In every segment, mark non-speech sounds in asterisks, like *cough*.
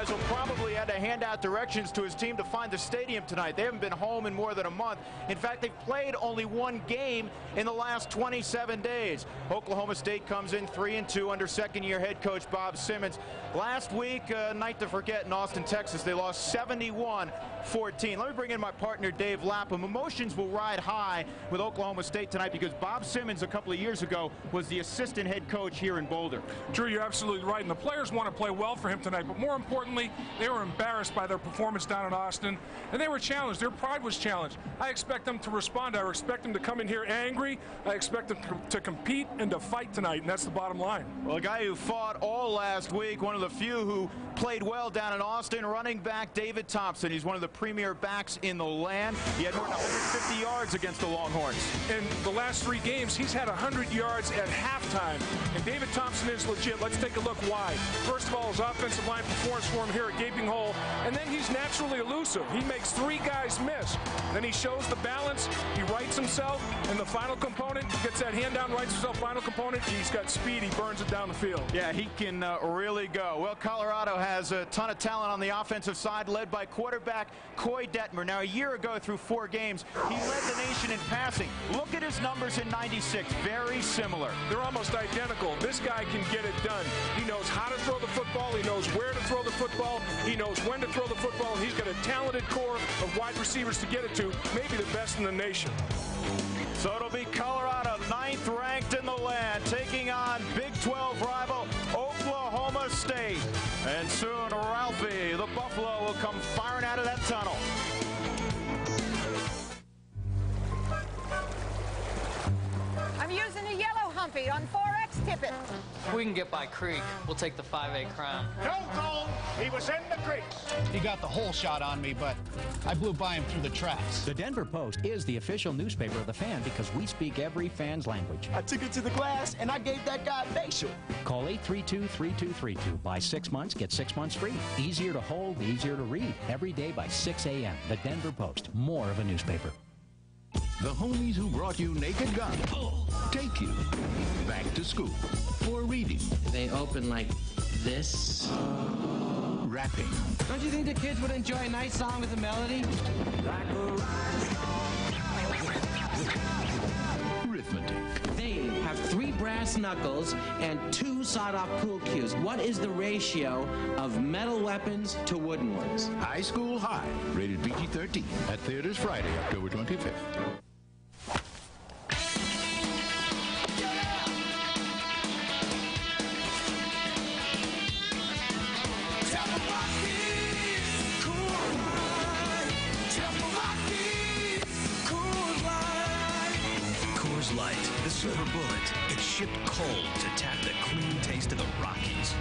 Rick Neuheisel probably hand out directions to his team to find the stadium tonight. They haven't been home in more than a month. In fact, they've played only one game in the last 27 days. Oklahoma State comes in 3 and 2 under second-year head coach Bob Simmons. Last week, uh, night to forget in Austin, Texas, they lost 71 14. Let me bring in my partner, Dave Lapham. Emotions will ride high with Oklahoma State tonight because Bob Simmons, a couple of years ago, was the assistant head coach here in Boulder. Drew, you're absolutely right, and the players want to play well for him tonight, but more importantly, they were embarrassed by their performance down in Austin, and they were challenged. Their pride was challenged. I expect them to respond. I expect them to come in here angry. I expect them to compete and to fight tonight, and that's the bottom line. Well, a guy who fought all last week, one of the few who played well down in Austin, running back David Thompson. He's one of the premier backs in the land. He had more than 150 yards against the Longhorns. In the last three games, he's had 100 yards at halftime. And David Thompson is legit. Let's take a look why. First of all, his offensive line performance for him here at Gaping Hole. And then he's naturally elusive. He makes three guys miss. Then he shows the balance. He rights himself. And the final component, gets that hand down, rights himself. Final component, he's got speed. He burns it down the field. Yeah, he can uh, really go. Well, Colorado has a ton of talent on the offensive side, led by quarterback Koy Detmer. Now, a year ago, through four games, he led the nation in passing. Look at his numbers in 96. Very similar. They're almost identical. This guy can get it done. He knows how to throw the football. He knows where to throw the football. He knows when to throw the football. And he's got a talented core of wide receivers to get it to, maybe the best in the nation. So it'll be Colorado, ninth ranked in the land, taking on Big 12 rival Oklahoma State. And soon Ralphie, the Buffalo, will come firing out of that tunnel. I'm using a yellow humpy on 4X tippet. We can get by creek. We'll take the 5A crown. No goal. He was in the creek. He got the whole shot on me, but I blew by him through the tracks. The Denver Post is the official newspaper of the fan because we speak every fan's language. I took it to the glass and I gave that guy a facial. Call 832-3232. Buy six months, get six months free. Easier to hold, easier to read. Every day by 6 a.m. The Denver Post. More of a newspaper. The homies who brought you Naked Gun take you back to school for reading. They open like this. Rapping. Don't you think the kids would enjoy a nice song with a melody? Arithmetic. They have three brass knuckles and two sawed-off pool cues. What is the ratio of metal weapons to wooden ones? High School High, rated PG-13, at theaters Friday, October 25th. Silver bullet. It's shipped cold to tap the clean taste of the Rockies.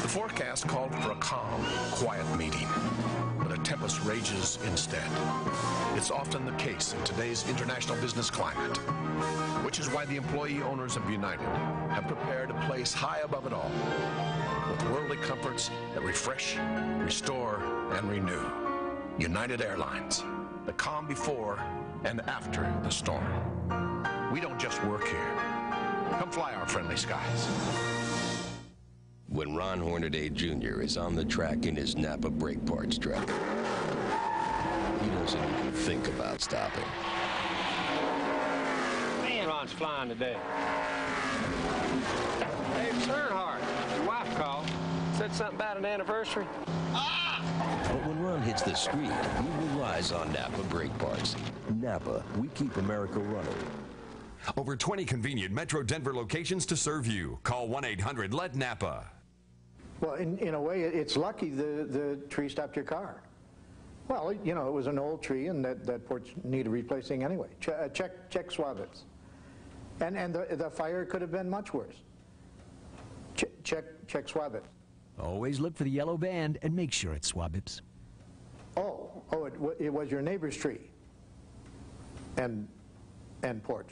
The forecast called for a calm, quiet meeting, tempest rages instead. It's often the case in today's international business climate, which is why the employee owners of United have prepared a place high above it all, with worldly comforts that refresh, restore, and renew. United Airlines, the calm before and after the storm. We don't just work here. Come fly our friendly skies. When Ron Hornaday Jr. is on the track in his Napa brake parts truck, he doesn't even think about stopping. Man, Ron's flying today. Hey, Earnhardt, your wife called. Said something about an anniversary. Ah! But when Ron hits the street, he relies on Napa brake parts. Napa, we keep America running. Over 20 convenient Metro Denver locations to serve you. Call 1-800-LET-NAPA. Well, in, in a way, it's lucky the, the tree stopped your car. Well, you know, it was an old tree, and that, that porch needed replacing anyway. Uh, check, check swabits. And, and the, the fire could have been much worse. Ch check, check swabits. Always look for the yellow band and make sure it's Swabips. Oh, oh, it, it was your neighbor's tree. And, and porch.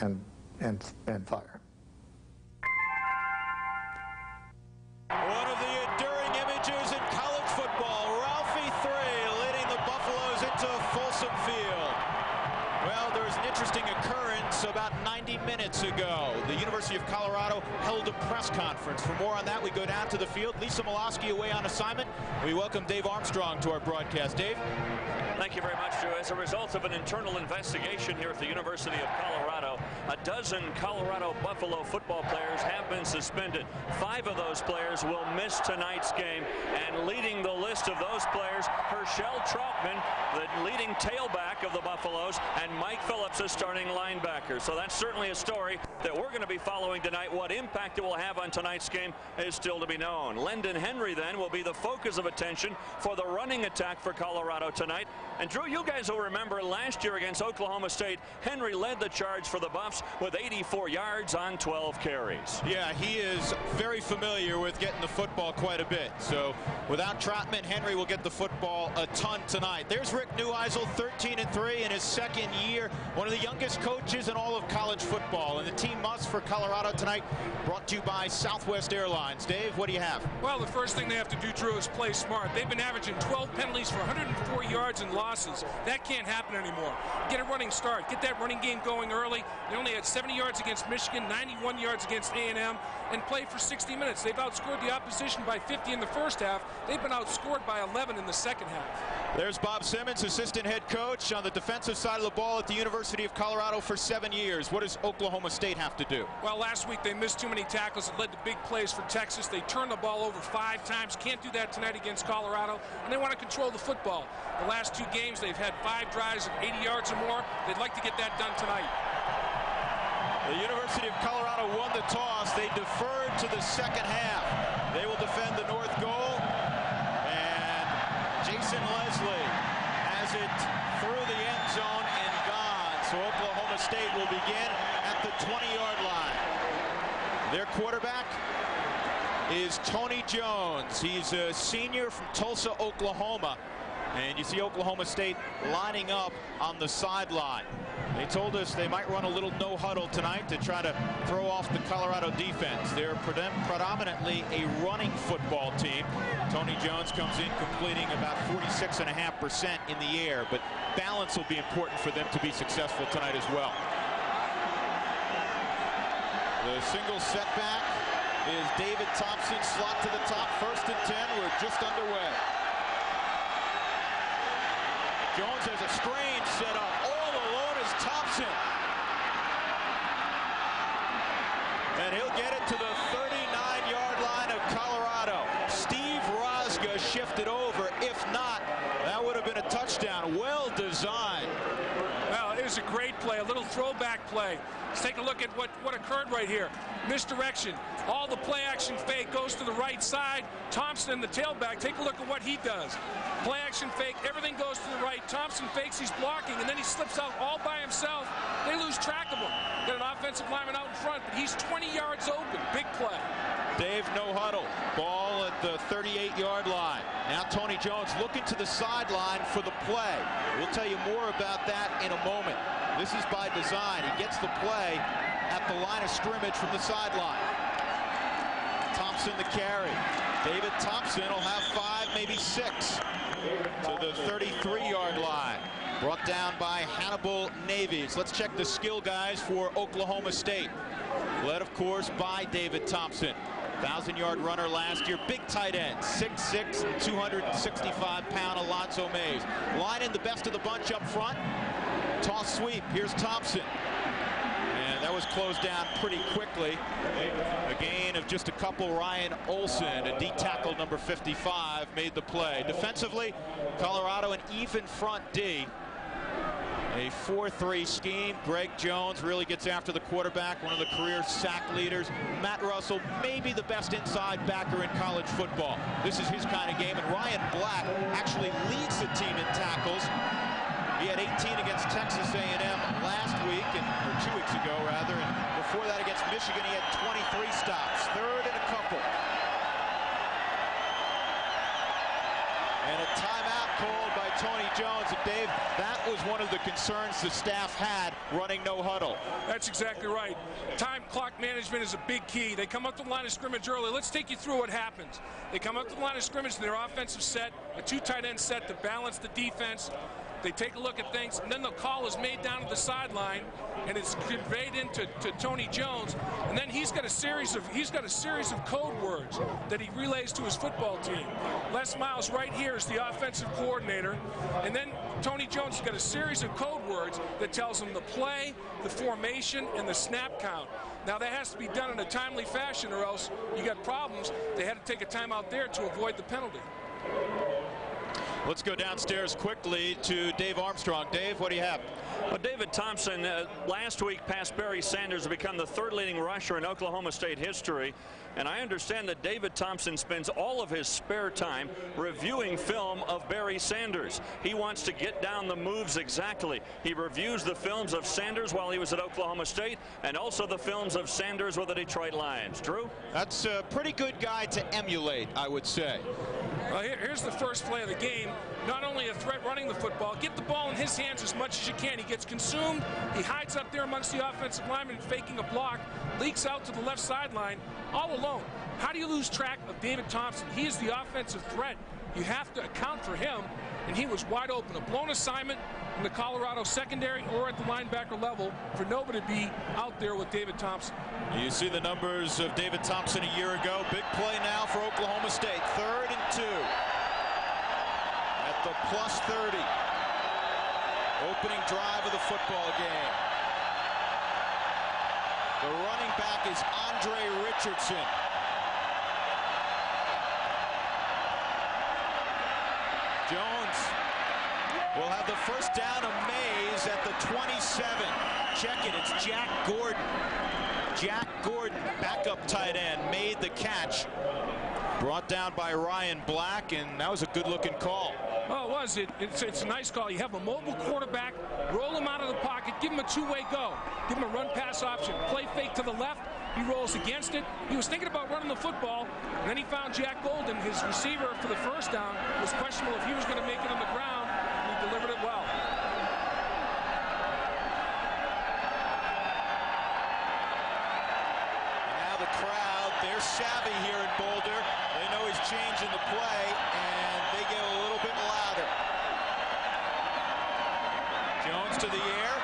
And, and, and fire. One of the enduring images in college football, Ralphie Three leading the Buffaloes into Folsom Field. Well, there's an interesting occurrence about nine minutes ago, the University of Colorado held a press conference. For more on that, we go down to the field. Lisa Molosky away on assignment. We welcome Dave Armstrong to our broadcast. Dave? Thank you very much, Joe. As a result of an internal investigation here at the University of Colorado, a dozen Colorado Buffalo football players have been suspended. Five of those players will miss tonight's game, and leading the list of those players, Herschel Troutman, the leading tailback of the Buffaloes, and Mike Phillips, a starting linebacker. So that's certainly a story that we're going to be following tonight. What impact it will have on tonight's game is still to be known. Lendon Henry then will be the focus of attention for the running attack for Colorado tonight. And Drew, you guys will remember last year against Oklahoma State, Henry led the charge for the Buffs with 84 yards on 12 carries. Yeah, he is very familiar with getting the football quite a bit. So without Troutman, Henry will get the football a ton tonight. There's Rick Neuheisel, 13 and 3 in his second year, one of the youngest coaches in all of college football. And the team must for Colorado tonight, brought to you by Southwest Airlines. Dave, what do you have? Well, the first thing they have to do, Drew, is play smart. They've been averaging 12 penalties for 104 yards in and losses. That can't happen anymore. Get a running start. Get that running game going early. They only had 70 yards against Michigan, 91 yards against A&M, and play for 60 minutes. They've outscored the opposition by 50 in the first half. They've been outscored by 11 in the second half. There's Bob Simmons, assistant head coach on the defensive side of the ball at the University of Colorado for seven years. What does Oklahoma State have to do? Well, last week they missed too many tackles. It led to big plays for Texas. They turned the ball over five times. Can't do that tonight against Colorado. And they want to control the football. The last two games they've had five drives of 80 yards or more. They'd like to get that done tonight. The University of Colorado won the toss. They deferred to the second half. They will defend the north goal. And Jason Leslie has it through the end zone and gone. So Oklahoma State will begin at the 20-yard line. Their quarterback is Tony Jones. He's a senior from Tulsa, Oklahoma. And you see Oklahoma State lining up on the sideline. They told us they might run a little no huddle tonight to try to throw off the Colorado defense. They're predominantly a running football team. Tony Jones comes in completing about 46.5% in the air, but balance will be important for them to be successful tonight as well. The single setback is David Thompson slot to the top first and 10 we're just underway Jones has a strange setup all alone is Thompson. And he'll get it to the 39 yard line of Colorado. Steve Rosga shifted over. If not that would have been a touchdown. Well designed. Well it was a great play a little throwback play Let's take a look at what, what occurred right here. Misdirection. All the play action fake goes to the right side. Thompson, the tailback, take a look at what he does. Play action fake, everything goes to the right. Thompson fakes, he's blocking, and then he slips out all by himself. They lose track of him. Got an offensive lineman out in front, but he's 20 yards open. Big play. Dave no huddle. Ball the 38-yard line. Now Tony Jones looking to the sideline for the play. We'll tell you more about that in a moment. This is by design. He gets the play at the line of scrimmage from the sideline. Thompson the carry. David Thompson will have five, maybe six to the 33-yard line. Brought down by Hannibal Navies. Let's check the skill guys for Oklahoma State. Led, of course, by David Thompson. 1,000-yard runner last year. Big tight end, 6'6", 265-pound Alonzo Mayes. Line in the best of the bunch up front. Toss sweep. Here's Thompson. And that was closed down pretty quickly. A gain of just a couple. Ryan Olson, a D tackle number 55, made the play. Defensively, Colorado an even front D. A 4-3 scheme. Greg Jones really gets after the quarterback, one of the career sack leaders. Matt Russell, maybe the best inside backer in college football. This is his kind of game. And Ryan Black actually leads the team in tackles. He had 18 against Texas A&M last week, and, or two weeks ago, rather. And before that against Michigan, he had 23 stops. Third and a couple. And a timeout called by Tony Jones. And Dave, that was one of the concerns the staff had running no huddle. That's exactly right. Time clock management is a big key. They come up to the line of scrimmage early. Let's take you through what happens. They come up to the line of scrimmage their offensive set, a two tight end set to balance the defense. They take a look at things, and then the call is made down to the sideline, and it's conveyed into to Tony Jones, and then he's got a series of he's got a series of code words that he relays to his football team. Les Miles right here is the offensive coordinator, and then Tony Jones has got a series of code words that tells him the play, the formation, and the snap count. Now that has to be done in a timely fashion, or else you got problems. They had to take a timeout there to avoid the penalty. Let's go downstairs quickly to Dave Armstrong. Dave, what do you have? Well, David Thompson uh, last week passed Barry Sanders to become the third leading rusher in Oklahoma State history. And I understand that David Thompson spends all of his spare time reviewing film of Barry Sanders. He wants to get down the moves exactly. He reviews the films of Sanders while he was at Oklahoma State and also the films of Sanders with the Detroit Lions. Drew? That's a pretty good guy to emulate, I would say. Well, here, here's the first play of the game. Not only a threat running the football, get the ball in his hands as much as you can. He gets consumed. He hides up there amongst the offensive linemen, faking a block, leaks out to the left sideline, all alone. How do you lose track of David Thompson? He is the offensive threat. You have to account for him, and he was wide open. A blown assignment in the Colorado secondary or at the linebacker level for nobody to be out there with David Thompson. You see the numbers of David Thompson a year ago. Big play now for Oklahoma State. Third and two. At the plus 30. Opening drive of the football game. The running back is Andre Richardson. Jones will have the first down of Mayes at the 27. Check it, it's Jack Gordon. Jack Gordon, backup tight end, made the catch. Brought down by Ryan Black, and that was a good-looking call. Oh, it was. It, it's, it's a nice call. You have a mobile quarterback, roll him out of the pocket, give him a two-way go. Give him a run-pass option. Play fake to the left. He rolls against it. He was thinking about running the football, and then he found Jack Golden, his receiver for the first down. It was questionable if he was going to make it on the ground. He delivered it well. And now the crowd, they're savvy here in Boulder. They know he's changing the play, and they get a little bit louder. Jones to the air,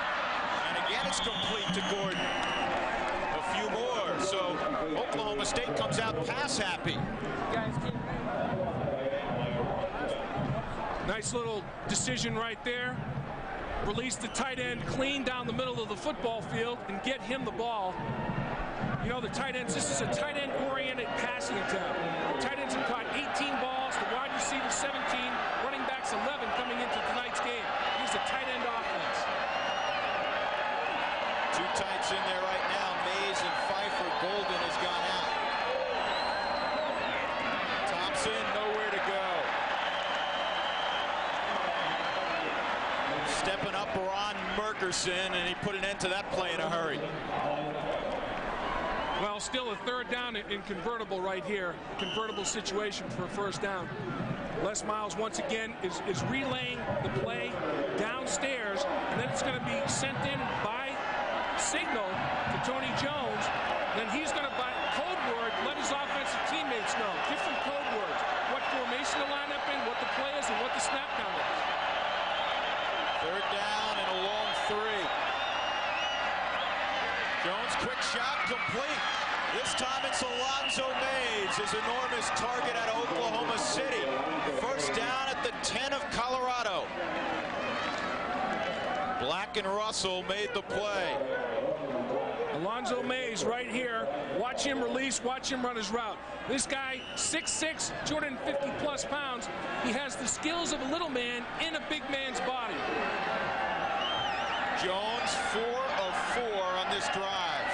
and again it's complete to Gordon. A few more, so Oklahoma State comes out pass happy. Nice little decision right there. Release the tight end clean down the middle of the football field and get him the ball. You know, the tight ends, this is a tight end oriented passing attack. Tight ends have caught 18 balls, the wide receiver 17, running backs 11 coming into tonight's game. He's a tight end offense. Two tights in there right now. Mayes and Pfeiffer. Golden has gone out. Thompson nowhere to go. Stepping up Ron Merkerson, and he put an end to that play in a hurry. Well, still a third down in convertible right here. Convertible situation for a first down. Les Miles once again is, is relaying the play downstairs, and then it's going to be sent in by signal to Tony Jones. Then he's going to by code word let his offensive teammates know. Different code words. What formation to line up in, what the play is, and what the snap count is. Third down and a long three. Jones, quick shot, complete. This time it's Alonzo Mayes, his enormous target at Oklahoma City. First down at the 10 of Colorado. Black and Russell made the play. Alonzo Mayes right here. Watch him release, watch him run his route. This guy, 6'6", 250 plus pounds. He has the skills of a little man in a big man's body. Jones, four four on this drive.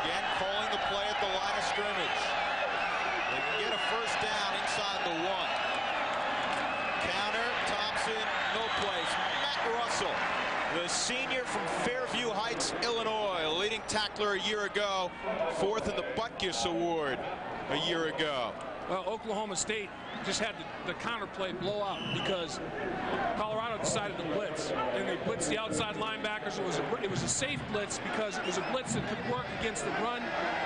Again, calling the play at the line of scrimmage. They can get a first down inside the one. Counter, Thompson, no place. Matt Russell, the senior from Fairview Heights, Illinois, leading tackler a year ago, fourth in the Butkus Award a year ago. Well, Oklahoma State just had the, the counter play blow out because Colorado decided to blitz, and they blitzed the outside linebackers. It was a, it was a safe blitz because it was a blitz that could work against the run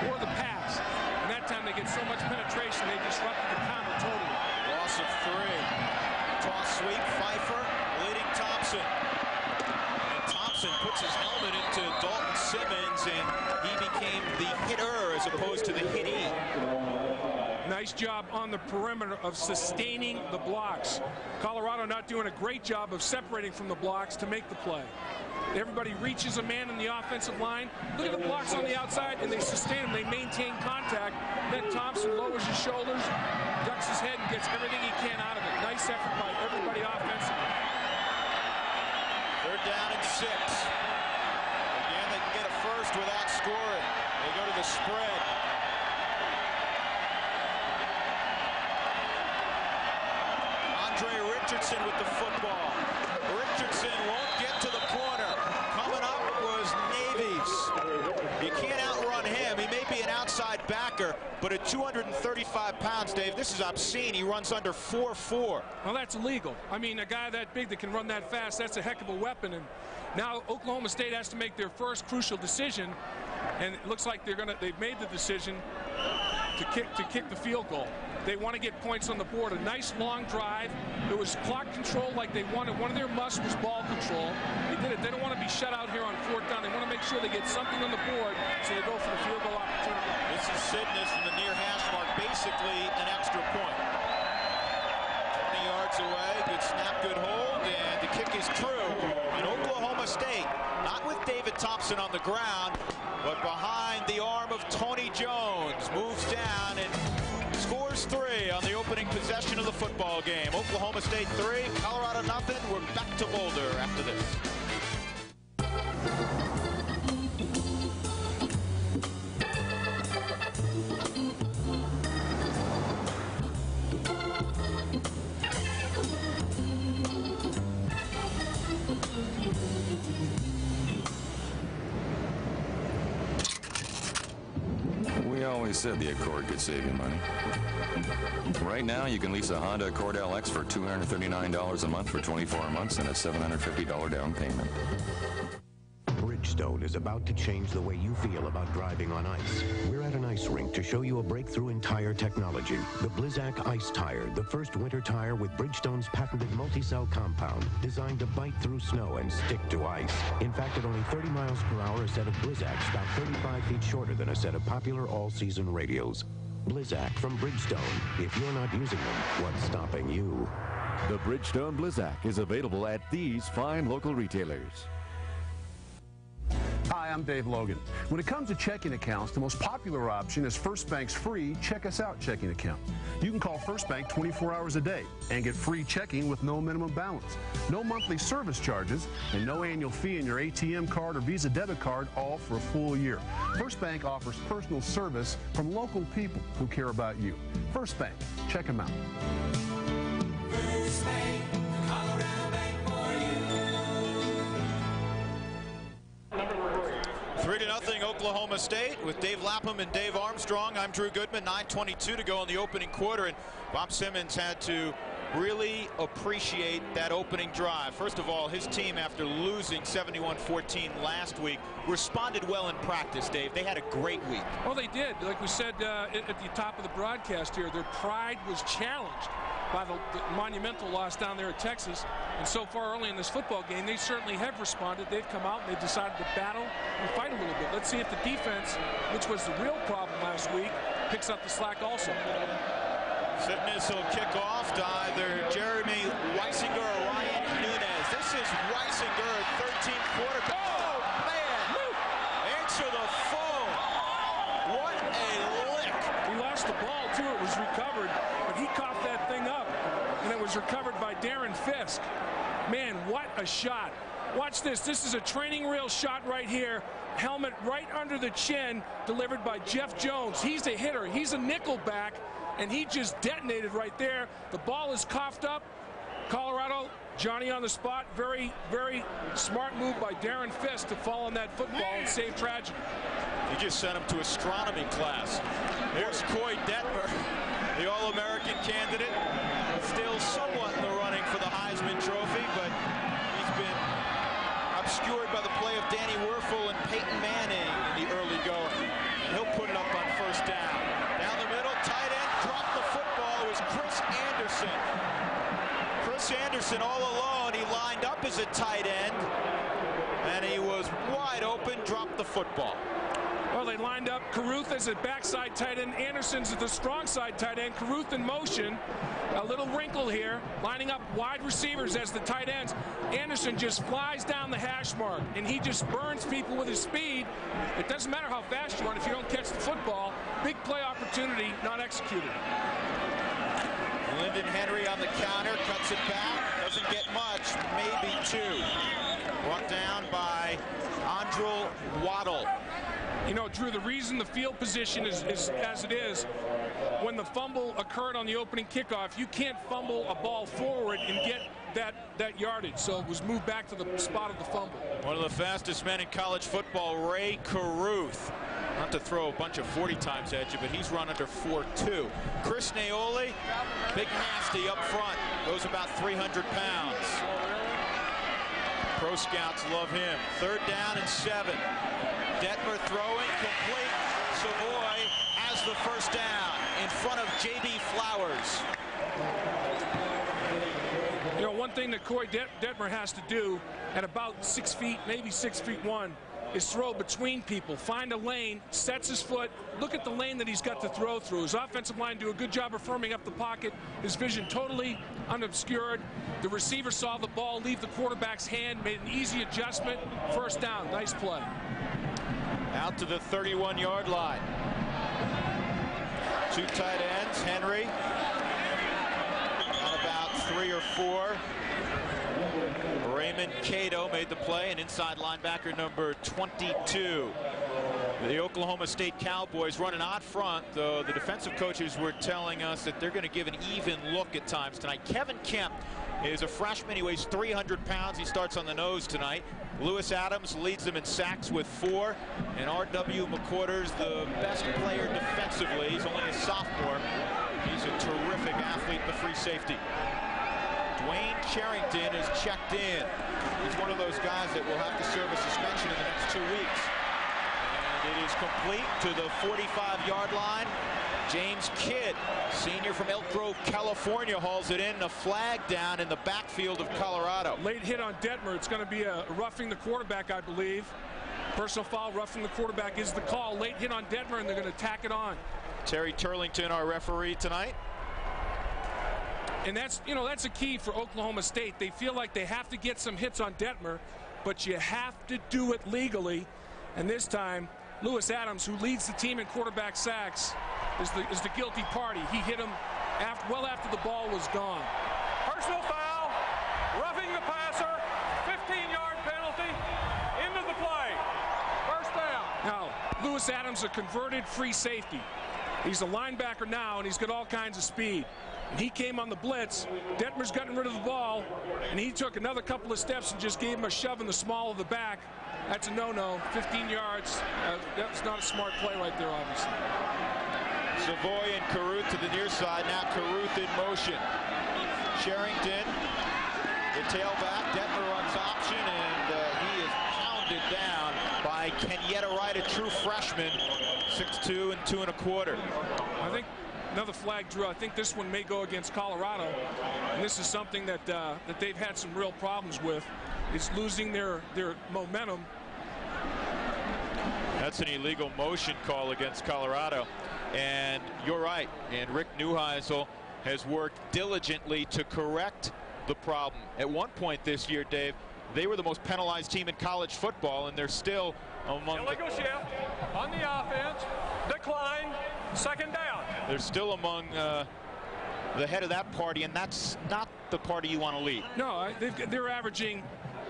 or the pass. And that time they get so much penetration, they disrupted the counter totally. Loss of three. Toss sweep, Pfeiffer leading Thompson. And Thompson puts his helmet into Dalton Simmons, and he became the hitter as opposed to the hittee. Nice job on the perimeter of sustaining the blocks. Colorado not doing a great job of separating from the blocks to make the play. Everybody reaches a man in the offensive line. Look at the blocks on the outside, and they sustain them. They maintain contact. Then Thompson lowers his shoulders, ducks his head, and gets everything he can out of it. Nice effort by everybody offensively. Third down and six. Again, they can get a first without scoring. They go to the spread. Andre Richardson with the football. Richardson won't get to the corner. Coming up was Navies. You can't outrun him. He may be an outside backer, but at 235 pounds, Dave, this is obscene. He runs under 4-4. Well, that's illegal. I mean, a guy that big that can run that fast, that's a heck of a weapon. And now Oklahoma State has to make their first crucial decision, and it looks like they're gonna they've made the decision to kick to kick the field goal. They want to get points on the board. A nice long drive. It was clock control like they wanted. One of their musts was ball control. They did it. They don't want to be shut out here on fourth down. They want to make sure they get something on the board, so they go for the field goal opportunity. This is Sidness from the near hash mark, basically an extra point. 20 yards away, good snap, good hold, and the kick is true. And Oklahoma State, not with David Thompson on the ground, but behind the arm of Tony Jones, moves football game. Oklahoma State three, Colorado nothing. We're back to Boulder always said the Accord could save you money. Right now, you can lease a Honda Accord LX for $239 a month for 24 months and a $750 down payment. Bridgestone is about to change the way you feel about driving on ice. We're at an ice rink to show you a breakthrough in tire technology. The Blizzak Ice Tire, the first winter tire with Bridgestone's patented multi-cell compound, designed to bite through snow and stick to ice. In fact, at only 30 miles per hour, a set of Blizzaks about 35 feet shorter than a set of popular all-season radios. Blizzak from Bridgestone. If you're not using them, what's stopping you? The Bridgestone Blizzak is available at these fine local retailers. Hi, I'm Dave Logan. When it comes to checking accounts, the most popular option is First Bank's free Check Us Out checking account. You can call First Bank 24 hours a day and get free checking with no minimum balance, no monthly service charges, and no annual fee in your ATM card or Visa debit card, all for a full year. First Bank offers personal service from local people who care about you. First Bank, check them out. Three to nothing Oklahoma State with Dave Lapham and Dave Armstrong. I'm Drew Goodman. 9:22 to go in the opening quarter, and Bob Simmons had to really appreciate that opening drive. First of all, his team, after losing 71-14 last week, responded well in practice. Dave, they had a great week. Well, they did. Like we said uh, at the top of the broadcast here, their pride was challenged by the, monumental loss down there at Texas. And so far early in this football game, they certainly have responded. They've come out and they've decided to battle and fight a little bit. Let's see if the defense, which was the real problem last week, picks up the slack also. Sidness will kick off to either Jeremy Weisinger or Ryan Nunez. This is Weisinger, 13th quarter. Oh, man! Answer the phone. What a lick. He lost the ball, too. It was recovered, but he coughed that thing up, and it was recovered by Darren Fisk. Man, what a shot. Watch this. This is a training reel shot right here. Helmet right under the chin, delivered by Jeff Jones. He's a hitter. He's a nickel back, and he just detonated right there. The ball is coughed up. Colorado, Johnny on the spot. Very, very smart move by Darren Fisk to fall on that football and save tragedy. He just sent him to astronomy class. There's Koy Detmer, *laughs* the All-American candidate. Still somewhat in the running for the Heisman Trophy, but he's been obscured by the play of Danny Wuerffel and Peyton Manning in the early going. And he'll put it up on first down. Down the middle, tight end, dropped the football. It was Chris Anderson. Chris Anderson all alone. He lined up as a tight end, and he was wide open, dropped the football. Well, they lined up Carruth as a backside tight end. Anderson's at the strong side tight end. Carruth in motion. A little wrinkle here, lining up wide receivers as the tight ends. Anderson just flies down the hash mark, and he just burns people with his speed. It doesn't matter how fast you run if you don't catch the football. Big play opportunity, not executed. Lendon Henry on the counter, cuts it back, doesn't get much, maybe two. Brought down by Andrew Waddle. You know, Drew, the reason the field position is, is, as it is, when the fumble occurred on the opening kickoff, you can't fumble a ball forward and get that, that yardage. So it was moved back to the spot of the fumble. One of the fastest men in college football, Rae Carruth. Not to throw a bunch of 40 times at you, but he's run under 4-2. Chris Naeole, big nasty up front, goes about 300 pounds. Pro scouts love him. Third down and seven. Detmer throwing complete. Savoy has the first down in front of J.B. Flowers. You know, one thing that Corey Det Detmer has to do at about six feet, maybe six feet one, is throw between people, find a lane, sets his foot, look at the lane that he's got to throw through. His offensive line do a good job of firming up the pocket, his vision totally unobscured. The receiver saw the ball leave the quarterback's hand, made an easy adjustment, first down, nice play. Out to the 31-yard line. Two tight ends, Henry, about three or four. Raymond Cato made the play, and inside linebacker number 22. The Oklahoma State Cowboys run an odd front, though the defensive coaches were telling us that they're going to give an even look at times tonight. Kevin Kemp is a freshman. He weighs 300 pounds. He starts on the nose tonight. Lewis Adams leads them in sacks with four. And R.W. McQuarters, the best player defensively. He's only a sophomore. He's a terrific athlete, the free safety. Dwayne Charrington is checked in. He's one of those guys that will have to serve a suspension in the next two weeks. And it is complete to the 45-yard line. James Kidd, senior from Elk Grove, California, hauls it in. A flag down in the backfield of Colorado. Late hit on Detmer. It's going to be a roughing the quarterback, I believe. Personal foul, roughing the quarterback is the call. Late hit on Detmer, and they're going to tack it on. Terry Turlington, our referee tonight. And that's, you know, that's a key for Oklahoma State. They feel like they have to get some hits on Detmer, but you have to do it legally. And this time, Lewis Adams, who leads the team in quarterback sacks, is the, is the guilty party. He hit him after, well after the ball was gone. Personal foul, roughing the passer, 15-yard penalty, into the play. First down. Now, Lewis Adams, a converted free safety. He's a linebacker now, and he's got all kinds of speed. He came on the blitz. Detmer's gotten rid of the ball, and he took another couple of steps and just gave him a shove in the small of the back. That's a no-no. 15 yards. Uh, that's not a smart play right there, obviously. Savoy and Carruth to the near side. Now Carruth in motion. Charrington, the tailback. Detmer runs option, and uh, he is pounded down by Kenyatta Wright, a true freshman, 6'2 and two and a quarter. Another flag, Drew. I think this one may go against Colorado, and this is something that uh, that they've had some real problems with. Is losing their their momentum. That's an illegal motion call against Colorado. And you're right. And Rick Neuheisel has worked diligently to correct the problem. At one point this year, Dave, they were the most penalized team in college football, and they're still among shift on the offense. Decline. Second down. They're still among uh, the head of that party, and that's not the party you want to lead. No, they're averaging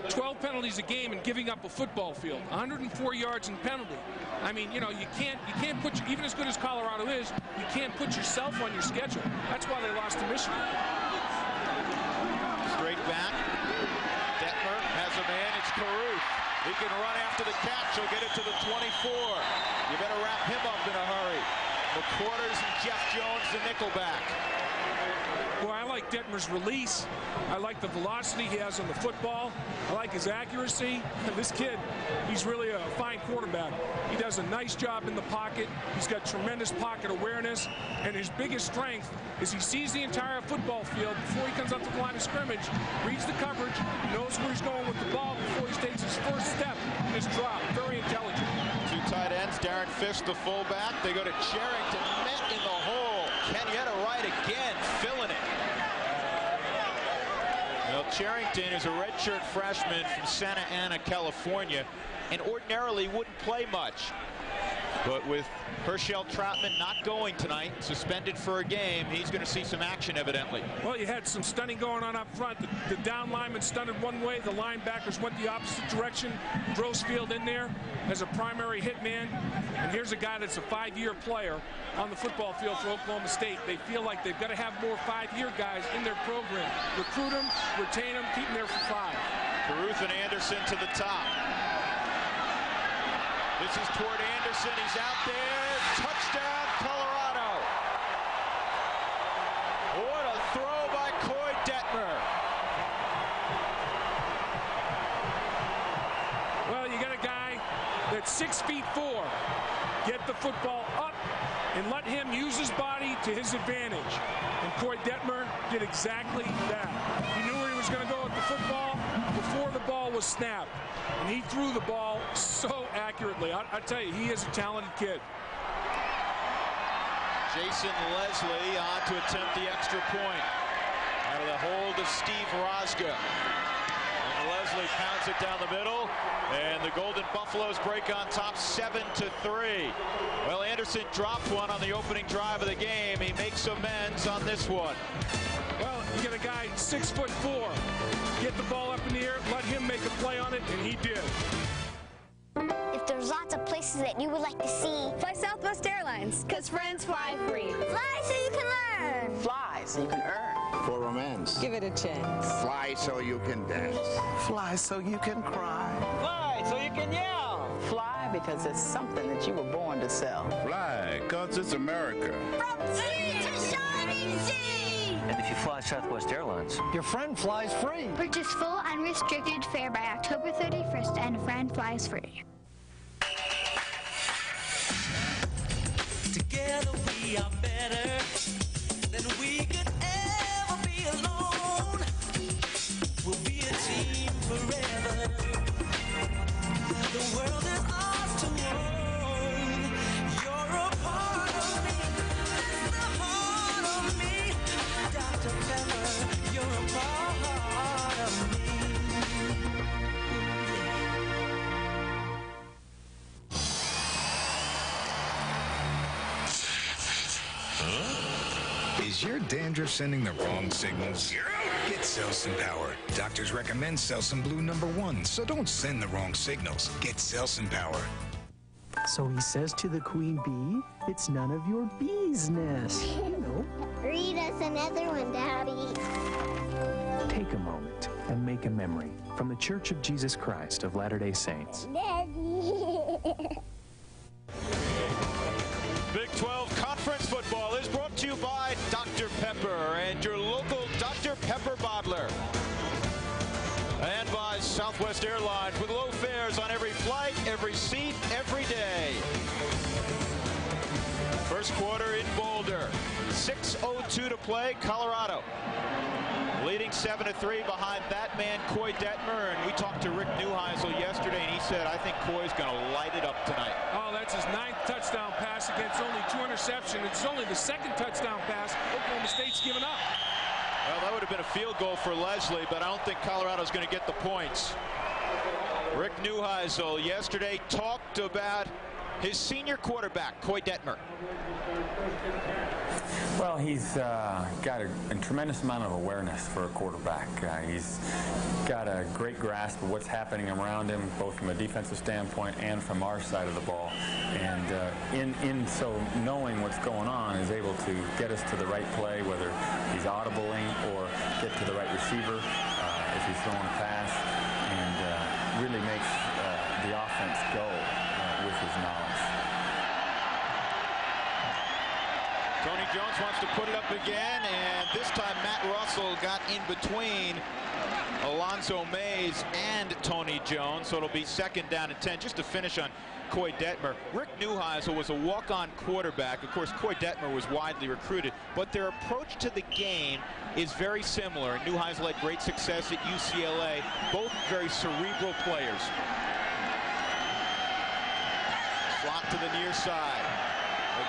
12 penalties a game and giving up a football field. 104 yards in penalty. I mean, you know, you can't you can't put even as good as Colorado is, you can't put yourself on your schedule. That's why they lost to Michigan. Straight back. Detmer has a man. It's Carruth. He can run after the catch. He'll get it to the 24. You better wrap him up in a hurry. McQuarters and Jeff Jones, the nickelback. Detmer's release. I like the velocity he has on the football. I like his accuracy. This kid, he's really a fine quarterback. He does a nice job in the pocket. He's got tremendous pocket awareness. And his biggest strength is he sees the entire football field before he comes up to the line of scrimmage, reads the coverage, knows where he's going with the ball before he takes his first step in his drop. Very intelligent. Two tight ends, Darren Fisk, the fullback. They go to Charrington, met in the hole. Kenyatta Wright again, filling it. Well, Charrington is a redshirt freshman from Santa Ana, California, and ordinarily wouldn't play much. But with Herschel Troutman not going tonight, suspended for a game, he's going to see some action evidently. Well, you had some stunning going on up front. The, the down lineman stunted one way. The linebackers went the opposite direction. Grossfield in there as a primary hit man. And here's a guy that's a five-year player on the football field for Oklahoma State. They feel like they've got to have more five-year guys in their program. Recruit them, retain them, keep them there for five. Carruth and Anderson to the top. This is toward Anderson. He's out there. Touchdown, Colorado. What a throw by Koy Detmer. Well, you got a guy that's six feet four. Get the football up and let him use his body to his advantage. And Koy Detmer did exactly that. Going to go with the football before the ball was snapped. And he threw the ball so accurately. I, I tell you, he is a talented kid. Jason Leslie on to attempt the extra point. Out of the hold of Steve Rosga. And Leslie pounds it down the middle. And the Golden Buffaloes break on top 7 to 3. Well, Anderson dropped one on the opening drive of the game. He makes amends on this one. Well, you get a guy six foot four. Get the ball up in the air, let him make a play on it, and he did. If there's lots of places that you would like to see, fly Southwest Airlines, because friends fly free. Fly so you can learn. Fly so you can earn. For romance. Give it a chance. Fly so you can dance. Fly so you can cry. Fly so you can yell. Fly because it's something that you were born to sell. Fly because it's America. From sea to shining sea. And if you fly Southwest Airlines, your friend flies free. Purchase full unrestricted fare by October 31st and a friend flies free. Together we are better than we could Is your dandruff sending the wrong signals? Get Selsun Power. Doctors recommend Selsun Blue number one, so don't send the wrong signals. Get Selsun Power. So he says to the queen bee, it's none of your business. You *laughs* know. Read us another one, Daddy. Take a moment and make a memory from the Church of Jesus Christ of Latter-day Saints. Daddy. *laughs* Big 12 Conference Football is brought to you by Airlines with low fares on every flight, every seat, every day. First quarter in Boulder. 6.02 to play, Colorado. Leading 7 to 3 behind that man, Koy Detmer. And we talked to Rick Neuheisel yesterday, and he said, I think Koy's going to light it up tonight. Oh, that's his ninth touchdown pass against only two interceptions. It's only the second touchdown pass Oklahoma State's given up. Well, that would have been a field goal for Leslie, but I don't think Colorado's going to get the points. Rick Neuheisel yesterday talked about his senior quarterback, Koy Detmer. Well, he's uh, got a, a, tremendous amount of awareness for a quarterback. Uh, he's got a great grasp of what's happening around him, both from a defensive standpoint and from our side of the ball. And uh, in, in so knowing what's going on is able to get us to the right play, whether he's audibling or get to the right receiver uh, if he's throwing wants to put it up again, and this time Matt Russell got in between Alonzo Mayes and Tony Jones, so it'll be second down and 10. Just to finish on Koy Detmer, Rick Neuheisel was a walk-on quarterback. Of course, Koy Detmer was widely recruited, but their approach to the game is very similar. Neuheisel had great success at UCLA, both very cerebral players. Slot to the near side.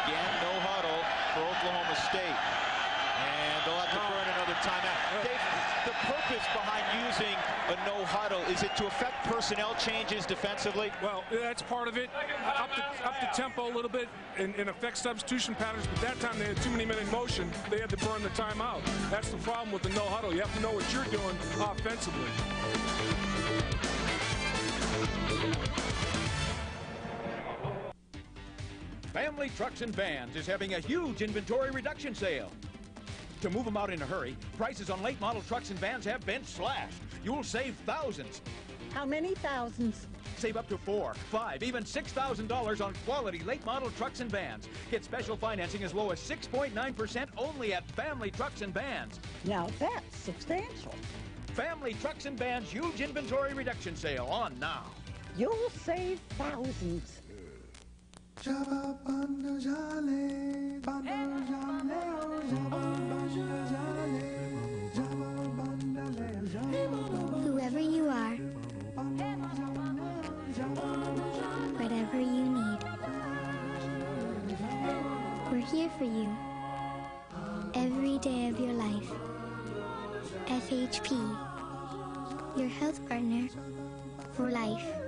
Again, Oklahoma State. And they'll have to burn another timeout. Dave, the purpose behind using a no huddle, is it to affect personnel changes defensively? Well, that's part of it. Up the, up the tempo a little bit and, and affect substitution patterns. But that time they had too many men in motion. They had to burn the timeout. That's the problem with the no huddle. You have to know what you're doing offensively. Family Trucks and Vans is having a huge inventory reduction sale. To move them out in a hurry, prices on late model trucks and vans have been slashed. You'll save thousands. How many thousands? Save up to four, five, even $6,000 on quality late model trucks and vans. Get special financing as low as 6.9% only at Family Trucks and Vans. Now that's substantial. Family Trucks and Vans huge inventory reduction sale on now. You'll save thousands. Whoever you are, whatever you need, we're here for you. Every day of your life. FHP, your health partner for life.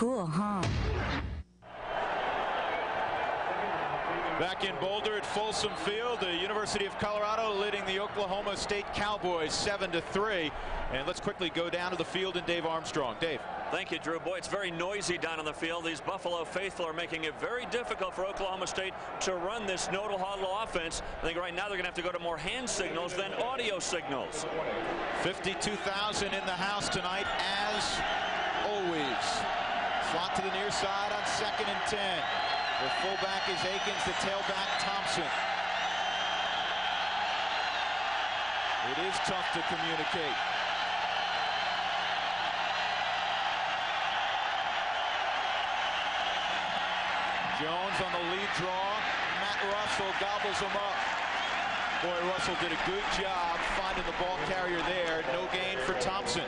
Cool, huh? Back in Boulder at Folsom Field, the University of Colorado leading the Oklahoma State Cowboys 7 to 3. And let's quickly go down to the field and Dave Armstrong. Dave. Thank you, Drew. Boy, it's very noisy down on the field. These Buffalo faithful are making it very difficult for Oklahoma State to run this nodal huddle offense. I think right now they're going to have to go to more hand signals than audio signals. 52,000 in the house tonight, as always. Slot to the near side on second and 10. The fullback is Akins, the tailback Thompson. It is tough to communicate. Jones on the lead draw. Matt Russell gobbles him up. Boy, Russell did a good job finding the ball carrier there. No gain for Thompson.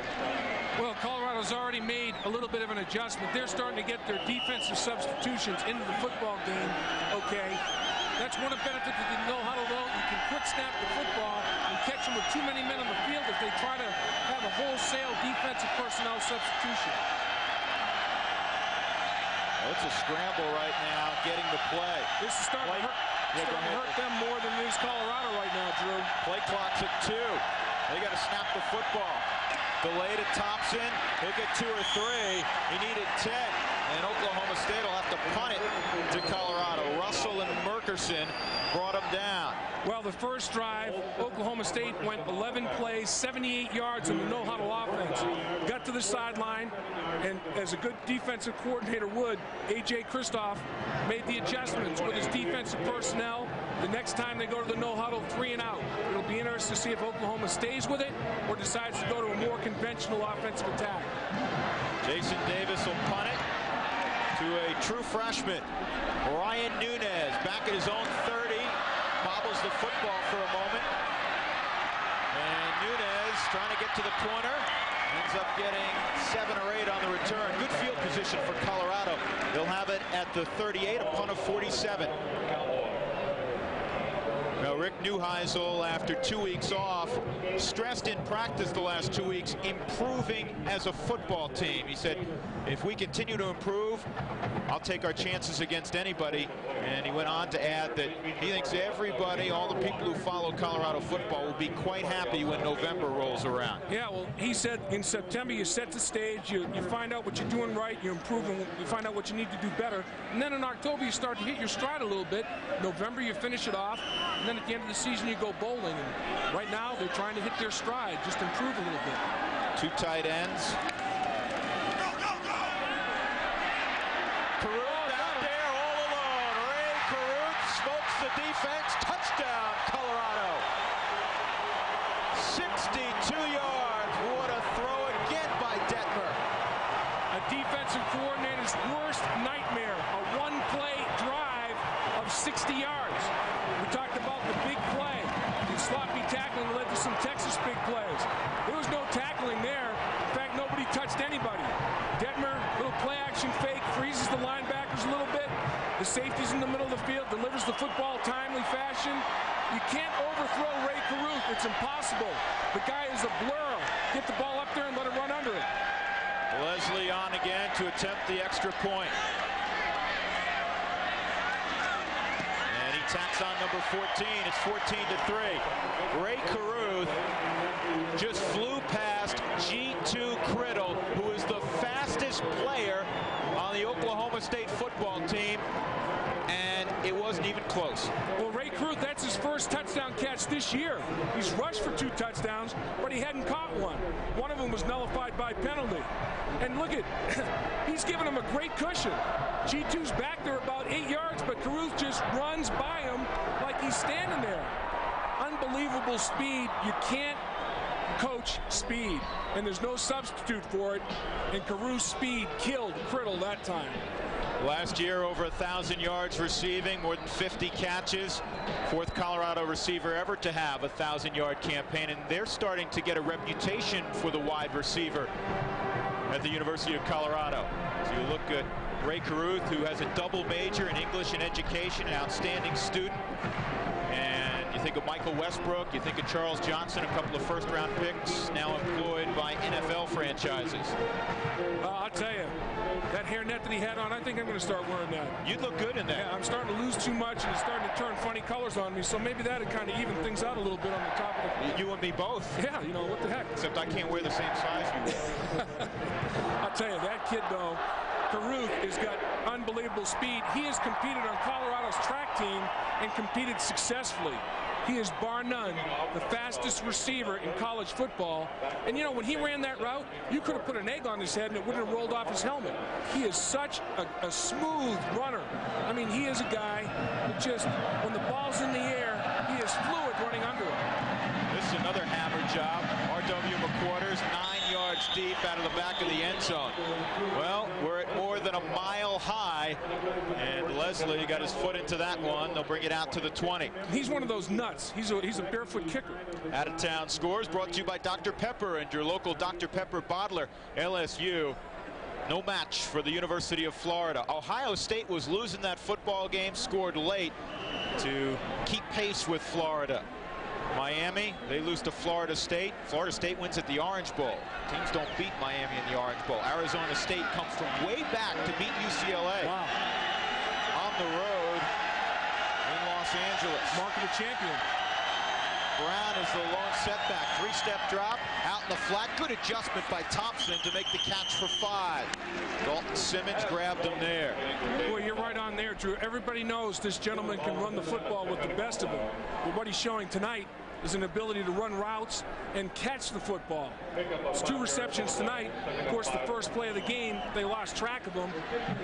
Well, Colorado's already made a little bit of an adjustment. They're starting to get their defensive substitutions into the football game, okay? That's one of the benefits of the no huddle, though. You can quick snap the football and catch them with too many men on the field if they try to have a wholesale defensive personnel substitution. Well, it's a scramble right now, getting the play. This is starting to hurt, Yeah, go starting to hurt them more than it is Colorado right now, Drew. Play clock's at two. They got to snap the football. Delay to Thompson. He'll get two or three. He needed 10. And Oklahoma State will have to punt it to Colorado. Russell and Merkerson brought him down. Well, the first drive, Oklahoma State went 11 plays, 78 yards in the no-huddle offense. Got to the sideline, and as a good defensive coordinator would, A.J. Kristoff made the adjustments with his defensive personnel. The next time they go to the no-huddle, three and out. It'll be interesting to see if Oklahoma stays with it or decides to go to a more conventional offensive attack. Jason Davis will punt it to a true freshman. Ryan Nunez back at his own 30. Bobbles the football for a moment. And Nunez trying to get to the corner. Ends up getting seven or eight on the return. Good field position for Colorado. They'll have it at the 38, a punt of 47. Now, Rick Neuheisel, after two weeks off, stressed in practice the last two weeks, improving as a football team. He said, if we continue to improve, I'll take our chances against anybody. And he went on to add that he thinks everybody, all the people who follow Colorado football, will be quite happy when November rolls around. Yeah, well, he said in September you set the stage, you, you find out what you're doing right, you improve, and you find out what you need to do better. And then in October you start to hit your stride a little bit. November you finish it off, and then at the end of the season you go bowling. And right now they're trying to hit their stride, just improve a little bit. Two tight ends. Carruth out there all alone. Rae Carruth smokes the defense. Touchdown, Colorado. 62 yards. What a throw again by Detmer. A defensive coordinator's worst nightmare. A one-play drive of 60 yards. We talked about the big play. The sloppy tackling led to some Texas big plays. There was no tackling there. In fact, nobody touched anybody. Detmer, little play action fake, freezes the linebackers a little bit. The safety's in the middle of the field, delivers the football timely fashion. You can't overthrow Rae Carruth. It's impossible. The guy is a blur. Get the ball up there and let it run under it. Leslie on again to attempt the extra point. And he tacks on number 14. It's 14 to 3. Rae Carruth just flew past G2 Criddle, who is the fastest player on the Oklahoma State football team. It wasn't even close. Well, Rae Carruth, that's his first touchdown catch this year. He's rushed for two touchdowns, but he hadn't caught one. One of them was nullified by penalty. And look at, *coughs* he's giving him a great cushion. G2's back there about eight yards, but Carruth just runs by him like he's standing there. Unbelievable speed. You can't coach speed, and there's no substitute for it. And Carruth's speed killed Criddle that time. Last year, over a 1,000 yards receiving, more than 50 catches. Fourth Colorado receiver ever to have a 1,000-yard campaign, and they're starting to get a reputation for the wide receiver at the University of Colorado. So you look at Rae Carruth, who has a double major in English and education, an outstanding student. And you think of Michael Westbrook, you think of Charles Johnson, a couple of first-round picks, now employed by NFL franchises. Uh, I'll tell you, that hairnet that he had on, I think I'm going to start wearing that. You'd look good in that. Yeah, I'm starting to lose too much, and it's starting to turn funny colors on me. So maybe that would kind of even things out a little bit on the top of the. You and me both. Yeah, you know what the heck. Except I can't wear the same size you wear. *laughs* I'll tell you, that kid though, Carruth has got unbelievable speed. He has competed on Colorado's track team and competed successfully. He is bar none the fastest receiver in college football. And you know, when he ran that route, you could have put an egg on his head and it wouldn't have rolled off his helmet. He is such a, a smooth runner. I mean, he is a guy that just, when the ball's in the air, he is fluid running under it. This is another hammer job. R.W. McQuarters, nine yards deep out of the back of the end zone. Well, than a mile high, and Leslie got his foot into that one. They'll bring it out to the 20. He's one of those nuts. He's a, he's a barefoot kicker. Out of town scores brought to you by Dr. Pepper and your local Dr. Pepper bottler, LSU. No match for the University of Florida. Ohio State was losing that football game, scored late to keep pace with Florida. Miami, they lose to Florida State. Florida State wins at the Orange Bowl. Teams don't beat Miami in the Orange Bowl. Arizona State comes from way back to beat UCLA. Wow. On the road in Los Angeles. Mark of the champion. Brown is the lone setback. Three-step drop out in the flat. Good adjustment by Thompson to make the catch for five. Dalton Simmons grabbed him there. Boy, you're right on there, Drew. Everybody knows this gentleman can run the football with the best of them. But what he's showing tonight is an ability to run routes and catch the football. It's two receptions tonight. Of course, the first play of the game, they lost track of him.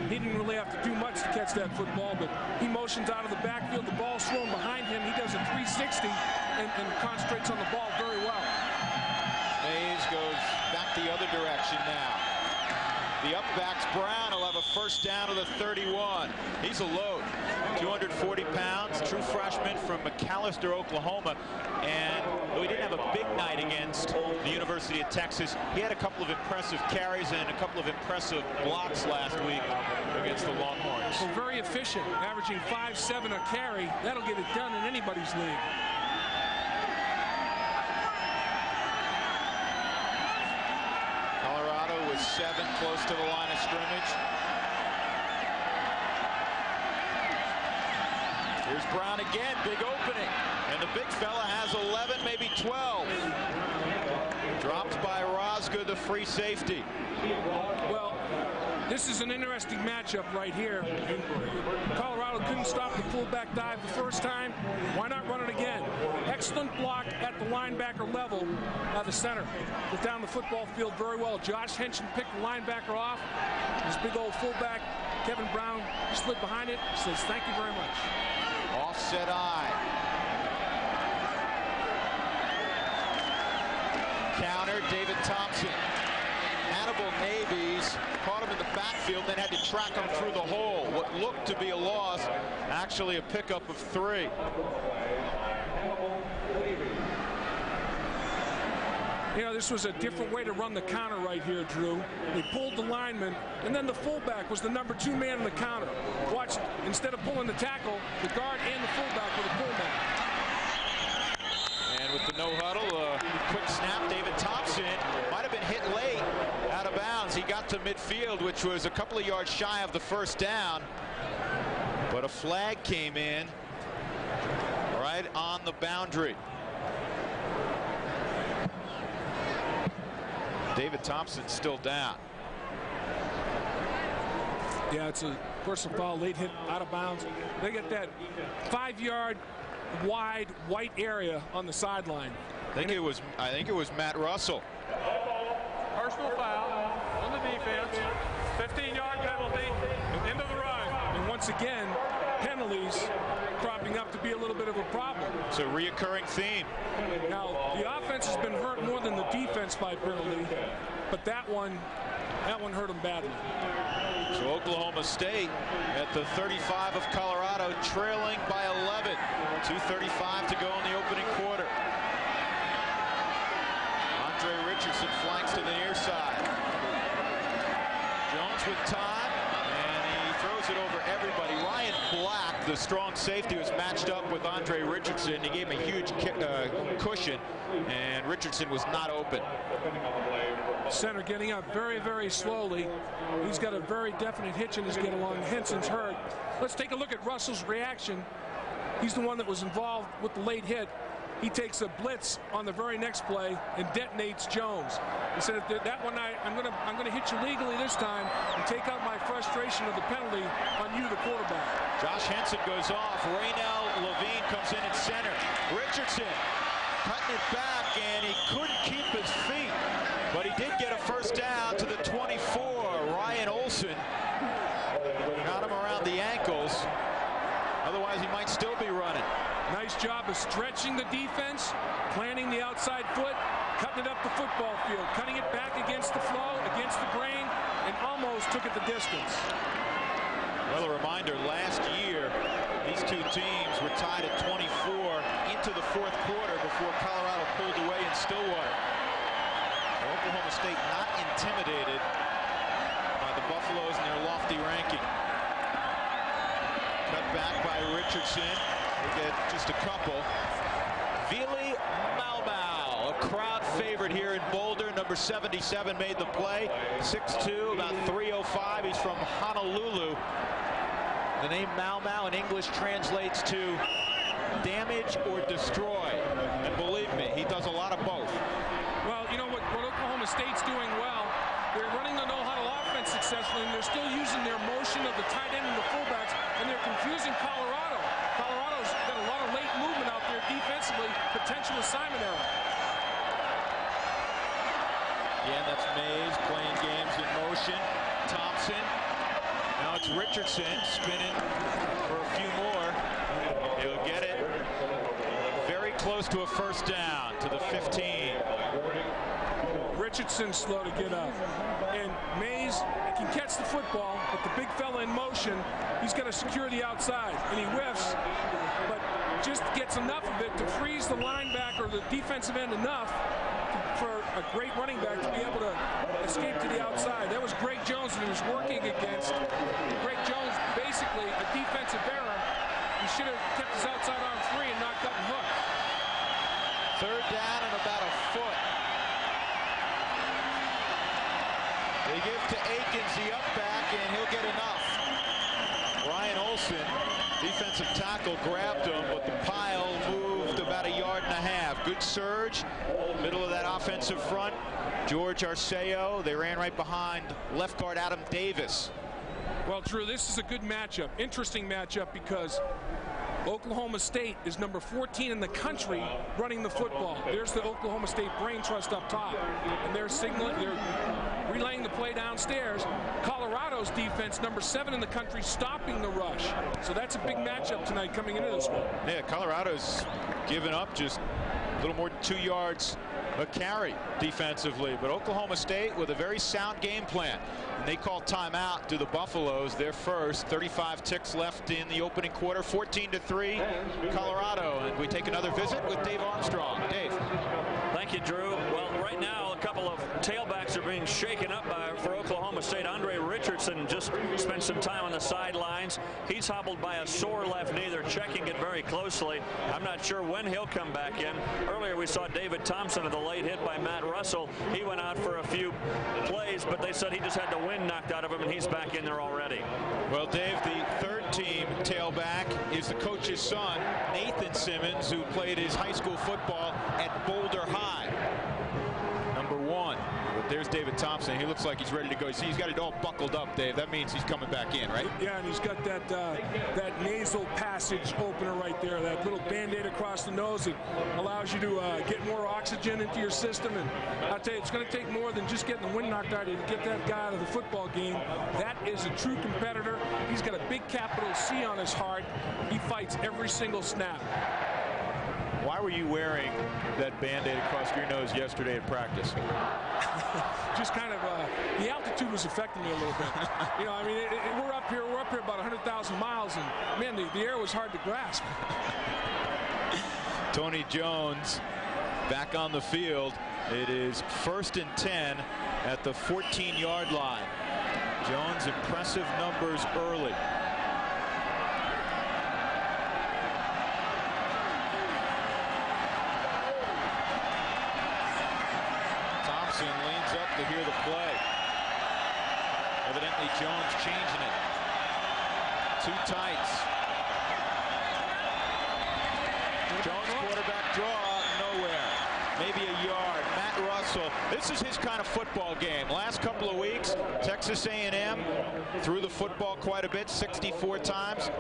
He didn't really have to do much to catch that football, but he motions out of the backfield. The ball's thrown behind him. He does a 360 and, and concentrates on the ball very well. Mayes goes back the other direction now. The upbacks Brown will have a first down to the 31. He's a load. 240 pounds, true freshman from McAlester, Oklahoma. And though he didn't have a big night against the University of Texas, he had a couple of impressive carries and a couple of impressive blocks last week against the Longhorns. So very efficient, averaging 5-7 a carry. That'll get it done in anybody's league. seven, close to the line of scrimmage. Here's Brown again, big opening. And the big fella has 11, maybe 12. Dropped by Rosgood, the free safety. Well, this is an interesting matchup right here. Couldn't stop the fullback dive the first time. Why not run it again? Excellent block at the linebacker level by the center. Got down the football field very well. Josh Henson picked the linebacker off. His big old fullback, Kevin Brown, slid behind it. Says, thank you very much. Offset eye. Counter, David Thompson. Hannibal Navies caught him in the backfield, then had to track him through the hole. What looked to be a loss, actually a pickup of three. You know, this was a different way to run the counter right here, Drew. They pulled the lineman, and then the fullback was the number two man in the counter. Watch, instead of pulling the tackle, the guard and the fullback were the pullback. And with the no huddle, a quick snap, David Thompson might have been hit late To midfield, which was a couple of yards shy of the first down. But a flag came in right on the boundary. David Thompson's still down. Yeah, it's a personal foul, late hit out of bounds. They get that five yard wide white area on the sideline. I think it was I think it was Matt Russell. Personal foul on the defense. 15-yard penalty. Into the run. And once again, penalties cropping up to be a little bit of a problem. It's a reoccurring theme. Now, the offense has been hurt more than the defense by penalty, but that one, that one hurt them badly. So Oklahoma State at the 35 of Colorado, trailing by 11. 2.35 to go in the opening quarter. Andre Richardson flanks to the near side. With time, and he throws it over everybody. Ryan Black, the strong safety, was matched up with Andre Richardson. He gave him a huge uh, cushion, and Richardson was not open. Center getting up very, very slowly. He's got a very definite hitch in his get along. Henson's hurt. Let's take a look at Russell's reaction. He's the one that was involved with the late hit. He takes a blitz on the very next play and detonates Jones. He said, "That one, I, I'm gonna, I'm gonna hit you legally this time and take out my frustration of the penalty on you, the quarterback." Josh Henson goes off. Raynell Levine comes in at center. Richardson cutting it back, and he couldn't keep his feet, but he did get a first down to the 24. Ryan Olson got him around the ankles. Otherwise, he might still be running. Nice job of stretching the defense, planting the outside foot, cutting it up the football field, cutting it back against the flow, against the grain, and almost took it the distance. Well, a reminder, last year, these two teams were tied at 24 into the fourth quarter before Colorado pulled away in Stillwater. Oklahoma State not intimidated by the Buffaloes and their lofty ranking. Cut back by Richardson. They get just a couple. Vili Maumau, a crowd favorite here in Boulder. Number 77 made the play. 6'2", about 305. He's from Honolulu. The name Maumau in English translates to damage or destroy. And believe me, he does a lot of both. Well, you know what, what Oklahoma State's doing well, they're running the no-huddle offense successfully, and they're still using their motion of the tight end and the fullbacks, and they're confusing Colorado. Colorado's got a lot of late movement out there defensively, potential assignment error. Yeah, that's Mayes playing games in motion. Thompson. Now it's Richardson spinning for a few more. He'll get it. Very close to a first down to the 15. Richardson's slow to get up. And Mayes can catch the football, but the big fella in motion, he's got to secure the outside. And he whiffs, but just gets enough of it to freeze the linebacker, the defensive end enough for a great running back to be able to escape to the outside. That was Greg Jones that he was working against. Greg Jones, basically a defensive error. He should have kept his outside arm free and not gotten hooked. Third down and about a foot. They give to Akins the up back, and he'll get enough. Ryan Olson, defensive tackle grabbed him, but the pile moved about a yard and a half. Good surge, middle of that offensive front. George Arceo, they ran right behind left guard Adam Davis. Well, Drew, this is a good matchup. Interesting matchup because Oklahoma State is number 14 in the country running the football. There's the Oklahoma State brain trust up top. And they're signaling, they're relaying the play downstairs. Colorado's defense, number seven in the country, stopping the rush. So that's a big matchup tonight coming into this one. Yeah, Colorado's given up just a little more than two yards a carry defensively. But Oklahoma State with a very sound game plan. And they call timeout to the Buffaloes. Their first 35 ticks left in the opening quarter. 14 to 3 Colorado. And we take another visit with Dave Armstrong. Dave. Thank you, Drew. Well, right now, couple of tailbacks are being shaken up by, for Oklahoma State. Andre Richardson just spent some time on the sidelines. He's hobbled by a sore left knee. They're checking it very closely. I'm not sure when he'll come back in. Earlier, we saw David Thompson of the late hit by Matt Russell. He went out for a few plays, but they said he just had the wind knocked out of him, and he's back in there already. Well, Dave, the third team tailback is the coach's son, Nathan Simmons, who played his high school football at Boulder High. There's David Thompson. He looks like he's ready to go. See, he's got it all buckled up, Dave. That means he's coming back in, right? Yeah, and he's got that uh, that nasal passage opener right there, that little band-aid across the nose that allows you to uh, get more oxygen into your system. And I'll tell you, it's going to take more than just getting the wind knocked out of you to get that guy out of the football game. That is a true competitor. He's got a big capital C on his heart. He fights every single snap. Why were you wearing that band-aid across your nose yesterday at practice? *laughs* just kind of uh, the altitude was affecting me a little bit. you know, I mean, it, it, we're up here, we're up here about 100,000 miles, and man, the, the air was hard to grasp. *laughs* Tony Jones back on the field. It is first and 10 at the 14-yard line. Jones impressive numbers early. Thompson leans up to hear the play. Evidently Jones changing it. Two tights. Jones quarterback draw nowhere. Maybe a yard. Matt Russell. This is his kind of football game. Last couple of weeks, Texas A&M threw the football quite a bit, 64 times.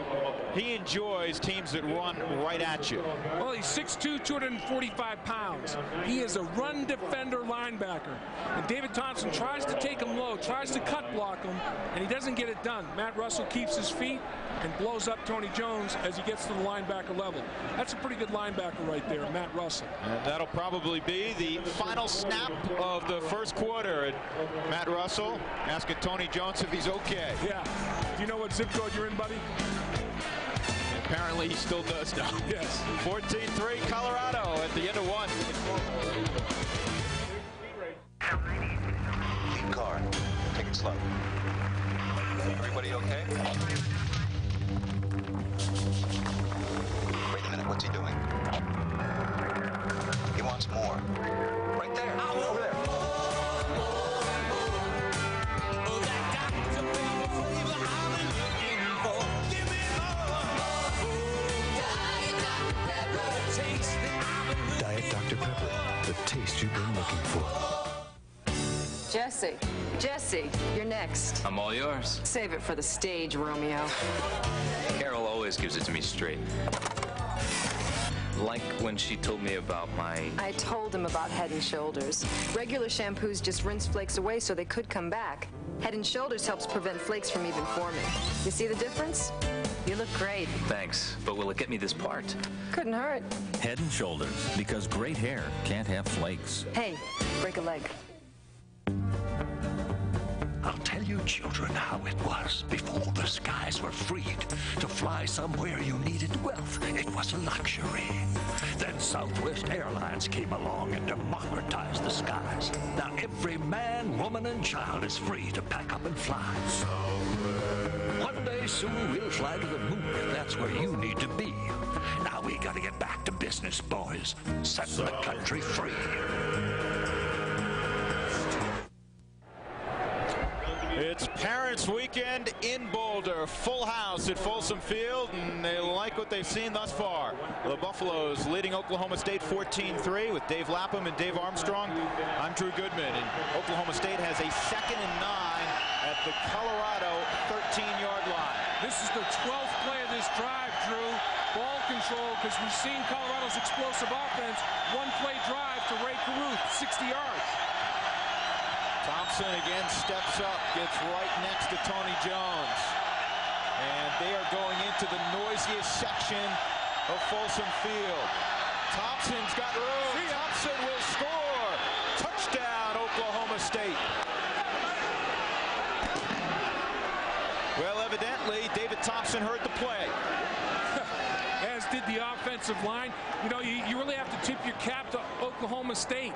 He enjoys teams that run right at you. Well, he's 6'2", 245 pounds. He is a run defender linebacker. And David Thompson tries to take him low, tries to cut block him, and he doesn't get it done. Matt Russell keeps his feet and blows up Tony Jones as he gets to the linebacker level. That's a pretty good linebacker right there, Matt Russell. And that'll probably be the final snap of the first quarter. And Matt Russell asking Tony Jones if he's okay. Yeah. Do you know what zip code you're in, buddy? Apparently he still does now. *laughs* Yes. 14-3 Colorado at the end of one. Lead car. Take it slow. Everybody okay? Wait a minute, what's he doing? He wants more. Right there. Over there. Diet Dr. Pepper, the taste you've been looking for. Jesse, Jesse, you're next. I'm all yours. Save it for the stage, Romeo. Carol always gives it to me straight. Like when she told me about my. I told him about Head and Shoulders. Regular shampoos just rinse flakes away so they could come back. Head and Shoulders helps prevent flakes from even forming. You see the difference? You look great. Thanks, but will it get me this part? Couldn't hurt. Head and Shoulders, because great hair can't have flakes. Hey, break a leg. I'll tell you, children, how it was before the skies were freed. To fly somewhere you needed wealth, it was a luxury. Then Southwest Airlines came along and democratized the skies. Now every man, woman, and child is free to pack up and fly. One day soon we'll fly to the moon that's where you need to be. Now we gotta get back to business, boys. Set the country free. It's Parents Weekend in Boulder. Full house at Folsom Field, and they like what they've seen thus far. The Buffaloes leading Oklahoma State 14-3 with Dave Lapham and Dave Armstrong. I'm Drew Goodman, and Oklahoma State has a second and nine at the Colorado 13-yard line. This is the 12th play of this drive, Drew. Ball control, because we've seen Colorado's explosive offense. One play drive to Rae Carruth, 60 yards. Thompson again steps up, gets right next to Tony Jones. And they are going into the noisiest section of Folsom Field. Thompson's got room. Thompson will score. Touchdown, Oklahoma State. Well, evidently, David Thompson heard the play. *laughs* As did the offensive line. You know, you, you really have to tip your cap to Oklahoma State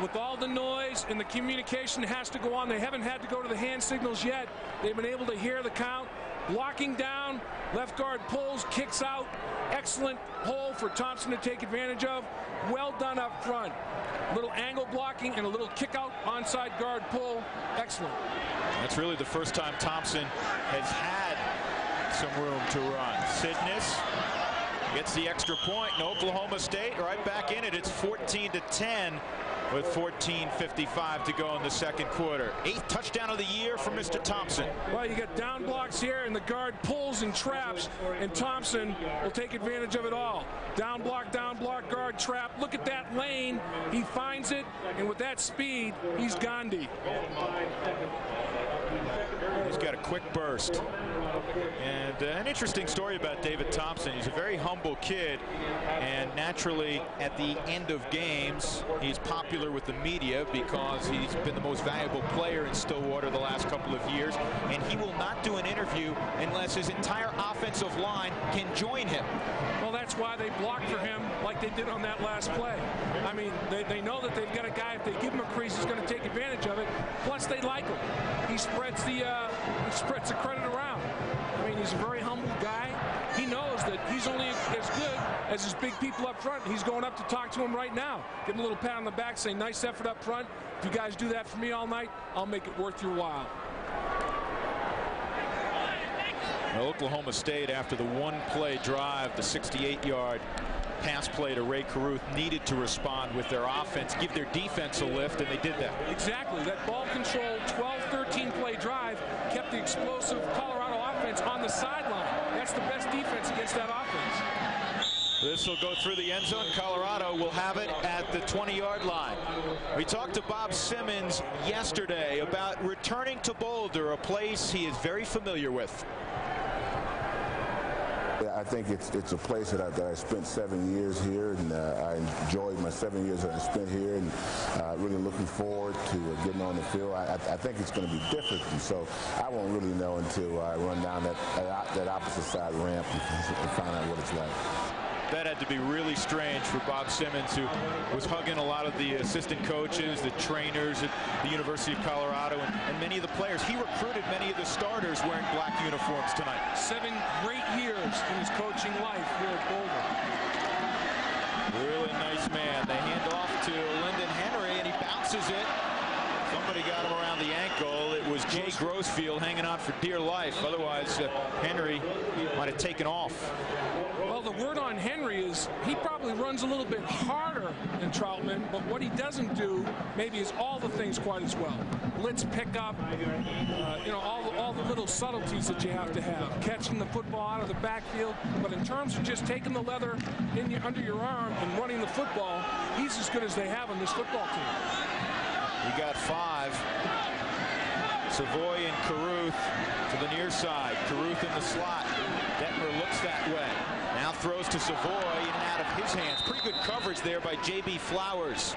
with all the noise and the communication has to go on. They haven't had to go to the hand signals yet. They've been able to hear the count. Locking down, left guard pulls, kicks out. Excellent hole for Thompson to take advantage of. Well done up front. Little angle blocking and a little kick out onside guard pull. Excellent. That's really the first time Thompson has had some room to run. Sidness gets the extra point and Oklahoma State right back in it. It's 14 to 10 with 14.55 to go in the second quarter. Eighth touchdown of the year for Mr. Thompson. Well, you got down blocks here, and the guard pulls and traps, and Thompson will take advantage of it all. Down block, down block, guard trap. Look at that lane. He finds it, and with that speed, he's Gandhi. He's got a quick burst. And uh, an interesting story about David Thompson. He's a very humble kid, and naturally, at the end of games, he's popular with the media because he's been the most valuable player in Stillwater the last couple of years, and he will not do an interview unless his entire offensive line can join him. Well, that's why they blocked for him like they did on that last play. I mean, they, they know that they've got a guy, if they give him a crease, he's going to take advantage of it. Plus, they like him. He spreads the, uh, he spreads the credit around. He's a very humble guy. He knows that he's only as good as his big people up front. He's going up to talk to him right now. Give him a little pat on the back, say, nice effort up front. If you guys do that for me all night, I'll make it worth your while. Oklahoma State, after the one-play drive, the 68-yard pass play to Rae Carruth, needed to respond with their offense, give their defense a lift, and they did that. Exactly. That ball control 12-13 play drive kept the explosive Colorado offense on the sideline. That's the best defense against that offense. This will go through the end zone. Colorado will have it at the 20-yard line. We talked to Bob Simmons yesterday about returning to Boulder, a place he is very familiar with. I think it's it's a place that I, that I spent seven years here, and uh, I enjoyed my seven years that I spent here, and uh, really looking forward to uh, getting on the field. I, I think it's going to be different, and so I won't really know until I run down that that opposite side ramp and *laughs* find out what it's like that had to be really strange for Bob Simmons, who was hugging a lot of the assistant coaches, the trainers at the University of Colorado, and, and, many of the players. He recruited many of the starters wearing black uniforms tonight. Seven great years in his coaching life here at Boulder. Really nice man. They hand off to Lendon Henry, and he bounces it. Somebody got him around the ankle. It was Jay Grossfield hanging on for dear life. Otherwise, uh, Henry might have taken off. Well, the word on Henry is he probably runs a little bit harder than Troutman, but what he doesn't do maybe is all the things quite as well. Blitz pickup, uh, you know, all the, all the little subtleties that you have to have. Catching the football out of the backfield, but in terms of just taking the leather in under your arm and running the football, he's as good as they have on this football team. We got five. Savoy and Carruth to the near side. Carruth in the slot. Detmer looks that way. Throws to Savoy in and out of his hands. Pretty good coverage there by J.B. Flowers.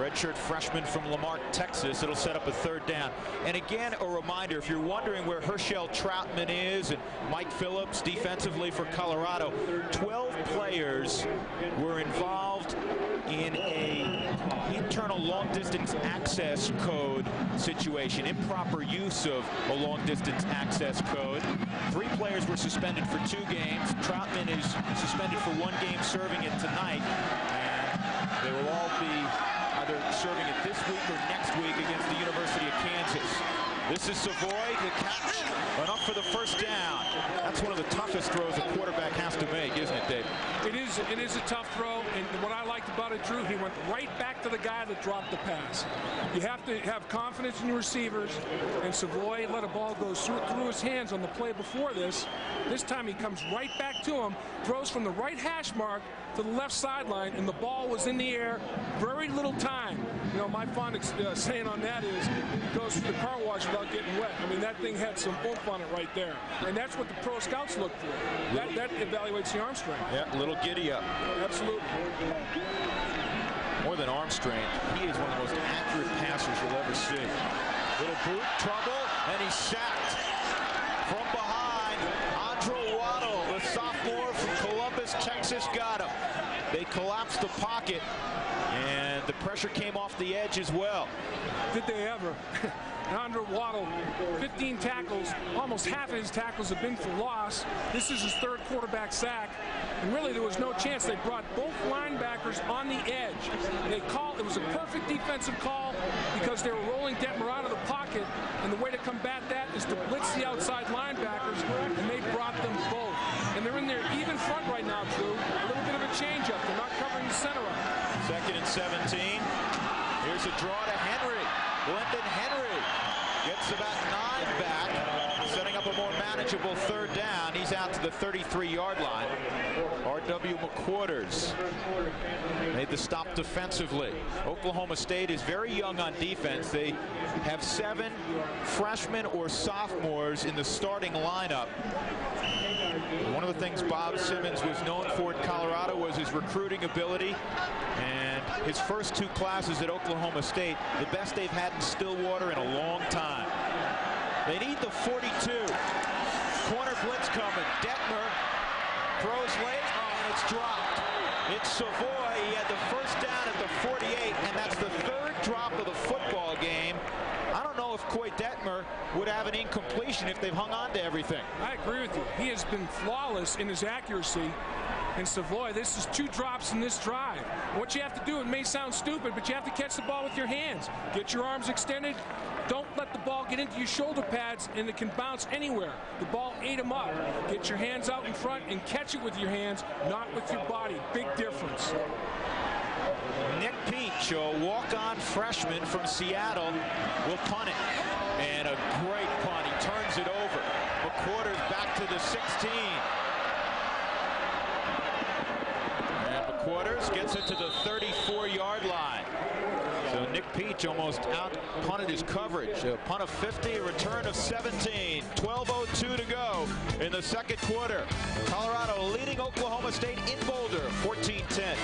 Redshirt freshman from Lamar, Texas. It'll set up a third down. And again, a reminder, if you're wondering where Herschel Troutman is and Mike Phillips defensively for Colorado, 12 players were involved in a internal long-distance access code situation, improper use of a long-distance access code. Three players were suspended for two games. Troutman is suspended for one game, serving it tonight. And they will all be either serving it this week or next week against the University of Kansas. This is Savoy, the catch, and up for the first down. That's one of the toughest throws a quarterback has to make, isn't it, Dave? It is, it is a tough throw, and what I liked about it, Drew, he went right back to the guy that dropped the pass. You have to have confidence in your receivers, and Savoy let a ball go through, through his hands on the play before this. This time he comes right back to him, throws from the right hash mark to the left sideline, and the ball was in the air. Very little time. You know, my fond uh, saying on that is, goes through the car wash without getting wet. I mean, that thing had some oomph on it right there. And that's what the pro scouts look for. That, that evaluates the arm strength. Yeah, little giddy up. Absolutely. More than arm strength, he is one of the most accurate passers you'll ever see. Little boot, trouble, and he's sacked. From behind, Andrew Waddle, the sophomore Texas, got him. They collapsed the pocket, and the pressure came off the edge as well. Did they ever? *laughs* Andrew Waddle, 15 tackles. Almost half of his tackles have been for loss. This is his third quarterback sack. And really, there was no chance. They brought both linebackers on the edge. They called, it was a perfect defensive call because they were rolling Detmer out of the pocket. And the way to combat that is to blitz the outside linebackers, and they brought them both. And they're in their even front right now, Drew. A little bit of a change-up. They're not covering the center up. Second and 17. Here's a draw to Henry. Lendon Henry gets about nine back, setting up a more manageable third down. He's out to the 33-yard line. R.W. McQuarters made the stop defensively. Oklahoma State is very young on defense. They have seven freshmen or sophomores in the starting lineup. One of the things Bob Simmons was known for at Colorado was his recruiting ability. And his first two classes at Oklahoma State, the best they've had in Stillwater in a long time. They need the 42. Corner blitz coming. Throws late, oh, and it's dropped. It's Savoy. He had the first down at the 48, and that's the third drop of the football game. I don't know if Koy Detmer would have an incompletion if they've hung on to everything. I agree with you. He has been flawless in his accuracy. And Savoy, this is two drops in this drive. What you have to do, it may sound stupid, but you have to catch the ball with your hands. Get your arms extended. Don't let the ball get into your shoulder pads, and it can bounce anywhere. The ball ate him up. Get your hands out in front and catch it with your hands, not with your body. Big difference. Nick Peach, a walk-on freshman from Seattle, will punt it. And a great punt. He turns it over. McQuarters back to the 16. And McQuarters gets it to the 34-yard line. So Almost out punted his coverage. A punt of 50, a return of 17. 12.02 to go in the second quarter. Colorado leading Oklahoma State in Boulder, 14-10.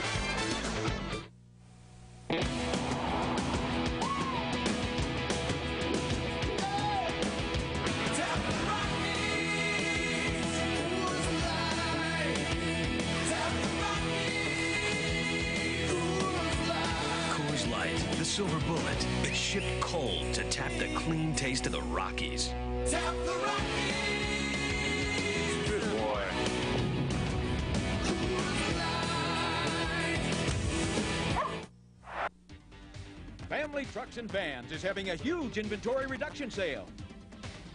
Silver bullet, is shipped cold to tap the clean taste of the Rockies. Tap the Rockies. Good boy. Family Trucks and Vans is having a huge inventory reduction sale.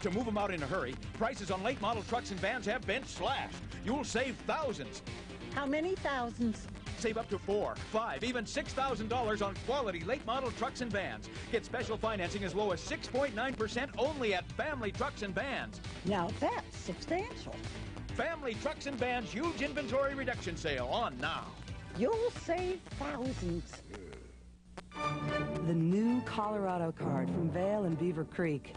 To move them out in a hurry, prices on late model trucks and vans have been slashed. You'll save thousands. How many thousands? Save up to four, five, even $6,000 on quality late model trucks and vans. Get special financing as low as 6.9% only at Family Trucks and Vans. Now that's substantial. Family Trucks and Vans huge inventory reduction sale on now. You'll save thousands. The new Colorado card from Vail and Beaver Creek.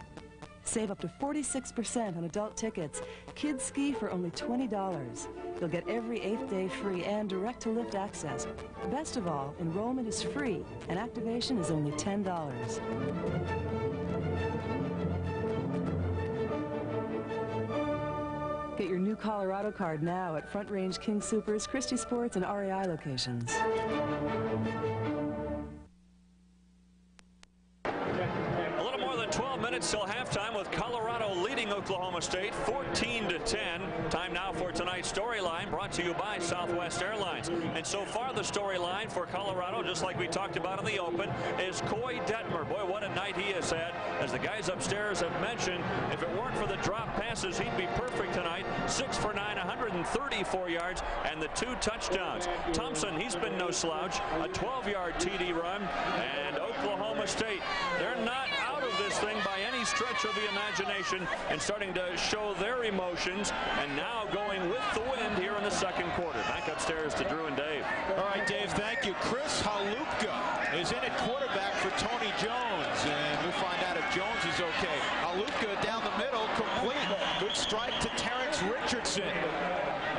Save up to 46% on adult tickets. Kids ski for only $20. You'll get every eighth day free and direct to lift access. Best of all, enrollment is free and activation is only $10. Get your new Colorado card now at Front Range King Supers, Christie Sports, and REI locations. Minutes till halftime with Colorado leading Oklahoma State 14 to 10. Time now for tonight's storyline brought to you by Southwest Airlines. And so far the storyline for Colorado, just like we talked about in the open, is Koy Detmer. Boy, what a night he has had. As the guys upstairs have mentioned, if it weren't for the drop passes, he'd be perfect tonight. Six for nine, 134 yards, and the two touchdowns. Thompson, he's been no slouch. A 12-yard TD run, and Oklahoma State, they're not thing by any stretch of the imagination and starting to show their emotions and now going with the wind here in the second quarter. Back upstairs to Drew and Dave. All right, Dave, thank you. Chris Halupka is in at quarterback for Tony Jones, and we'll find out if Jones is okay. Halupka down the middle, complete. Good strike to Terrence Richardson.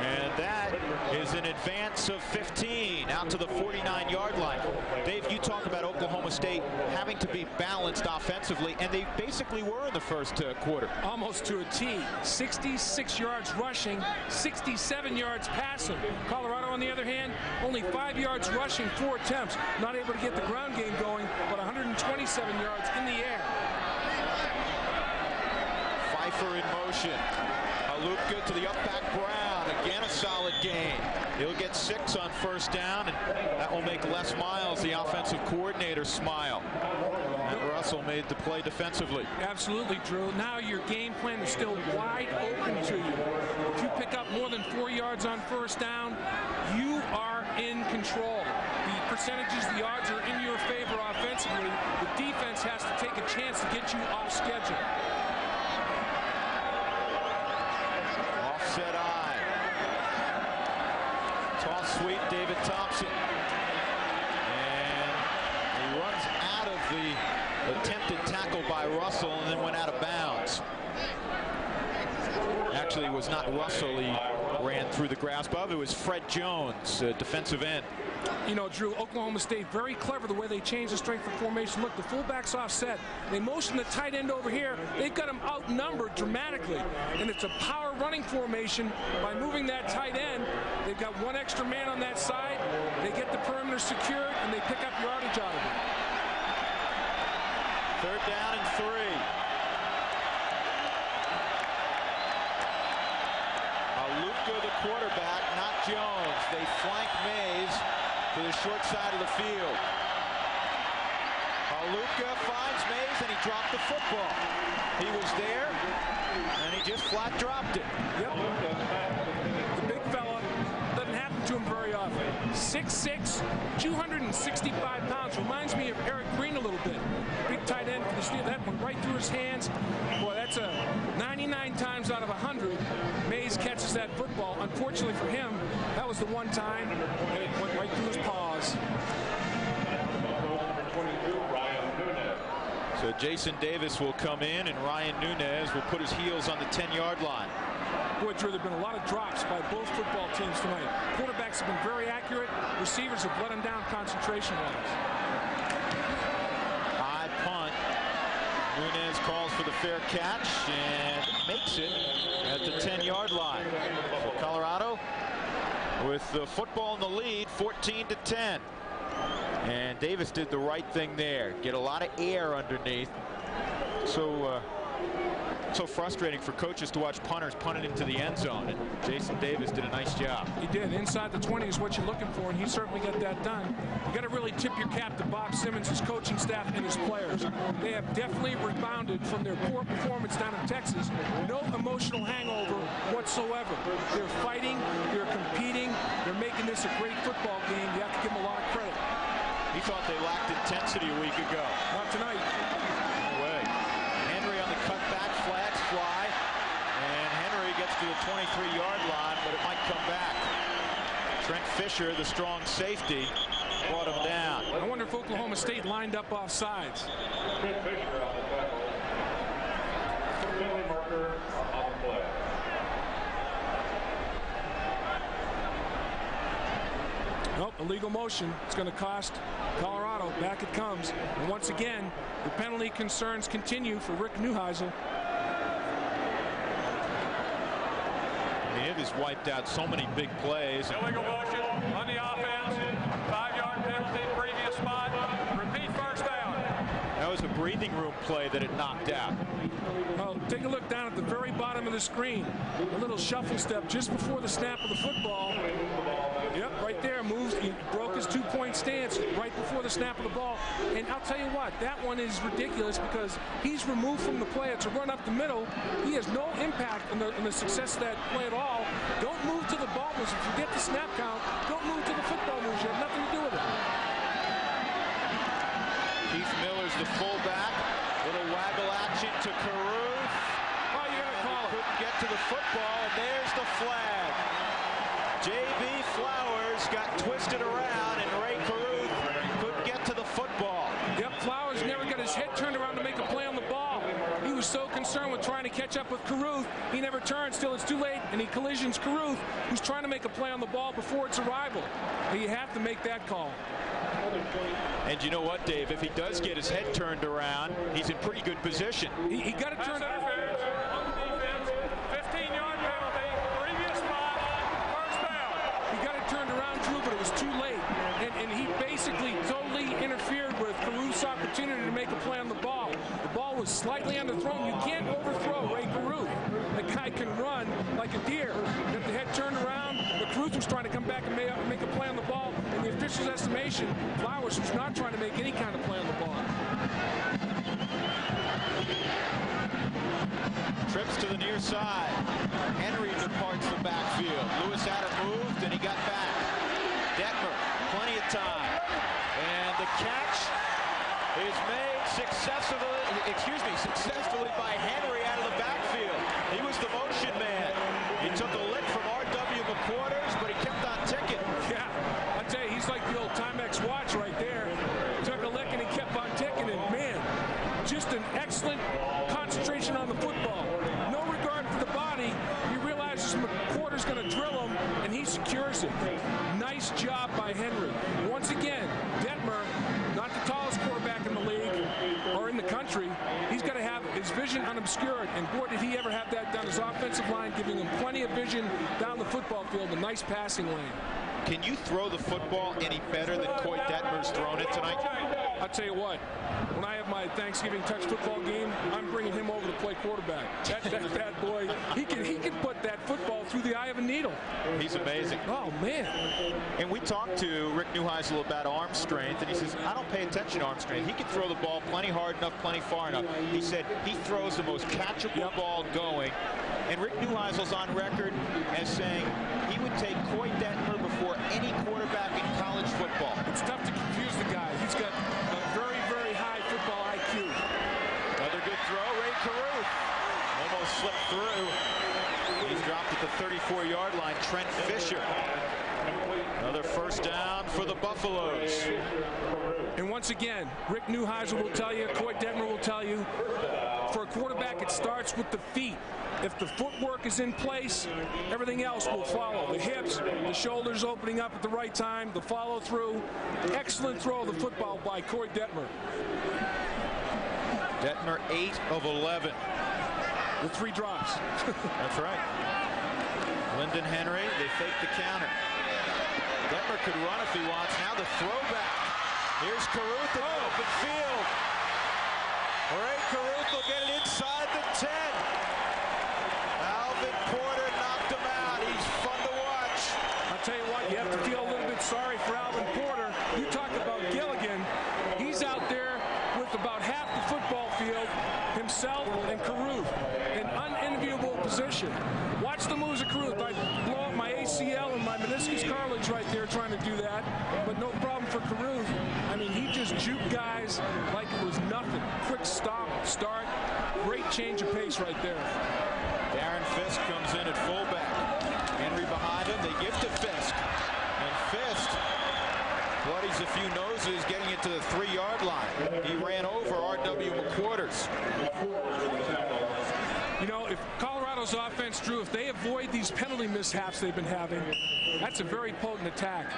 And that is an advance of 15 out to the 49-yard line. Dave, you talk about Oklahoma State having to be balanced offensively, and they basically were in the first uh, quarter. Almost to a T. 66 yards rushing, 67 yards passing. Colorado, on the other hand, only five yards rushing, four attempts. Not able to get the ground game going, but 127 yards in the air. Pfeiffer in motion. Halupka to the up back Brown. Again, a solid game. He'll get six on first down, and that will make Les Miles, the offensive coordinator, smile. And Russell made the play defensively. Absolutely, Drew. Now your game plan is still wide open to you. If you pick up more than four yards on first down, you are in control. The percentages, the odds are in your favor offensively. The defense has to take a chance to get you off schedule. Offset I. Toss sweep, David Thompson. And he runs out of the attempted tackle by Russell and then went out of bounds. Actually, it was not Russell he ran through the grasp of. It was Fred Jones, defensive end. You know, Drew, Oklahoma State, very clever the way they changed the strength of formation. Look, the fullback's offset. They motion the tight end over here. They've got him outnumbered dramatically. And it's a power running formation. By moving that tight end, they've got one extra man on that side. They get the perimeter secured, and they pick up yardage out of it. Third down and three. Halupka, the quarterback, not Jones. They flank Mayes to the short side of the field. Halupka finds Mayes and he dropped the football. He was there and he just flat dropped it. Yep. The big fella doesn't happen to him very often. 6'6", 265 pounds. Reminds me of Eric Green a little bit. Big tight end for the Steelers. That one right through his hands. Boy, that's a 99 times out of 100. Mayes catches that football. Unfortunately for him, that was the one time it went right through his paws. So Jason Davis will come in and Ryan Nunez will put his heels on the 10-yard line. Boy, Drew, there have been a lot of drops by both football teams tonight. Quarterbacks have been very accurate. Receivers have let them down concentration-wise. High punt. Nunez calls for the fair catch and makes it at the 10-yard line. So Colorado with the football in the lead, 14 to 10. And Davis did the right thing there. Get a lot of air underneath. So uh, so frustrating for coaches to watch punters punt it into the end zone. And Jason Davis did a nice job. He did. Inside the 20 is what you're looking for, and he certainly got that done. You got to really tip your cap to Bob Simmons, his coaching staff, and his players. They have definitely rebounded from their poor performance down in Texas. No emotional hangover whatsoever. They're fighting, they're competing, they're making this a great football game. You have to give them a lot of credit. He thought they lacked intensity a week ago. Not tonight. No way. Henry on the cutback, flags fly, and Henry gets to the 23-yard line, but it might come back. Trent Fisher, the strong safety, brought him down. I wonder if Oklahoma State lined up off sides. Nope, illegal motion. It's going to cost Colorado. Back it comes. And once again, the penalty concerns continue for Rick Neuheisel. I mean, it has wiped out so many big plays. Illegal motion on the offense. Five-yard penalty, previous spot. Repeat first down. That was a breathing room play that it knocked out. Well, take a look down at the very bottom of the screen. A little shuffle step just before the snap of the football. Yep, right there, moves. He broke his two-point stance right before the snap of the ball. And I'll tell you what, that one is ridiculous because he's removed from the play. It's a run up the middle. He has no impact on the, on the success of that play at all. Don't move to the ball moves. get the snap count. Don't move to the football moves. You have nothing to do with it. Keith Miller's the fullback. Little waggle action to Carruth. Oh, you gotta call it. Couldn't get to the football, and there's the flag. J.B. Flowers got twisted around, and Rae Carruth couldn't get to the football. Yep, Flowers never got his head turned around to make a play on the ball. He was so concerned with trying to catch up with Carruth, he never turns till it's too late, and he collisions Carruth, who's trying to make a play on the ball before its arrival. And you have to make that call. And you know what, Dave? If he does get his head turned around, he's in pretty good position. He, he got it turned Pass interference on the defense. 15-yard penalty. Previous spot. First down. He got it turned around, Drew, but it was too late. And, and he basically totally interfered with Carruth's opportunity to make a play on the ball. Was slightly underthrown. You can't overthrow Rae Carruth. The guy can run like a deer. Got the head turned around. But was trying to come back and make, make a play on the ball. In the official's estimation, Flowers was not trying to make any kind of play on the ball. Trips to the near side. Henry departs the backfield. Lewis had it moved, and he got back. Detmer, plenty of time. And the catch is made successfully, excuse me, successfully by Henry out of the backfield. He was the motion man. He took a lick from R.W. McQuarters, but he kept on ticking. Yeah, I tell you, he's like the old Timex watch right there. Took a lick and he kept on ticking, and man, just an excellent concentration on the football. No regard for the body. He realizes McQuarter's going to drill him, and he secures it. Nice job by Henry. Once again, Detmer, not the tallest quarterback in the league or in the country. He's got to have his vision unobscured, and boy, did he ever have that done. His offensive line giving him plenty of vision down the football field, a nice passing lane. Can you throw the football any better than Koy Detmer's thrown it tonight? I'll tell you what, when I have my Thanksgiving touch football game, I'm bringing him over to play quarterback. That, that bad boy, he can he can put that football through the eye of a needle. He's amazing. Oh, man. And we talked to Rick Neuheisel about arm strength, and he says, I don't pay attention to arm strength. He can throw the ball plenty hard enough, plenty far enough. He said he throws the most catchable ball going. And Rick Neuheisel's on record as saying he would take Koy Detmer before any quarterback for the Buffaloes. And once again, Rick Neuheisel will tell you, Koy Detmer will tell you, for a quarterback, it starts with the feet. If the footwork is in place, everything else will follow. The hips, the shoulders opening up at the right time, the follow through. Excellent throw of the football by Koy Detmer. Detmer 8 of 11. With three drops. *laughs* That's right. Lendon Henry, they fake the counter. Detmer could run if he wants. Now the throwback. Here's Carruth in the oh. open field. Rae Carruth will get it inside the 10. Halves they've been having. That's a very potent attack.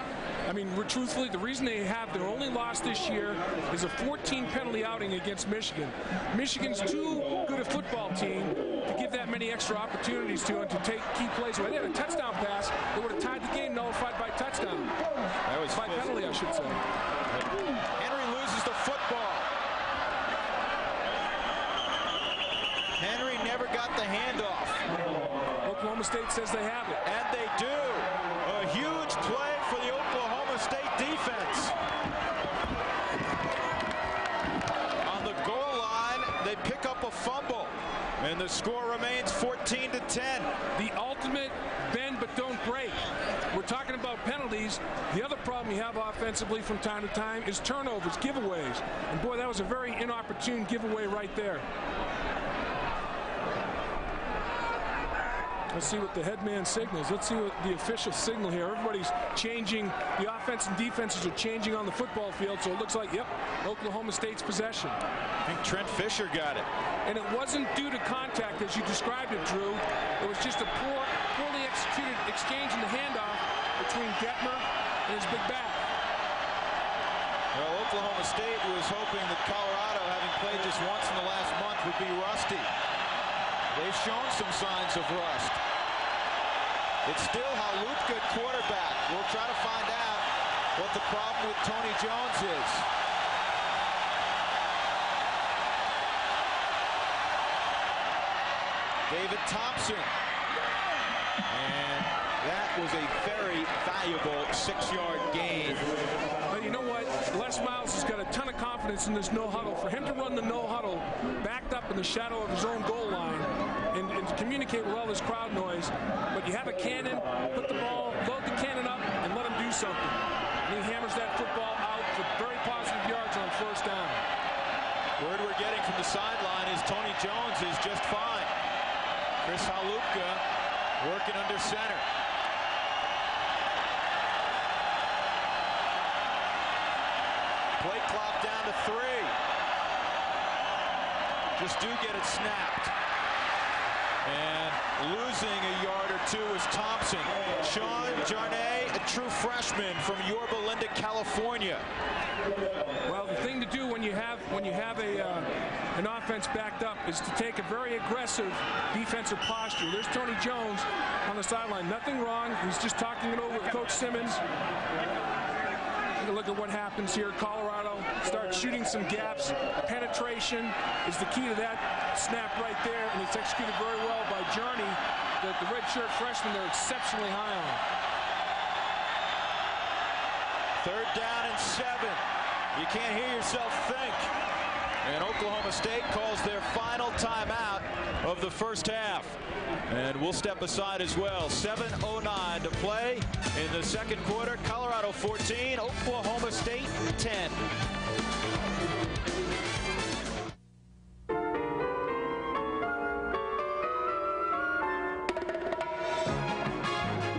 I mean, truthfully, the reason they have their only loss this year is a 14 penalty outing against Michigan. Michigan's too good a football team to give that many extra opportunities to and to take key plays away. They had a touchdown pass that would have tied the game nullified by touchdown. That was by close. penalty, I should say. Henry loses the football. Henry never got the handoff. Oklahoma State says they have it. And they do. A huge play for the Oklahoma State defense. On the goal line, they pick up a fumble. And the score remains 14 to 10. The ultimate bend but don't break. We're talking about penalties. The other problem you have offensively from time to time is turnovers, giveaways. And boy, that was a very inopportune giveaway right there. Let's see what the headman signals. Let's see what the official signal here. Everybody's changing. The offense and defenses are changing on the football field. So it looks like, yep, Oklahoma State's possession. I think Trent Fisher got it. And it wasn't due to contact as you described it, Drew. It was just a poor, poorly executed exchange in the handoff between Detmer and his big back. Well, Oklahoma State was hoping that Colorado, having played just once in the last month, would be rusty. They've shown some signs of rust. It's still Halupka quarterback. We'll try to find out what the problem with Tony Jones is. David Thompson. And that was a very valuable six-yard gain. But you know what? Les Miles has got a ton of confidence in this no huddle. For him to run the no huddle backed up in the shadow of his own goal line and, and communicate with all this crowd noise. But you have a cannon, put the ball, load the cannon up, and let him do something. And he hammers that football out for very positive yards on first down. Word we're getting from the sideline is Tony Jones is just fine. Chris Halupka working under center. Play clock down to three. Just do get it snapped. Losing a yard or two is Thompson. Sean Jarnay, a true freshman from Yorba Linda, California. Well, the thing to do when you have when you have a uh, an offense backed up is to take a very aggressive defensive posture. There's Tony Jones on the sideline. Nothing wrong. He's just talking it over with Coach Simmons. Take a look at what happens here. Colorado starts shooting some gaps. Penetration is the key to that snap right there, and it's executed very well by Journey. The, the redshirt freshman they're exceptionally high on. Third down and seven. You can't hear yourself think. And Oklahoma State calls their final timeout of the first half. And we'll step aside as well. 7.09 to play in the second quarter. Colorado 14, Oklahoma State 10.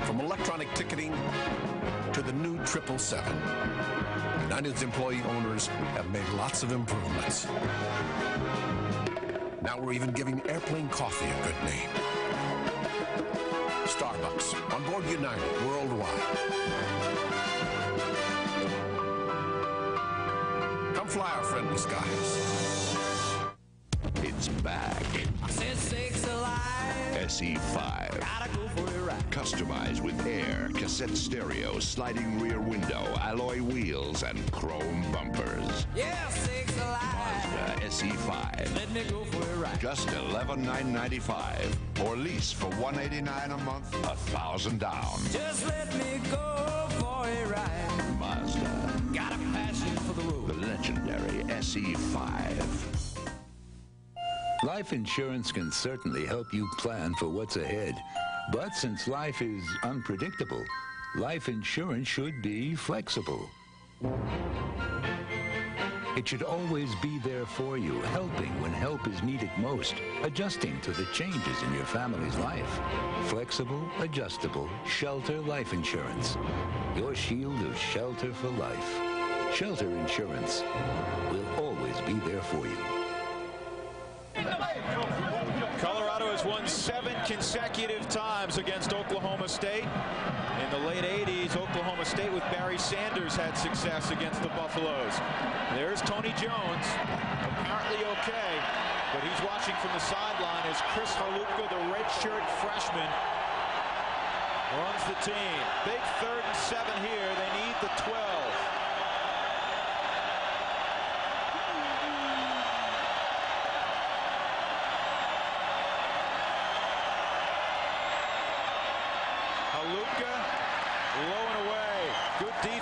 From electronic ticketing to the new 777. United's employee owners have made lots of improvements. Now we're even giving airplane coffee a good name. Starbucks, on board United worldwide. Come fly our friendly skies. It's back. SE5. Customized with air, cassette stereo, sliding rear window, alloy wheels, and chrome bumpers. Yeah, six alive. Mazda SE5. Let me go for a ride. Just 11,995. Or lease for 189 a month, a thousand down. Just let me go for a ride. Mazda. Got a passion for the road. The legendary SE5. Life insurance can certainly help you plan for what's ahead. But since life is unpredictable, life insurance should be flexible. It should always be there for you, helping when help is needed most, adjusting to the changes in your family's life. Flexible, adjustable, shelter life insurance. Your shield of shelter for life. Shelter Insurance will always be there for you. Colorado has won seven consecutive times against Oklahoma State. In the late 80s, Oklahoma State with Barry Sanders had success against the Buffaloes. There's Tony Jones, apparently okay, but he's watching from the sideline as Chris Halupka, the redshirt freshman, runs the team. Big third and seven here. They need the 12.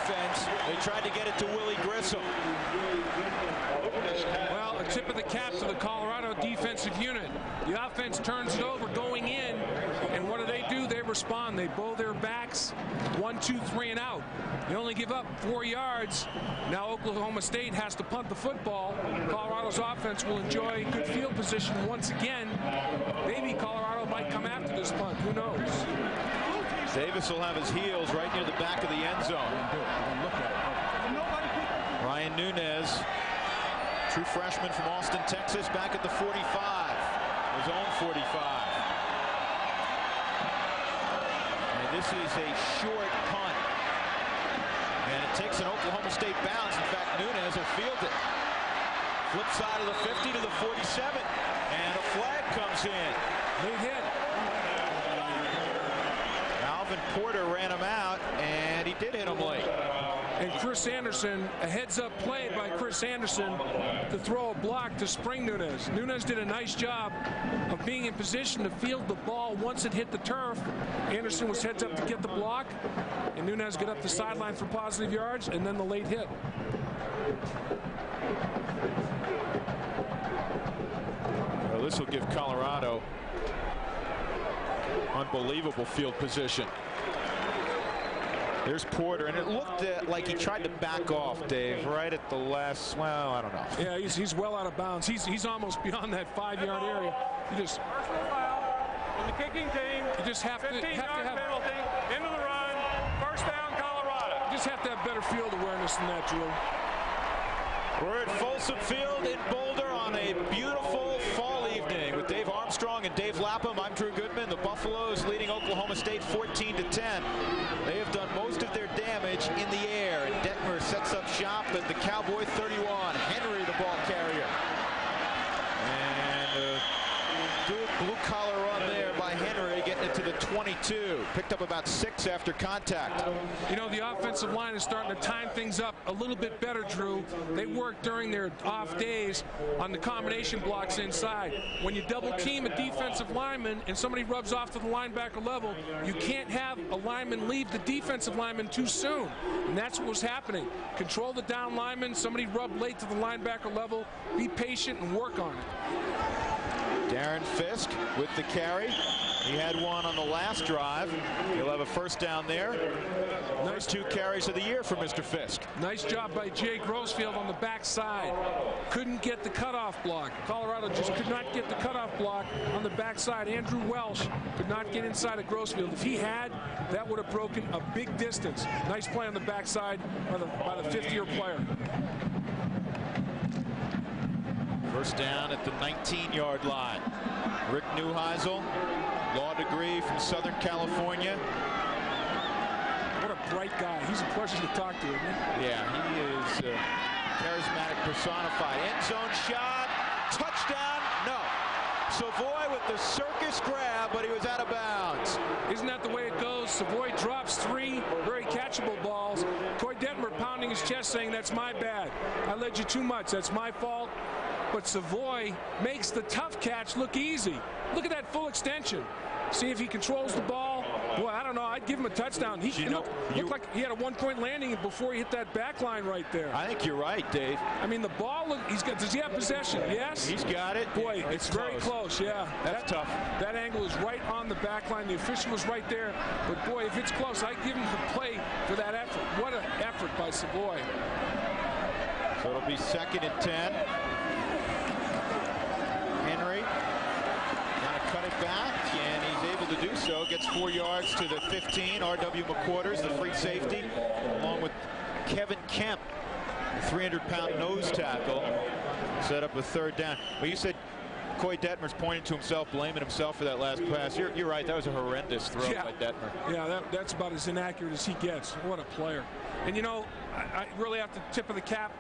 offense. They tried to get it to Willie Grissom. Well, a tip of the cap to the Colorado defensive unit. The offense turns it over going in, and what do they do? They respond. They bow their backs. One, two, three, and out. They only give up four yards. Now Oklahoma State has to punt the football. Colorado's offense will enjoy good field position once again. Maybe Colorado might come after this punt. Who knows? Davis will have his heels right near the back of the end zone. Ryan Nunez, true freshman from Austin, Texas, back at the 45, his own 45. And this is a short punt. And it takes an Oklahoma State bounce. In fact, Nunez will field it. Flip side of the 50 to the 47. And a flag comes in. Late hit. Alvin Porter ran him out, and he did hit him late. And Chris Anderson, a heads-up play by Chris Anderson to throw a block to spring Nunez. Nunez did a nice job of being in position to field the ball once it hit the turf. Anderson was heads up to get the block, and Nunez got up the sideline for positive yards, and then the late hit. Well, this will give Colorado unbelievable field position. There's Porter, and it looked uh, like he tried to back off, Dave, right at the last, well, I don't know. Yeah, he's, he's well out of bounds. He's, he's almost beyond that five-yard area. You just, Personal foul on the kicking team. you just have to, have 15 to yard have, penalty. Into the run. First down, Colorado. you just have to have better field awareness than that, Drew. We're at Folsom Field in Boulder on a beautiful fall evening with Dave Armstrong and Dave Lapham. I'm Drew Goodman. The Buffaloes leading Oklahoma State 14 to 10. They have done most of their damage in the air. And Detmer sets up shop at the Cowboy 31. Henry, the ball carrier. And a good blue collar run there by Henry, getting it to the 22. Picked up about six after contact. You know, the offensive line is starting to time things up a little bit better, Drew. They work during their off days on the combination blocks inside. When you double team a defensive lineman and somebody rubs off to the linebacker level, you can't have a lineman leave the defensive lineman too soon. And that's what was happening. Control the down lineman, somebody rub late to the linebacker level, be patient and work on it. Darren Fisk with the carry. He had one on the last drive. He'll have a first down there. Nice two carries of the year for Mr. Fisk. Nice job by Jake Rosefield on the backside. Couldn't get the cutoff block. Colorado just could not get the cutoff block on the backside. Andrew Welsh could not get inside of Grossfield. If he had, that would have broken a big distance. Nice play on the backside by the, by the fifth-year player. First down at the 19-yard line. Rick Neuheisel, law degree from Southern California. What a bright guy. He's a pleasure to talk to, isn't he? Yeah, he is uh, charismatic personified. End zone shot, touchdown, no. Savoy with the circus grab, but he was out of bounds. Isn't that the way it goes? Savoy drops three very catchable balls. Koy Detmer pounding his chest saying, that's my bad. I led you too much. That's my fault. But Savoy makes the tough catch look easy. Look at that full extension. See if he controls the ball. Boy, I don't know. I'd give him a touchdown. He You know, looked, you- looked like he had a one-point landing before he hit that back line right there. I think you're right, Dave. I mean, the ball, he's got, does he have possession? Yes? He's got it. Boy, it's, It's very close. yeah. That's that, tough. That angle is right on the back line. The official was right there. But boy, if it's close, I give him the play for that effort. What an effort by Savoy. So it'll be second and 10. Henry going to cut it back, and he's able to do so. Gets four yards to the 15. R.W. McQuarters, the free safety, along with Kevin Kemp, 300-pound nose tackle, set up a third down. Well, you said Koy Detmer's pointing to himself, blaming himself for that last pass. You're, you're right. That was a horrendous throw Yeah. by Detmer. Yeah, that, that's about as inaccurate as he gets. What a player. And you know, I, I really have to tip of the cap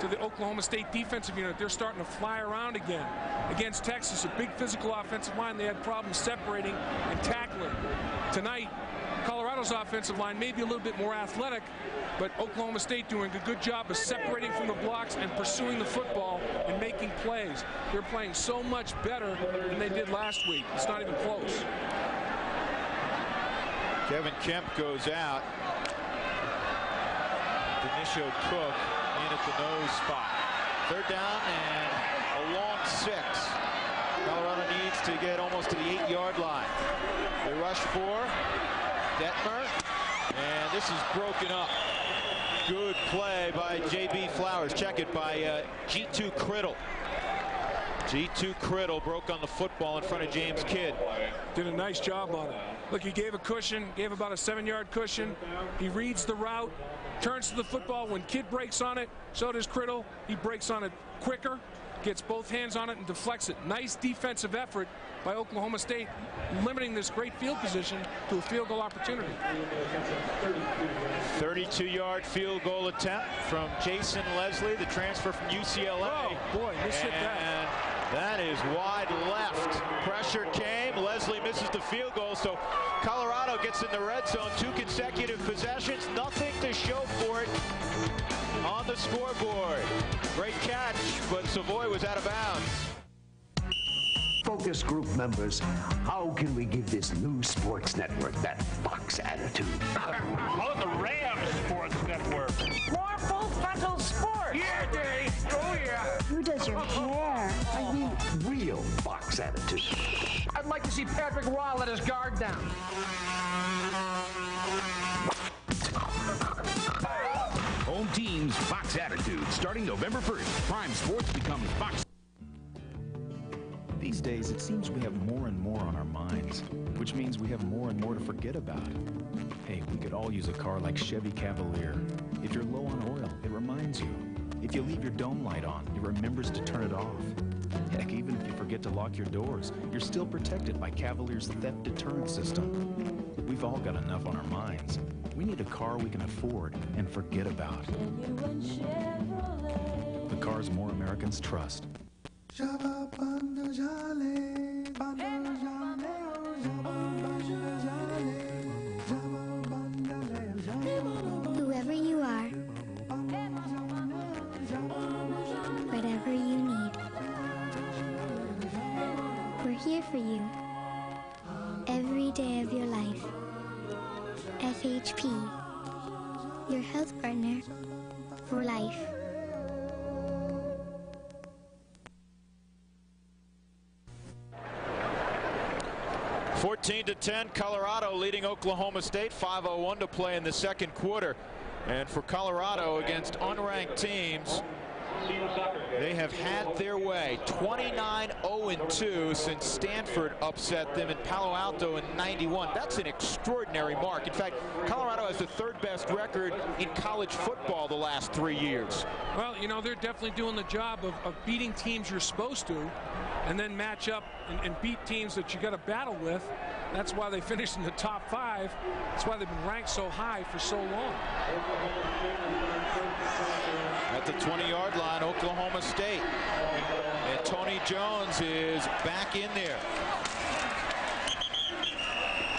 to the Oklahoma State defensive unit. They're starting to fly around again. Against Texas, a big physical offensive line. They had problems separating and tackling. Tonight, Colorado's offensive line may be a little bit more athletic, but Oklahoma State doing a good job of separating from the blocks and pursuing the football and making plays. They're playing so much better than they did last week. It's not even close. Kevin Kemp goes out. Dasho Cook in at the nose spot. Third down and a long six. Colorado needs to get almost to the eight-yard line. They rush for Detmer, and this is broken up. Good play by J.B. Flowers. Check it by uh, G2 Criddle. G2 Criddle broke on the football in front of James Kidd. Did a nice job on it. Look, he gave a cushion, gave about a seven-yard cushion. He reads the route, turns to the football. When Kidd breaks on it, so does Criddle. He breaks on it quicker, gets both hands on it and deflects it. Nice defensive effort by Oklahoma State, limiting this great field position to a field goal opportunity. 32-yard field goal attempt from Jason Leslie, the transfer from UCLA. Oh, boy, that. And that is wide left. Pressure came. Leslie misses the field goal, so Colorado gets in the red zone. Two consecutive possessions. Nothing to show for it on the scoreboard. Great catch, but Savoy was out of bounds. Focus group members, how can we give this new sports network that Fox attitude? *laughs* Call it the Rams Sports Network. More full frontal sports. Yeah, Dave. Yeah. Who does your hair? I mean, Real Fox attitude. I'd like to see Patrick Roy let his guard down. Home team's Fox Attitude, starting November 1st. Prime Sports becomes Fox. These days, it seems we have more and more on our minds, which means we have more and more to forget about. Hey, we could all use a car like Chevy Cavalier. If you're low on oil, it reminds you. If you leave your dome light on, it remembers to turn it off. Heck, even if you forget to lock your doors, you're still protected by Cavalier's theft deterrent system. We've all got enough on our minds. We need a car we can afford and forget about. The cars more Americans trust. We're here for you every day of your life. FHP, your health partner for life. 14 to 10, Colorado leading Oklahoma State. 5:01 to play in the second quarter, and for Colorado against unranked teams, they have had their way. 29-0-2 since Stanford upset them in Palo Alto in 91. That's an extraordinary mark. In fact, Colorado has the third best record in college football the last three years. Well, you know, they're definitely doing the job of, of beating teams you're supposed to and then match up and, and beat teams that you got to battle with. That's why they finished in the top five. That's why they've been ranked so high for so long. The 20-yard line, Oklahoma State. And Tony Jones is back in there.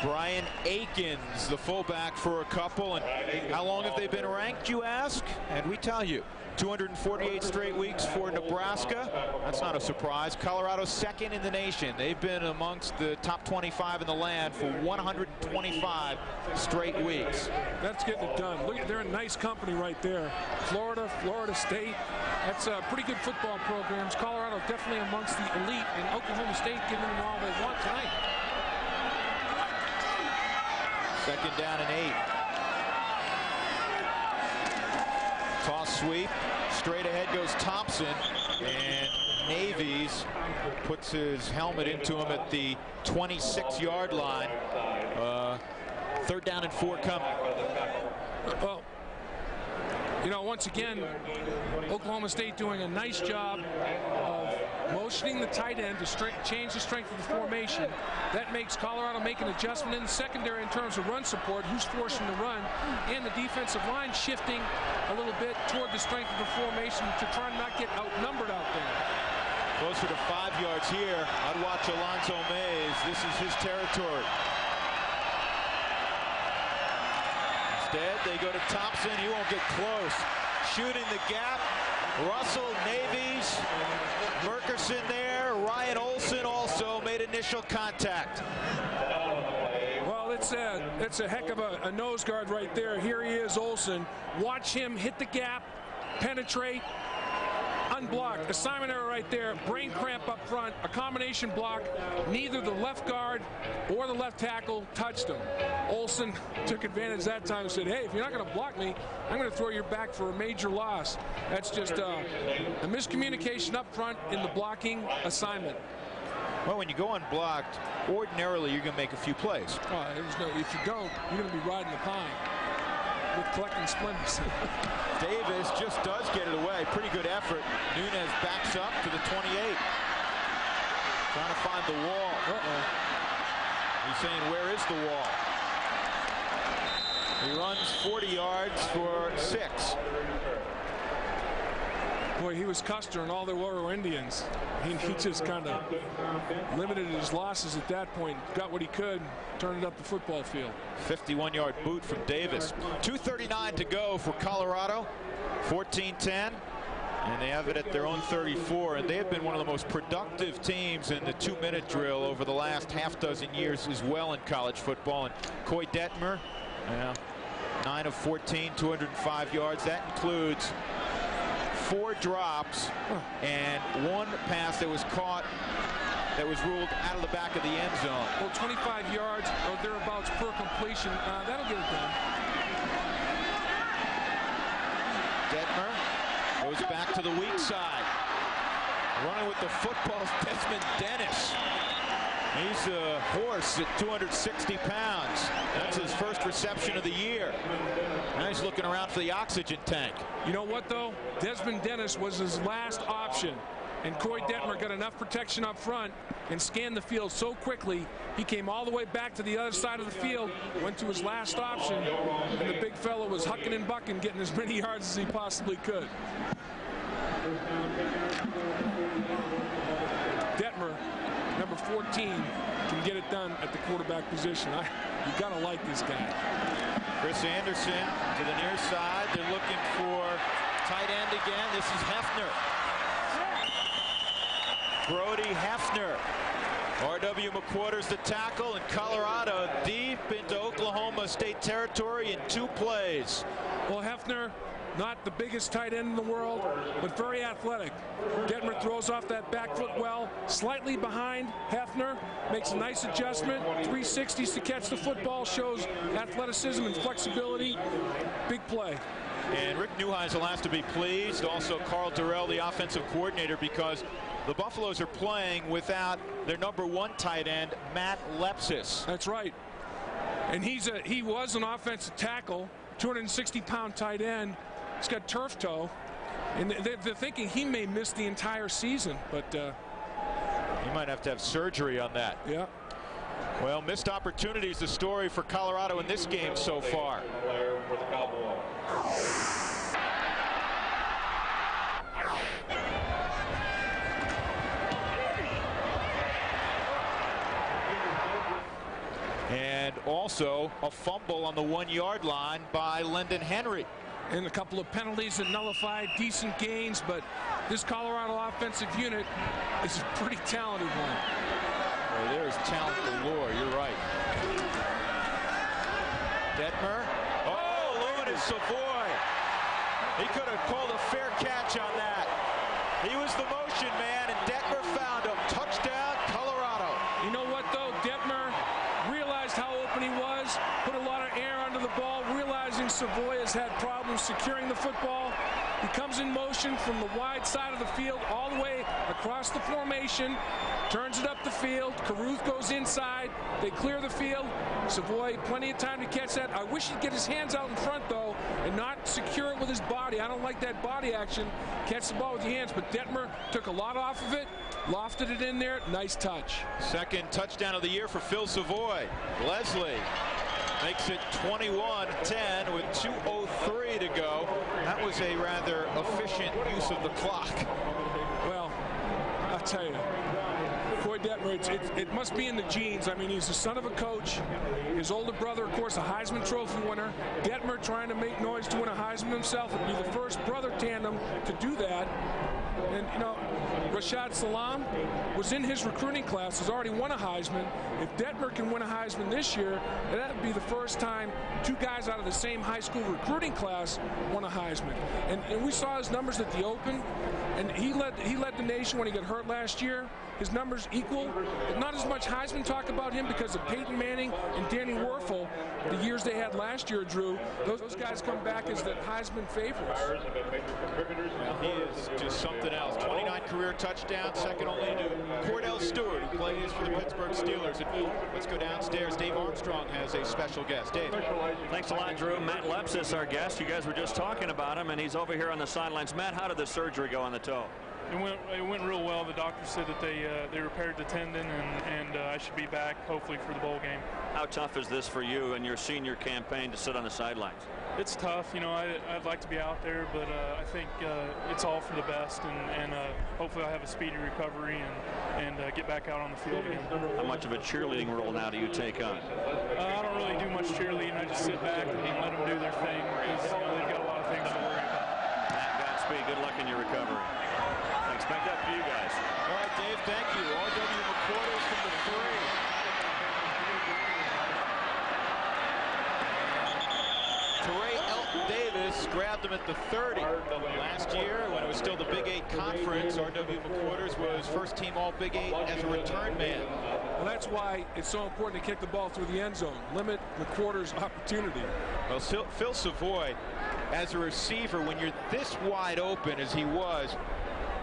Brian Akins, the fullback for a couple. And how long have they been ranked, you ask? And we tell you, 248 straight weeks for Nebraska. That's not a surprise. Colorado second in the nation. They've been amongst the top 25 in the land for 125 straight weeks. That's getting it done. Look, they're in nice company right there. Florida, Florida State. That's uh, pretty good football programs. Colorado definitely amongst the elite, and Oklahoma State giving them all they want tonight. Second down and eight. Toss sweep. Straight ahead goes Thompson. And Navies puts his helmet into him at the 26-yard line. Uh, third down and four coming. Well, you know, once again, Oklahoma State doing a nice job of motioning the tight end to change the strength of the formation. That makes Colorado make an adjustment in the secondary in terms of run support, who's forcing the run, and the defensive line shifting a little bit toward the strength of the formation to try and not get outnumbered out there. Closer to five yards here. I'd watch Alonzo Mayes. This is his territory. Instead, they go to Thompson. He won't get close. Shooting the gap. Russell, Navies, Merkerson there. Ryan Olson also made initial contact. Well, it's a, it's a heck of a, a nose guard right there. Here he is, Olson. Watch him hit the gap, penetrate, unblocked. Assignment error right there. Brain cramp up front. A combination block. Neither the left guard or the left tackle touched him. Olson took advantage that time and said, hey, if you're not going to block me, I'm going to throw your back for a major loss. That's just uh, a miscommunication up front in the blocking assignment. Well, when you go unblocked, ordinarily you're going to make a few plays. Uh, no, if you don't, you're going to be riding the pine with collecting splendors. *laughs* Davis just does get it away. Pretty good effort. Nunez backs up to the 28. Trying to find the wall. Uh-oh. He's saying, where is the wall? He runs 40 yards for six. Boy, he was Custer and all there were Indians. He, he just kind of limited his losses at that point. Got what he could, turned it up the football field. 51-yard boot from Davis. 2.39 to go for Colorado. 14-10. And they have it at their own 34. And they have been one of the most productive teams in the two-minute drill over the last half dozen years as well in college football. And Koy Detmer, yeah, 9 of 14, 205 yards. That includes four drops and one pass that was caught that was ruled out of the back of the end zone. Well, 25 yards or thereabouts per completion. Uh, that'll get it done. Detmer goes back to the weak side. Running with the football is Desmond Dennis. He's a horse at 260 pounds. That's his first reception of the year. Now he's looking around for the oxygen tank. You know what, though? Desmond Dennis was his last option. And Koy Detmer got enough protection up front and scanned the field so quickly, he came all the way back to the other side of the field, went to his last option, and the big fellow was hucking and bucking, getting as many *laughs* yards as he possibly could. Detmer, 14, can get it done at the quarterback position. I, you got to like this guy. Chris Anderson to the near side. They're looking for tight end again. This is Hefner. Brody Hefner. R.W. McQuarters the tackle, and Colorado deep into Oklahoma State territory in two plays. Well, Hefner, not the biggest tight end in the world, but very athletic. Detmer throws off that back foot well, slightly behind Hefner, makes a nice adjustment, 360s to catch the football, shows athleticism and flexibility. Big play. And Rick Neuheisel has to be pleased. Also, Karl Dorrell, the offensive coordinator, because the Buffaloes are playing without their number one tight end, Matt Lepsis. That's right. And he's a he was an offensive tackle, 260-pound tight end. He's got turf toe. And they're, thinking he may miss the entire season, but uh, he might have to have surgery on that. Yeah. Well, missed opportunities, the story for Colorado in this game so far. And also a fumble on the one-yard line by Lendon Henry. And a couple of penalties that nullified decent gains, but this Colorado offensive unit is a pretty talented one. Oh, there's talent galore. You're right. Detmer. Oh, Luminous Savoy. He could have called a fair catch on that. He was the motion man, and Detmer found him. Touchdown, Colorado. You know what, though? Detmer realized how open he was, put a lot of air under the ball, realizing Savoy has had problems securing the football. He comes in motion from the wide side of the field all the way across the formation, turns it up the field. Carruth goes inside. They clear the field. Savoy, plenty of time to catch that. I wish he'd get his hands out in front, though, and not secure it with his body. I don't like that body action. Catch the ball with your hands, but Detmer took a lot off of it, lofted it in there. Nice touch. Second touchdown of the year for Phil Savoy. Leslie makes it 21-10 with 2.03 to go. That was a rather efficient use of the clock. Well, I'll tell you, Koy Detmer, it's, it, it must be in the genes. I mean, he's the son of a coach. His older brother, of course, a Heisman Trophy winner. Detmer trying to make noise to win a Heisman himself. It'd be the first brother tandem to do that. And, you know, Rashaan Salaam was in his recruiting class, has already won a Heisman. If Detmer can win a Heisman this year, that would be the first time two guys out of the same high school recruiting class won a Heisman. And, and we saw his numbers at the Open, and he led he led the nation when he got hurt last year. His numbers equal. Not as much Heisman talk about him because of Peyton Manning and Danny Wuerffel. The years they had last year, Drew, those, those guys come back as the Heisman favorites. He is just something else. 29 career touchdowns, second only to Kordell Stewart, who plays for the Pittsburgh Steelers. And let's go downstairs. Dave Armstrong has a special guest. Dave. Thanks a lot, Drew. Matt Lepsis, our guest. You guys were just talking about him, and he's over here on the sidelines. Matt, how did the surgery go on the toe? It went it went real well. The doctor said that they uh, they repaired the tendon and and uh, I should be back hopefully for the bowl game. How tough is this for you and your senior campaign to sit on the sidelines? It's tough, you know. I, would like to be out there, but uh, I think uh, it's all for the best, and, and uh, hopefully I have a speedy recovery and and uh, get back out on the field again. How much of a cheerleading role now do you take on? I don't really do much cheerleading. I just sit back and let them do their thing you know, they've got a lot of things to worry about. Matt Godspeed. Good luck in your recovery. Expect that for you guys. All right, Dave, thank you. R.W. McQuarters from the three. Teray Elton Davis grabbed him at the 30. Last year, when it was still the Big Eight Conference, R.W. McQuarters was first team All Big Eight as a return man. Well, that's why it's so important to kick the ball through the end zone. Limit McQuarters' opportunity. Well, Phil Savoy, as a receiver, when you're this wide open as he was,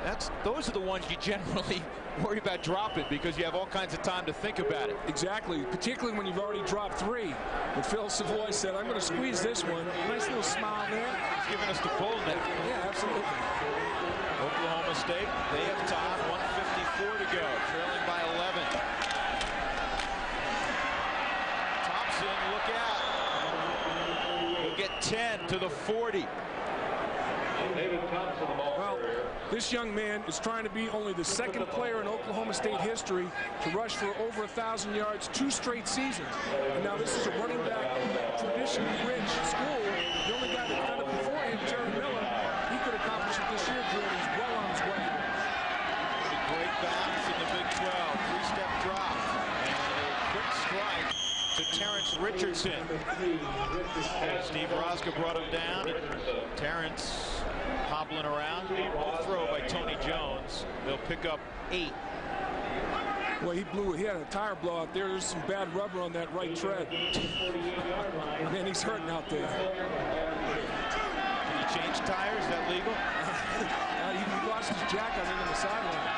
that's those are the ones you generally worry about dropping because you have all kinds of time to think about it. Exactly, particularly when you've already dropped three. And Phil Savoy said, I'm going to squeeze this one. Nice little smile there. He's giving us the bull neck. Yeah, absolutely. Oklahoma State, they have time. 154 to go, trailing by 11. Thompson, look out. We'll get 10 to the 40. Well, this young man is trying to be only the second player in Oklahoma State history to rush for over a 1,000 yards two straight seasons. And now this is a running back tradition-rich school. The only guy that done it before him, Terry Miller, he could accomplish it this year, and he's well on his way. Great bounce in the Big 12. Three-step drop. And a quick strike to Terrence Richardson. Steve Rosca brought him down. Terrence hobbling around. Good throw by Tony Jones. They'll pick up eight. Well, he blew it. He had a tire blowout there. There's some bad rubber on that right tread. *laughs* Man, he's hurting out there. Can you change tires? Is that legal? *laughs* uh, he lost his jack, I think, on the sideline.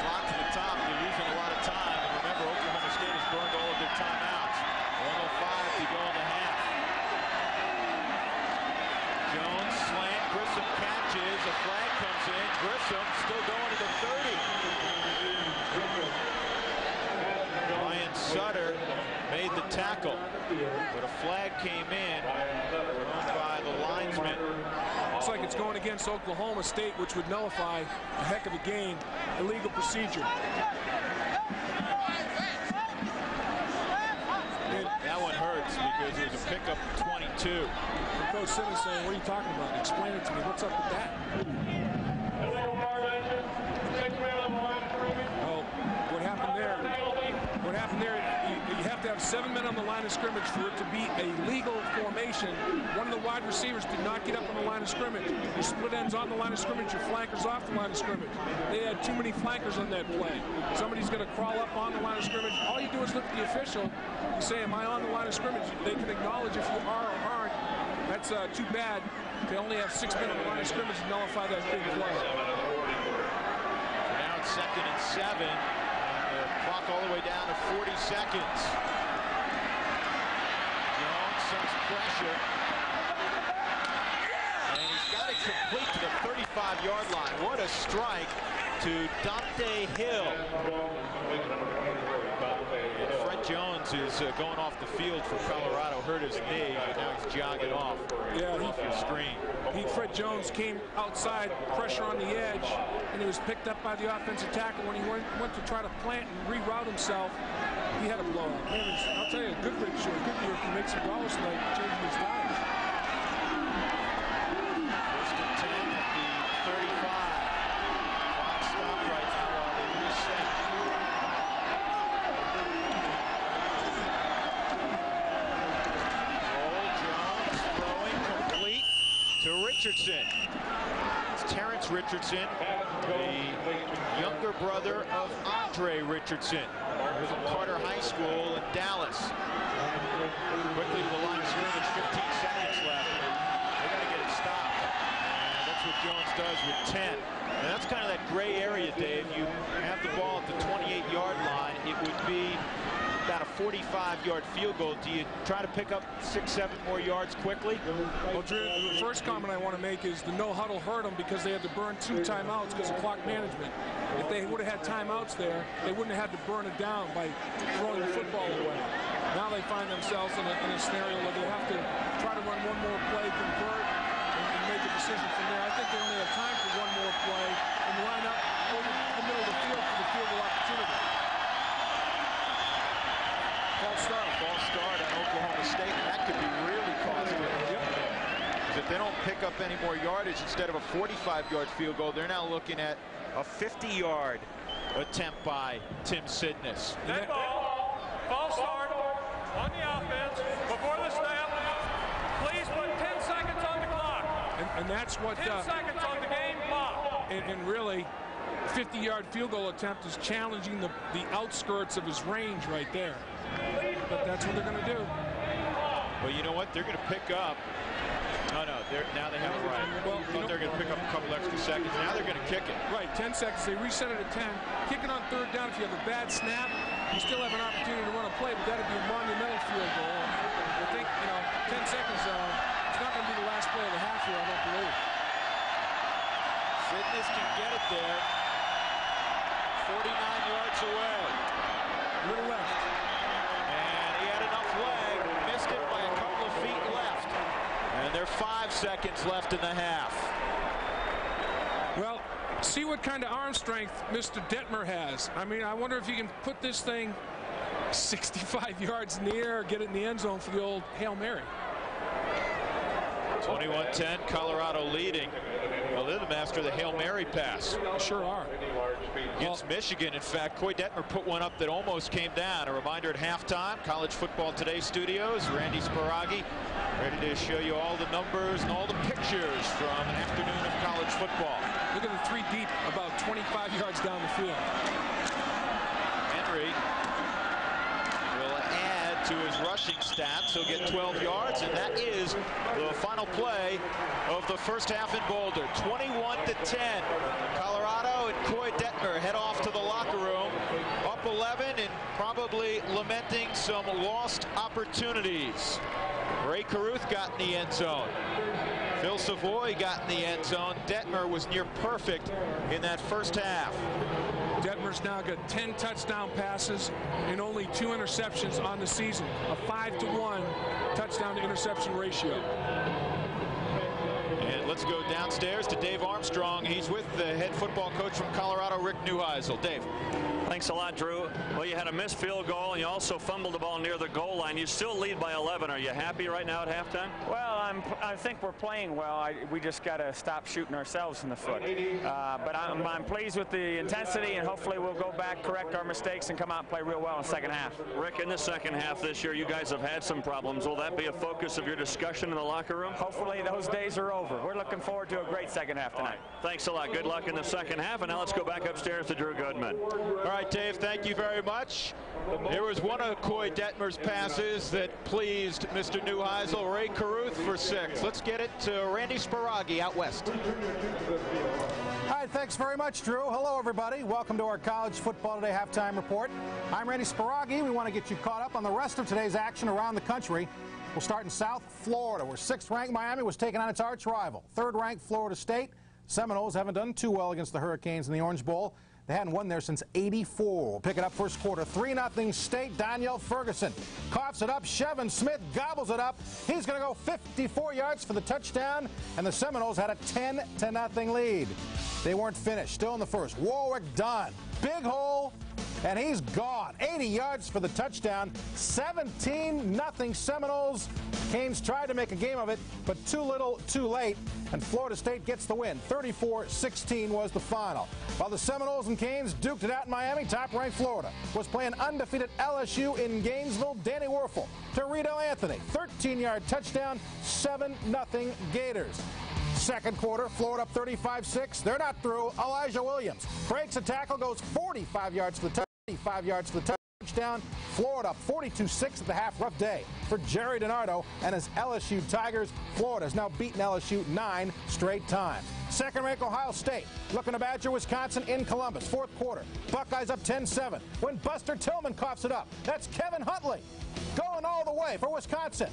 Slot to the top. They're using a lot of time. And remember, Oklahoma State has burned all of their timeouts. 105 to go in the half. Jones slant. Grissom catches. A flag comes in. Grissom still going to the 30. Ryan Sutter made the tackle. But a flag came in by the linesman. Looks like it's going against Oklahoma State, which would nullify a heck of a game. Illegal procedure. That one hurts because it was a pickup 22. Coach Simmons saying, what are you talking about? Explain it to me. What's up with that? Well, what happened there, what happened there, you, you have to have seven men on the line of scrimmage for it to be a legal formation. One of the wide receivers did not get up on the line of scrimmage. Your split ends on the line of scrimmage, your flankers off the line of scrimmage. They had too many flankers on that play. Somebody's going to crawl up on the line of scrimmage. All you do is look at the official. You say, am I on the line of scrimmage? They can acknowledge if you are or aren't. That's uh, too bad. They only have six men on the line of scrimmage to nullify that big play. Now it's second and seven. And the clock all the way down to 40 seconds. Pressure. And he's got it complete to the 35-yard line. What a strike to Dante Hill. Fred Jones is uh, going off the field for Colorado, hurt his knee, but now he's jogging off. Yeah, he, off the screen. He, Fred Jones came outside, pressure on the edge, and he was picked up by the offensive tackle. When he went, went to try to plant and reroute himself, he had a low. Man, I'll tell you, a good rib shot. Good year Goodyear can make some dollars tonight and change his life. First at the 35. Clock stopped right now while they reset. Roll Jones throwing complete to Richardson. It's Terrence Richardson, the younger brother of Andre Richardson. Carter High School in Dallas. Quickly to the line of scrimmage, 15 seconds left. They got to get it stopped. And that's what Jones does with 10. And that's kind of that gray area, Dave. You have the ball at the 28-yard line. It would be about a 45-yard field goal. Do you try to pick up six, seven more yards quickly? Well, Drew, the first comment I want to make is the no huddle hurt them because they had to burn two timeouts because of clock management. If they would have had timeouts there, they wouldn't have had to burn it down by throwing the football away. Now they find themselves in a, in a scenario where they have to try to run one more play, convert, and, and make a decision from there. I think they only have time for one more play and line up over the middle of the field for the field goal opportunity. False start. False start on Oklahoma State. That could be really costly. If they don't pick up any more yardage instead of a 45-yard field goal, they're now looking at a 50-yard attempt by Tim Sidness. Dead ball. False start on the offense before the snap. Please put 10 seconds on the clock. And, and that's what 10 uh, seconds on the game clock. and, and really 50-yard field goal attempt is challenging the, the outskirts of his range right there. But that's what they're going to do. Well, you know what? They're going to pick up. Oh, no. They're, now they have it right. Well, Thought they're going to pick up a couple extra seconds. Now they're going to kick it. Right, 10 seconds. They reset it at 10. Kick it on third down. If you have a bad snap, you still have an opportunity to run a play, but that'd be a monumental field goal. I think, you know, 10 seconds, uh, it's not going to be the last play of the half here, I don't believe. Sidness can get it there. 49 yards away. Little left. And he had enough leg. Missed it by a couple of feet left. And there are five seconds left in the half. Well, see what kind of arm strength Mr. Detmer has. I mean, I wonder if you can put this thing 65 *laughs* yards in the air, get it in the end zone for the old Hail Mary. 21-10, Colorado leading. Well, they're the master of the Hail Mary pass. Sure are. Against Michigan, in fact, Koy Detmer put one up that almost came down. A reminder at halftime, College Football Today studios, Randy Sparagi, ready to show you all the numbers and all the pictures from an afternoon of college football. Look at the three deep, about 25 yards down the field. Henry will add to his rushing stats. He'll get 12 yards, and that is the final play of the first half in Boulder. 21 to 10. Colorado and Koy Detmer head off to the locker room, up 11 and probably lamenting some lost opportunities. Rae Carruth got in the end zone. Phil Savoy got in the end zone. Detmer was near perfect in that first half. Detmer's now got 10 touchdown passes and only two interceptions on the season. A 5 to 1 touchdown to interception ratio. And let's go downstairs to Dave Armstrong. He's with the head football coach from Colorado, Rick Neuheisel. Dave. Thanks a lot, Drew. Well, you had a missed field goal, and you also fumbled the ball near the goal line. You still lead by 11. Are you happy right now at halftime? Well, I'm, I think we're playing well. I, we just got to stop shooting ourselves in the foot. Uh, but I'm, I'm pleased with the intensity, and hopefully we'll go back, correct our mistakes, and come out and play real well in the second half. Rick, in the second half this year, you guys have had some problems. Will that be a focus of your discussion in the locker room? Hopefully those days are over. We're looking forward to a great second half tonight. Thanks a lot. Good luck in the second half. And now let's go back upstairs to Drew Goodman. All right, Dave, thank you very much. There was one of Koy Detmer's passes that pleased Mr. Neuheisel, Rae Carruth for six. Let's get it to Randy Sparagi out west. All right, thanks very much, Drew. Hello, everybody. Welcome to our College Football Today halftime report. I'm Randy Sparagi. We want to get you caught up on the rest of today's action around the country. We'll start in South Florida, where sixth-ranked Miami was taking on its arch rival, third-ranked Florida State. Seminoles haven't done too well against the Hurricanes in the Orange Bowl. They hadn't won there since 84. We'll pick it up first quarter. 3-0 State. Danyell Ferguson coughs it up. Shevin Smith gobbles it up. He's going to go 54 yards for the touchdown, and the Seminoles had a 10-0 lead. They weren't finished. Still in the first. Warrick Dunn. Big hole, and he's gone. 80 yards for the touchdown. 17-0 Seminoles. Canes tried to make a game of it, but too little, too late, and Florida State gets the win. 34-16 was the final. While the Seminoles and Canes duked it out in Miami, top-ranked Florida was playing undefeated LSU in Gainesville. Danny Wuerffel to Reidel Anthony. 13-yard touchdown, 7-0 Gators. Second quarter, Florida up 35-6. They're not through. Elijah Williams breaks a tackle, goes 45 yards to the touchdown. 45 yards to the touchdown. Florida up 42-6 at the half. Rough day for Jerry DiNardo and his LSU Tigers. Florida has now beaten LSU nine straight times. Second ranked Ohio State looking to badger Wisconsin in Columbus. Fourth quarter, Buckeyes up 10-7 when Buster Tillman coughs it up. That's Kevin Huntley going all the way for Wisconsin.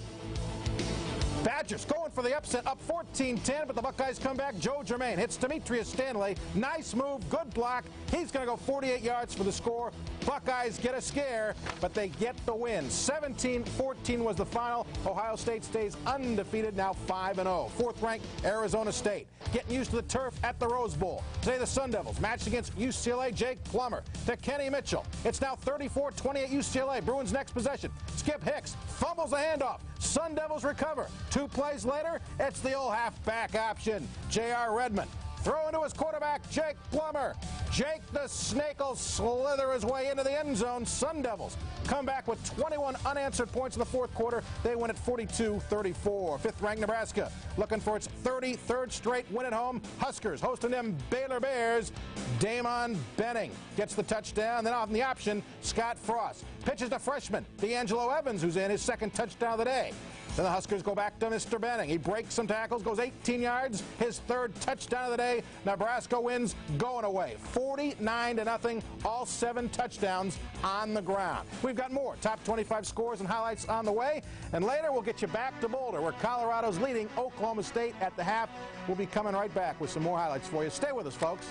Badgers going for the upset, up 14-10, but the Buckeyes come back. Joe Germain hits Demetrius Stanley. Nice move, good block. He's going to go 48 yards for the score. Buckeyes get a scare, but they get the win. 17-14 was the final. Ohio State stays undefeated, now 5-0. Fourth-ranked Arizona State getting used to the turf at the Rose Bowl. Today the Sun Devils matched against UCLA Jake Plummer to Kenny Mitchell. It's now 34-28 UCLA. Bruins next possession. Skip Hicks fumbles the handoff. Sun Devils recover. Two plays later, it's the old halfback option. J.R. Redmond throw into his quarterback, Jake Plummer. Jake the Snake will slither his way into the end zone. Sun Devils come back with 21 unanswered points in the fourth quarter. They win at 42-34. Fifth-ranked Nebraska looking for its 33rd straight win at home. Huskers hosting them Baylor Bears. Damon Benning gets the touchdown. Then off in the option, Scott Frost pitches to freshman D'Angelo Evans, who's in his second touchdown of the day. Then the Huskers go back to Mr. Benning. He breaks some tackles, goes 18 yards, his third touchdown of the day. Nebraska wins going away, 49 to nothing. All seven touchdowns on the ground. We've got more top 25 scores and highlights on the way, and later we'll get you back to Boulder, where Colorado's leading Oklahoma State at the half. We'll be coming right back with some more highlights for you. Stay with us, folks.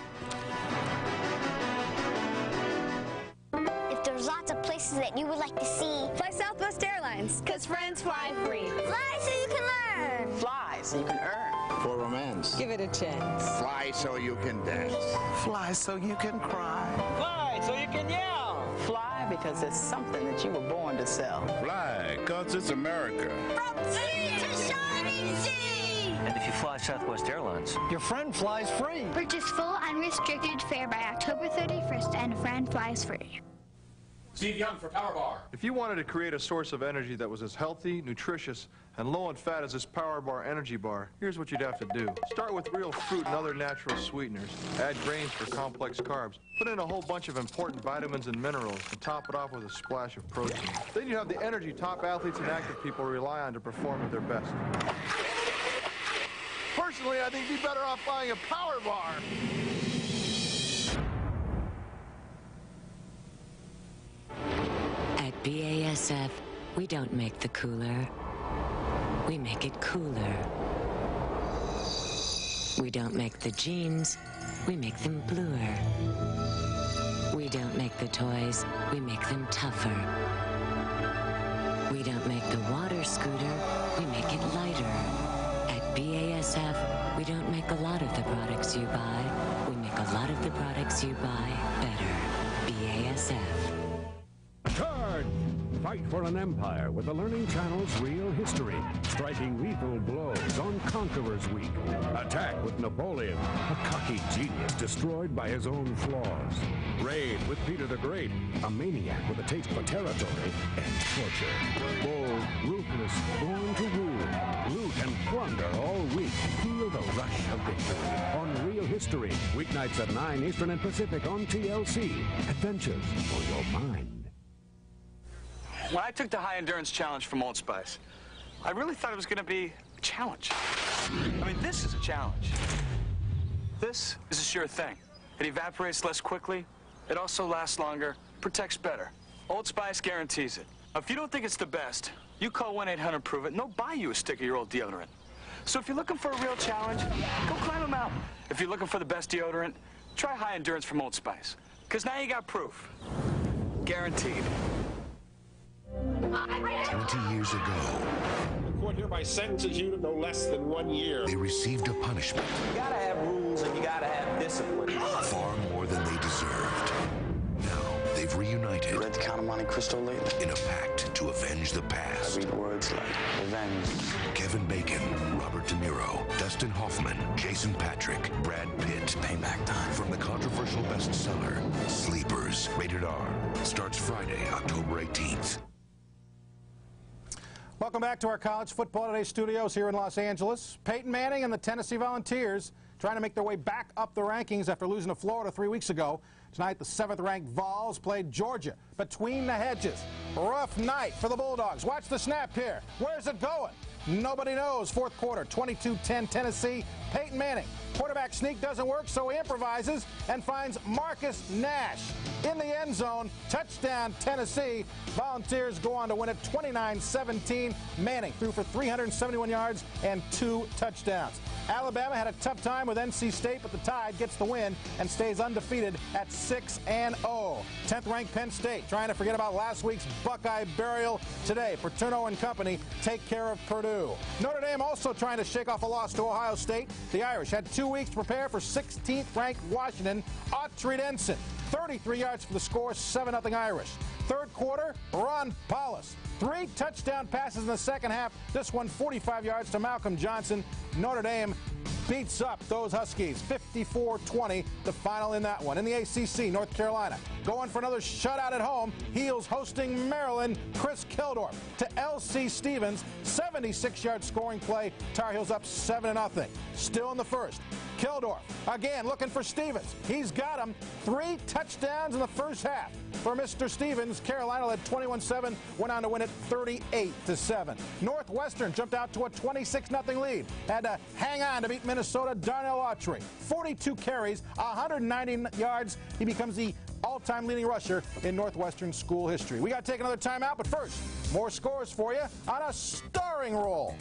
If there's lots of places that you would like to see, fly Southwest Airlines, because friends fly free. Fly so you can learn. Fly so you can earn. For romance. Give it a chance. Fly so you can dance. Fly so you can cry. Fly so you can yell. Fly because it's something that you were born to sell. Fly because it's America. From sea to shining sea. And if you fly Southwest Airlines, your friend flies free. Purchase full unrestricted fare by October 31st and a friend flies free. Steve Young for Powerbar. If you wanted to create a source of energy that was as healthy, nutritious, and low in fat as this Power Bar energy bar, here's what you'd have to do. Start with real fruit and other natural sweeteners. Add grains for complex carbs. Put in a whole bunch of important vitamins and minerals, and top it off with a splash of protein. Then you have the energy top athletes and active people rely on to perform at their best. Personally, I think you'd be better off buying a Powerbar. At BASF, we don't make the cooler. We make it cooler. We don't make the jeans. We make them bluer. We don't make the toys. We make them tougher. We don't make the water scooter. We make it lighter. At BASF, we don't make a lot of the products you buy. We make a lot of the products you buy better. BASF. Charge! Fight for an empire with the Learning Channel's real history, striking lethal blows on Conqueror's Week. Attack with Napoleon, a cocky genius destroyed by his own flaws. Raid with Peter the Great, a maniac with a taste for territory and torture. Bold, ruthless, born to rule. Loot and plunder all week. Feel the rush of victory on Real History. Weeknights at 9 Eastern and Pacific on TLC. Adventures for your mind. When I took the high endurance challenge from Old Spice, I really thought it was going to be a challenge. I mean, this is a challenge. This is a sure thing. It evaporates less quickly. It also lasts longer, protects better. Old Spice guarantees it. If you don't think it's the best, you call 1-800-PROVE-IT and they'll buy you a stick of your old deodorant. So if you're looking for a real challenge, go climb a mountain. If you're looking for the best deodorant, try high endurance from Old Spice. Because now you got proof. Guaranteed. 20 years ago, The court hereby sentences you to no less than one year. they received a punishment You gotta have rules and you gotta have discipline. far more than they deserved. Now, they've reunited. read the Count of Monte Cristo lately? In a pact to avenge the past. I read words like revenge. Kevin Bacon, Robert De Niro, Dustin Hoffman, Jason Patric, Brad Pitt. Payback time. From the controversial bestseller, Sleepers, rated R, starts Friday, October 18th. Welcome back to our College Football Today studios here in Los Angeles. Peyton Manning and the Tennessee Volunteers trying to make their way back up the rankings after losing to Florida three weeks ago. Tonight, the seventh-ranked Vols played Georgia between the hedges. Rough night for the Bulldogs. Watch the snap here. Where's it going? Nobody knows. Fourth quarter, 22-10 Tennessee. Peyton Manning. Quarterback sneak doesn't work, so he improvises and finds Marcus Nash in the end zone. Touchdown, Tennessee. Volunteers go on to win it 29-17. Manning threw for 371 yards and two touchdowns. Alabama had a tough time with NC State, but the Tide gets the win and stays undefeated at 6 and 0. 10th ranked Penn State trying to forget about last week's Buckeye burial today. Paterno and company take care of Purdue. Notre Dame also trying to shake off a loss to Ohio State. The Irish had two weeks to prepare for 16th ranked Washington. Autry Denson, 33 yards for the score, 7 0 Irish. Third quarter, Ron Powlus. Three touchdown passes in the second half. This one 45 yards to Malcolm Johnson. Notre Dame beats up those Huskies 54-20, the final in that one. In the ACC, North Carolina going for another shutout at home. Heels hosting Maryland. Chris Keldorf to LC Stevens, 76-yard scoring play. Tar Heels up 7-0. Still in the first. Keldorf again looking for Stevens. He's got him. Three touchdowns in the first half for Mr. Stevens. Carolina led 21-7, went on to win it 38-7. Northwestern jumped out to a 26-0 lead. Had to hang on to beat Minnesota. Darnell Autry, 42 carries, 190 yards. He becomes the all-time leading rusher in Northwestern school history. We got to take another timeout, but first, more scores for you on a starring role.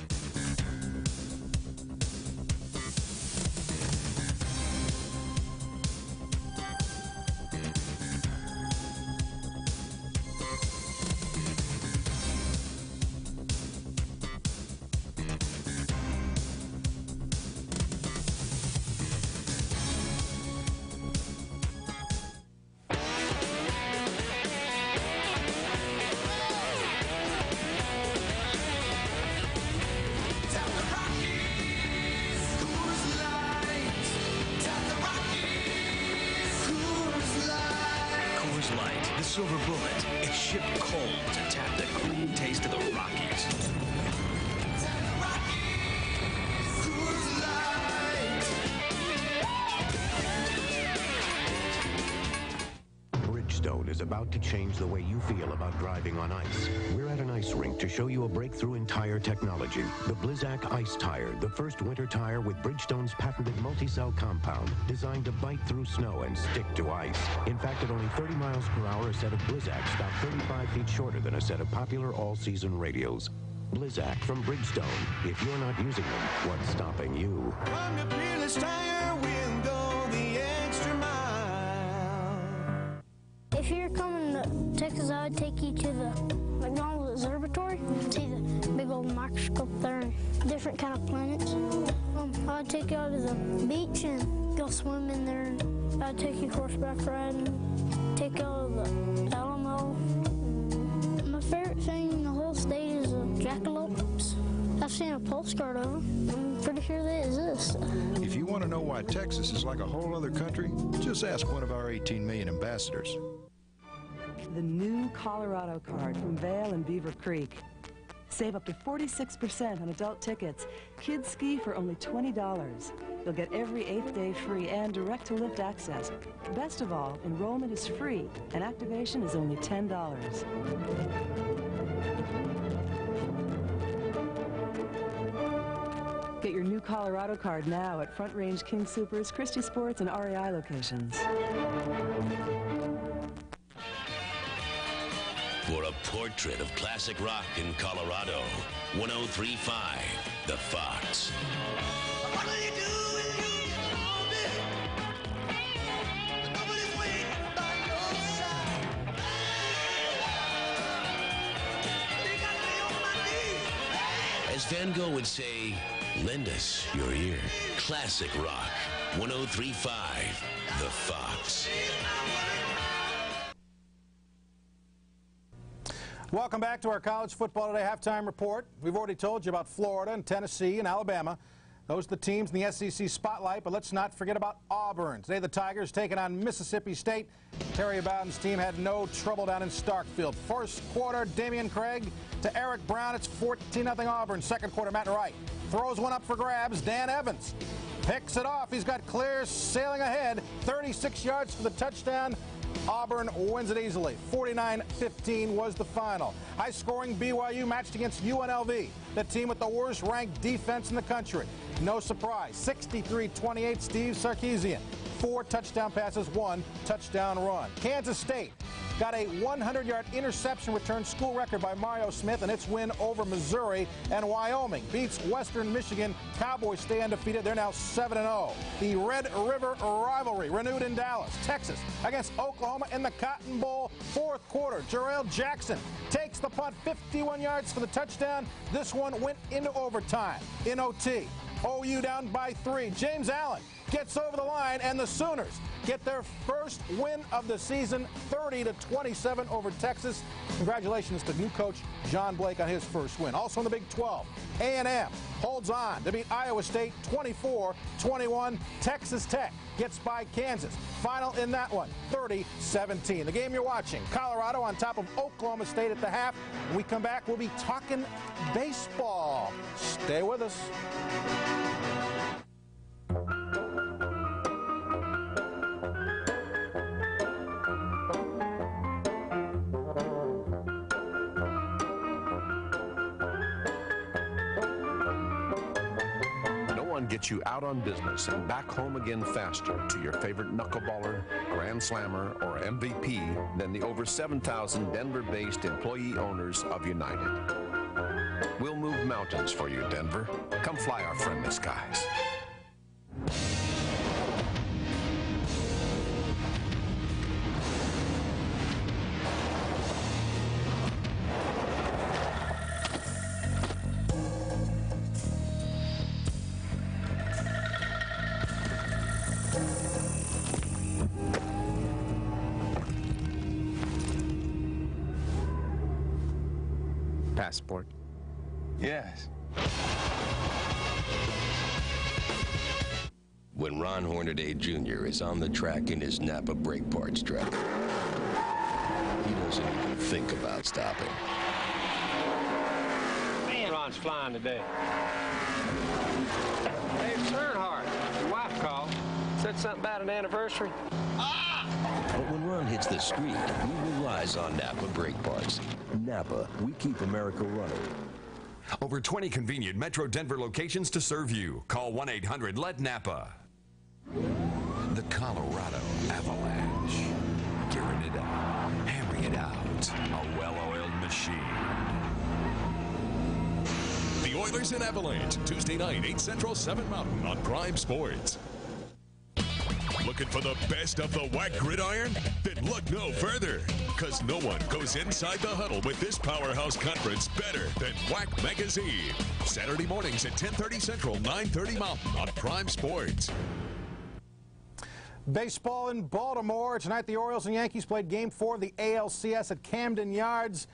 To show you a breakthrough in tire technology. The Blizzak Ice Tire, the first winter tire with Bridgestone's patented multi-cell compound, designed to bite through snow and stick to ice. In fact, at only 30 miles per hour, a set of Blizzaks stop 35 feet shorter than a set of popular all-season radials. Blizzak from Bridgestone. If you're not using them, what's stopping you? Different kind of planets. Um, I would take you out to the beach and go swim in there. I'd take you horseback riding, take you out to the Alamo. My favorite thing in the whole state is the jackalopes. I've seen a postcard of them. I'm pretty sure they exist. If you want to know why Texas is like a whole other country, just ask one of our 18 million ambassadors. The new Colorado card from Vail and Beaver Creek. Save up to 46% on adult tickets. Kids ski for only $20. You'll get every eighth day free and direct-to-lift access. Best of all, enrollment is free and activation is only $10. Get your new Colorado card now at Front Range King Supers, Christy Sports, and REI locations. For a portrait of classic rock in Colorado, 1035 The Fox. As Van Gogh would say, lend us your ear. Classic rock, 1035 The Fox. Welcome back to our College Football Today halftime report. We've already told you about Florida and Tennessee and Alabama. Those are the teams in the SEC spotlight, but let's not forget about Auburn. Today, the Tigers taking on Mississippi State. Terry Bowden's team had no trouble down in Starkville. First quarter, Dameyune Craig to Eric Brown. It's 14-0 Auburn. Second quarter, Matt Wright throws one up for grabs. Dan Evans picks it off. He's got clear sailing ahead. 36 yards for the touchdown. Auburn wins it easily. 49-15 was the final. High-scoring BYU matched against UNLV, the team with the worst-ranked defense in the country. No surprise. 63-28 Steve Sarkisian. Four touchdown passes, one touchdown run. Kansas State got a 100-yard interception return school record by Mario Smith and its win over Missouri. And Wyoming beats Western Michigan. Cowboys stay undefeated. They're now 7-0. The Red River rivalry renewed in Dallas. Texas against Oklahoma in the Cotton Bowl. Fourth quarter, Jarrell Jackson takes the punt 51 yards for the touchdown. This one went into overtime in OT. OU down by three. James Allen gets over the line, and the Sooners get their first win of the season, 30 to 27 over Texas. Congratulations to new coach John Blake on his first win. Also in the Big 12, A&M holds on to beat Iowa State 24-21. Texas Tech gets by Kansas. Final in that one, 30-17. The game you're watching, Colorado on top of Oklahoma State at the half. When we come back, we'll be talking baseball. Stay with us. One you out on business and back home again faster to your favorite knuckleballer, grand slammer, or MVP than the over 7,000 Denver-based employee owners of United. We'll move mountains for you, Denver. Come fly our friendly skies. Hornaday Jr. is on the track in his Napa brake parts truck, he doesn't even think about stopping. Man, Ron's flying today. Hey, it's Earnhardt. Your wife called. Said something about an anniversary. But when Ron hits the street, he relies on Napa brake parts. Napa, we keep America running. Over 20 convenient Metro Denver locations to serve you. Call 1 800 LET NAPA. The Colorado Avalanche. Gearing it up, hammering it out. A well oiled machine. The Oilers and Avalanche, Tuesday night, 8 Central, 7 Mountain on Prime Sports. Looking for the best of the WAC gridiron? Then look no further, because no one goes inside the huddle with this powerhouse conference better than WAC Magazine. Saturday mornings at 10:30 Central, 9:30 Mountain on Prime Sports. Baseball in Baltimore. Tonight, the Orioles and Yankees played game four of the ALCS at Camden Yards.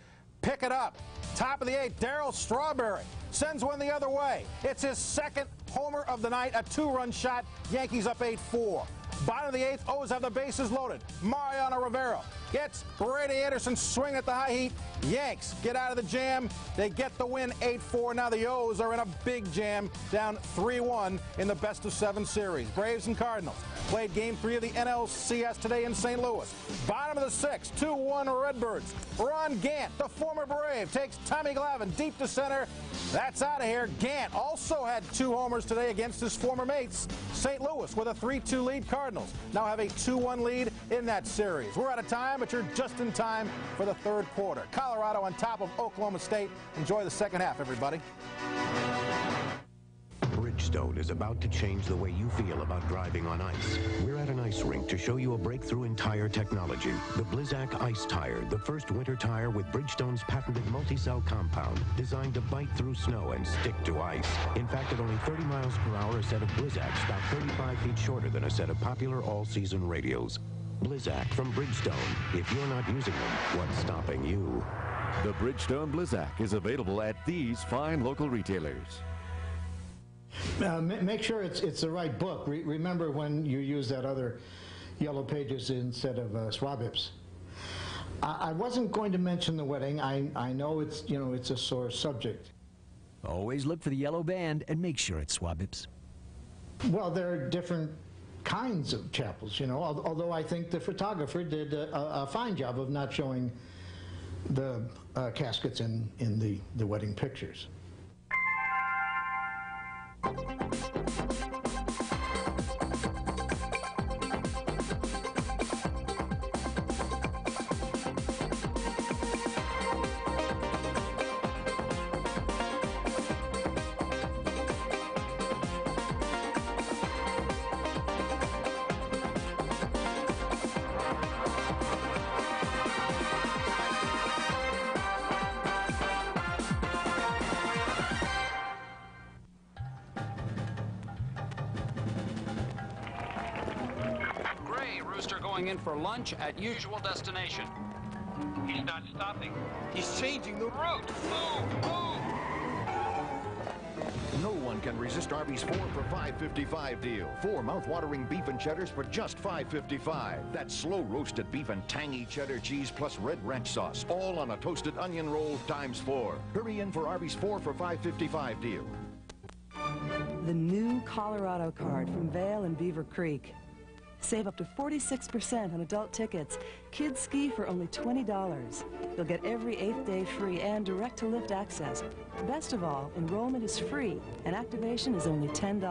Pick it up. Top of the eighth, Darryl Strawberry sends one the other way. It's his second homer of the night, a two-run shot. Yankees up 8-4. Bottom of the eighth, O's have the bases loaded. Mariano Rivera gets Brady Anderson swing at the high heat. Yanks get out of the jam. They get the win 8-4. Now the O's are in a big jam, down 3-1 in the best of seven series. Braves and Cardinals played game three of the NLCS today in St. Louis. Bottom of the sixth, 2-1 Redbirds. Ron Gant, the former Brave, takes Tommy Glavine deep to center. That's out of here. Gant also had two homers today against his former mates. St. Louis with a 3-2 lead. Cardinals now have a 2-1 lead in that series. We're out of time, but you're just in time for the third quarter. Colorado on top of Oklahoma State. Enjoy the second half, everybody. Bridgestone is about to change the way you feel about driving on ice. We're at an ice rink to show you a breakthrough in tire technology. The Blizzak Ice Tire, the first winter tire with Bridgestone's patented multi-cell compound, designed to bite through snow and stick to ice. In fact, at only 30 miles per hour, a set of Blizzaks stop 35 feet shorter than a set of popular all-season radials. Blizzak from Bridgestone. If you're not using them, what's stopping you? The Bridgestone Blizzak is available at these fine local retailers. Uh, make sure it's it's the right book. Re remember when you use that other yellow pages instead of uh, SWABIPs. I, I wasn't going to mention the wedding. I I know it's you know it's a sore subject. Always look for the yellow band and make sure it's SWABIPs. Well, there are different kinds of chapels, you know, although I think the photographer did a, a fine job of not showing the uh, caskets in, in the, the wedding pictures. Lunch at usual destination. He's not stopping. He's changing the route. Move, move! No one can resist Arby's 4 for 5.55 deal. Four mouth-watering beef and cheddars for just 5.55. That's slow roasted beef and tangy cheddar cheese plus red ranch sauce, all on a toasted onion roll times four. Hurry in for Arby's 4 for 5.55 deal. The new Colorado card from Vail and Beaver Creek. Save up to 46% on adult tickets. Kids ski for only $20. You'll get every eighth day free and direct-to-lift access. Best of all, enrollment is free and activation is only $10.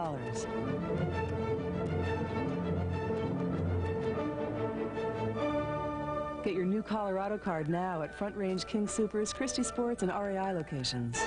Get your new Colorado card now at Front Range King Supers, Christy Sports, and REI locations.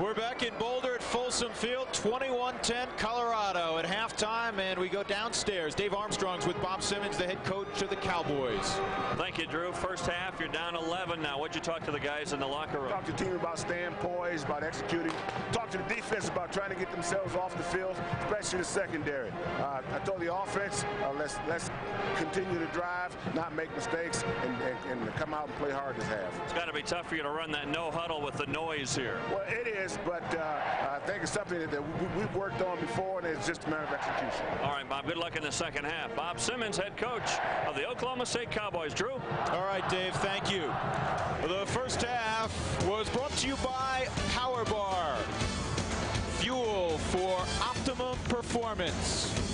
We're back in Boulder at Folsom Field, 21-10 Colorado at halftime, and we go downstairs. Dave Armstrong's with Bob Simmons, the head coach of the Cowboys. Thank you, Drew. First half, you're down 11 now. What'd you talk to the guys in the locker room? Talk to the team about staying poised, about executing. Talk to the defense about trying to get themselves off the field, especially the secondary. Uh, I told the offense, uh, let's let's continue to drive, not make mistakes, and, and, and come out and play hard this half. It's got to be tough for you to run that no huddle with the noise here. Well, it is, but uh, I think it's something that we, have worked on before, and it's just a matter of execution. All right, Bob, good luck in the second half. Bob Simmons, head coach of the Oklahoma State Cowboys. Drew? All right, Dave, thank you. The first half was brought to you by Power Bar. Fuel for optimum performance.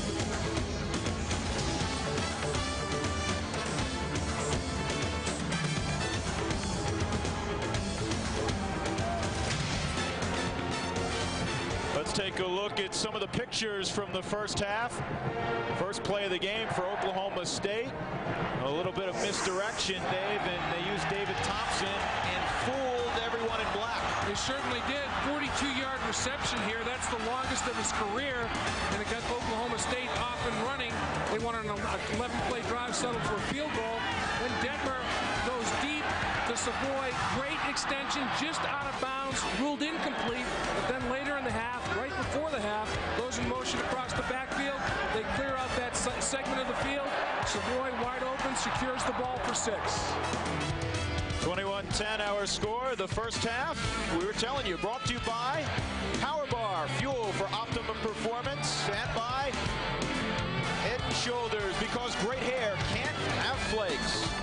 Take a look at some of the pictures from the first half. First play of the game for Oklahoma State. A little bit of misdirection, Dave, and they used David Thompson and fooled everyone in black. They certainly did. 42-yard reception here. That's the longest of his career, and it got Oklahoma State off and running. They wanted an 11-play drive settled for a field goal. Then Detmer goes deep to Savoy. Great extension, just out of bounds, ruled incomplete. But then later in the half, before the half, goes in motion across the backfield. They clear out that segment of the field. Savoy wide open, secures the ball for six. 21-10 our score, the first half. We were telling you, brought to you by Power Bar, fuel for optimum performance, and by Head & Shoulders, because great hair can't have flakes.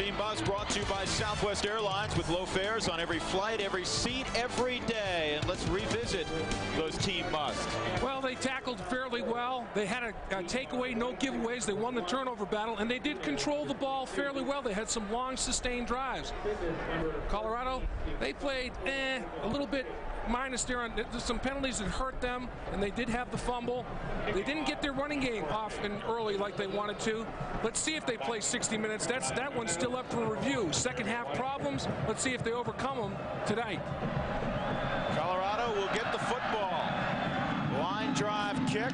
Team Buzz brought to you by Southwest Airlines with low fares on every flight, every seat, every day. And let's revisit those team musts. Well, they tackled fairly well. They had a, a takeaway, no giveaways. They won the turnover battle, and they did control the ball fairly well. They had some long, sustained drives. Colorado, they played eh, a little bit minus there on some penalties that hurt them, and they did have the fumble. They didn't get their running game off and early like they wanted to. Let's see if they play 60 minutes. That's that one's still up for review. Second half problems. Let's see if they overcome them tonight. Colorado will get the football. Line drive kick.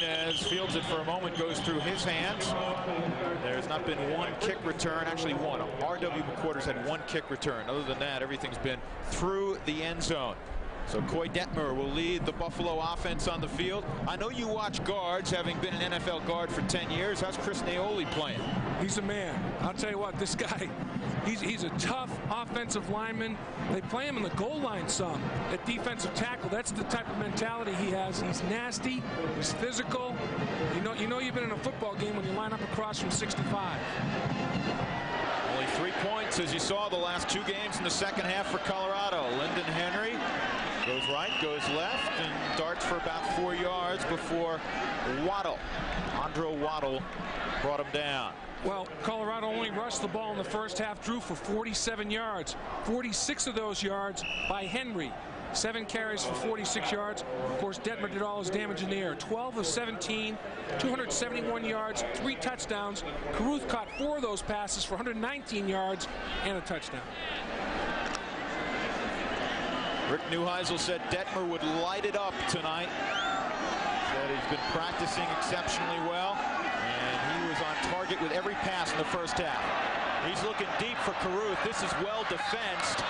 Nunez fields it for a moment, goes through his hands. There's not been one kick return, actually one. R.W. McQuarters had one kick return. Other than that, everything's been through the end zone. So Koy Detmer will lead the Buffalo offense on the field. I know you watch guards, having been an NFL guard for 10 years. How's Chris Naeole playing? He's a man. I'll tell you what, this guy, he's, he's a tough offensive lineman. They play him in the goal line some at defensive tackle. That's the type of mentality he has. He's nasty. He's physical. You know, you know you've been in a football game when you line up across from 65. Only three points, as you saw the last two games in the second half for Colorado. Lendon Henry goes right, goes left, and darts for about four yards before Waddle, Andrew Waddle, brought him down. Well, Colorado only rushed the ball in the first half, drew for 47 yards. 46 of those yards by Henry. Seven carries for 46 yards. Of course, Detmer did all his damage in the air. 12 of 17, 271 yards, three touchdowns. Carruth caught four of those passes for 119 yards and a touchdown. Rick Neuheisel said Detmer would light it up tonight. Said he's been practicing exceptionally well, and he was on target with every pass in the first half. He's looking deep for Carruth. This is well defensed,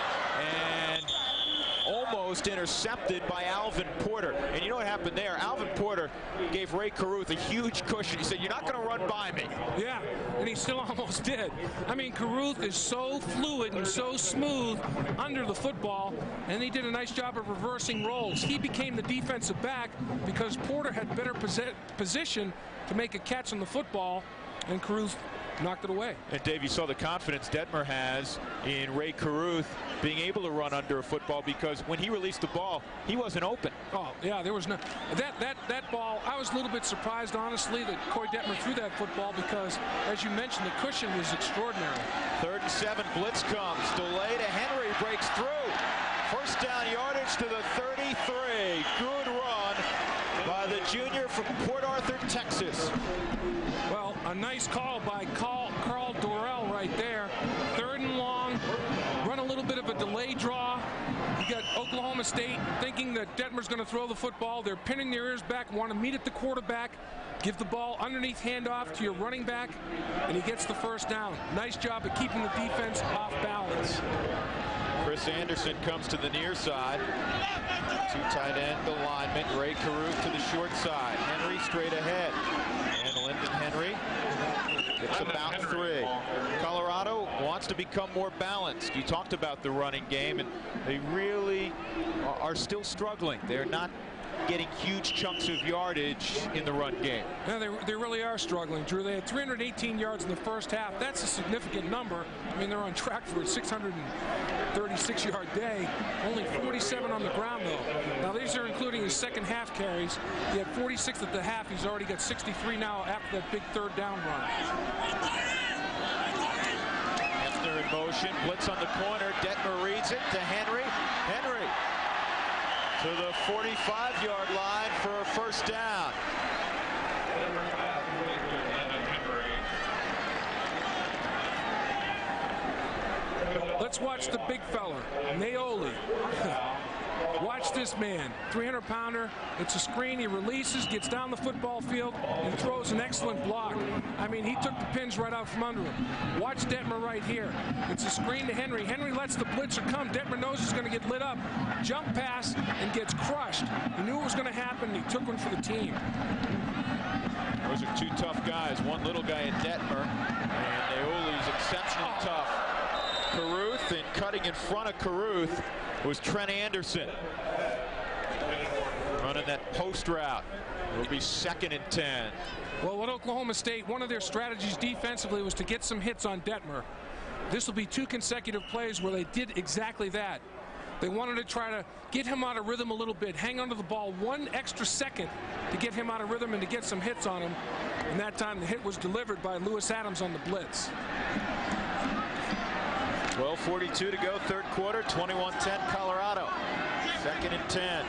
almost intercepted by Alvin Porter. And you know what happened there? Alvin Porter gave Rae Carruth a huge cushion. He said, you're not going to run by me. Yeah, and he still *laughs* almost did. I mean, Carruth is so fluid and so smooth under the football, and he did a nice job of reversing roles. He became the defensive back because Porter had better posi position to make a catch on the football, and Carruth knocked it away. And Dave, you saw the confidence Detmer has in Rae Carruth being able to run under a football because when he released the ball, he wasn't open. Oh, yeah, there was no that that that ball. I was a little bit surprised, honestly, that Koy Detmer threw that football because, as you mentioned, the cushion was extraordinary. Third and seven, blitz comes. Delay to Henry, breaks through. First down yardage to the 33. Good run by the junior from Port Arthur, Texas. A nice call by Karl, Karl Dorrell right there. Third and long, run a little bit of a delay draw. You got Oklahoma State thinking that Detmer's going to throw the football. They're pinning their ears back, want to meet at the quarterback, give the ball underneath handoff to your running back, and he gets the first down. Nice job of keeping the defense off balance. Chris Anderson comes to the near side. Two tight end alignment. Rae Carruth to the short side. Henry straight ahead. And Lendon Henry gets about three. Colorado wants to become more balanced. You talked about the running game, and they really are still struggling. They're not getting huge chunks of yardage in the run game. Yeah, they, they really are struggling, Drew. They had 318 yards in the first half. That's a significant number. I mean, they're on track for a 636-yard day. Only 47 on the ground, though. Now, these are including his second half carries. He had 46 at the half. He's already got 63 now after that big third down run. Motion. Blitz on the corner. Detmer reads it to. Henry to the 45-yard line for a first down. Let's watch the big fella, Naeole. *laughs* Watch this man, 300 pounder. It's a screen. He releases, gets down the football field, and throws an excellent block. I mean, he took the pins right out from under him. Watch Detmer right here. It's a screen to Henry. Henry lets the blitzer come. Detmer knows he's going to get lit up. Jump pass and gets crushed. He knew it was going to happen. He took one for the team. Those are two tough guys. One little guy in Detmer, and Naeole's exceptionally oh. tough. Carruth and cutting in front of Carruth was Trent Anderson. Running that post route. It'll be second and 10. Well, at Oklahoma State, one of their strategies defensively was to get some hits on Detmer. This will be two consecutive plays where they did exactly that. They wanted to try to get him out of rhythm a little bit, hang onto the ball one extra second to get him out of rhythm and to get some hits on him. And that time the hit was delivered by Lewis Adams on the blitz. 12.42 to go, third quarter, 21-10 Colorado. Second and 10.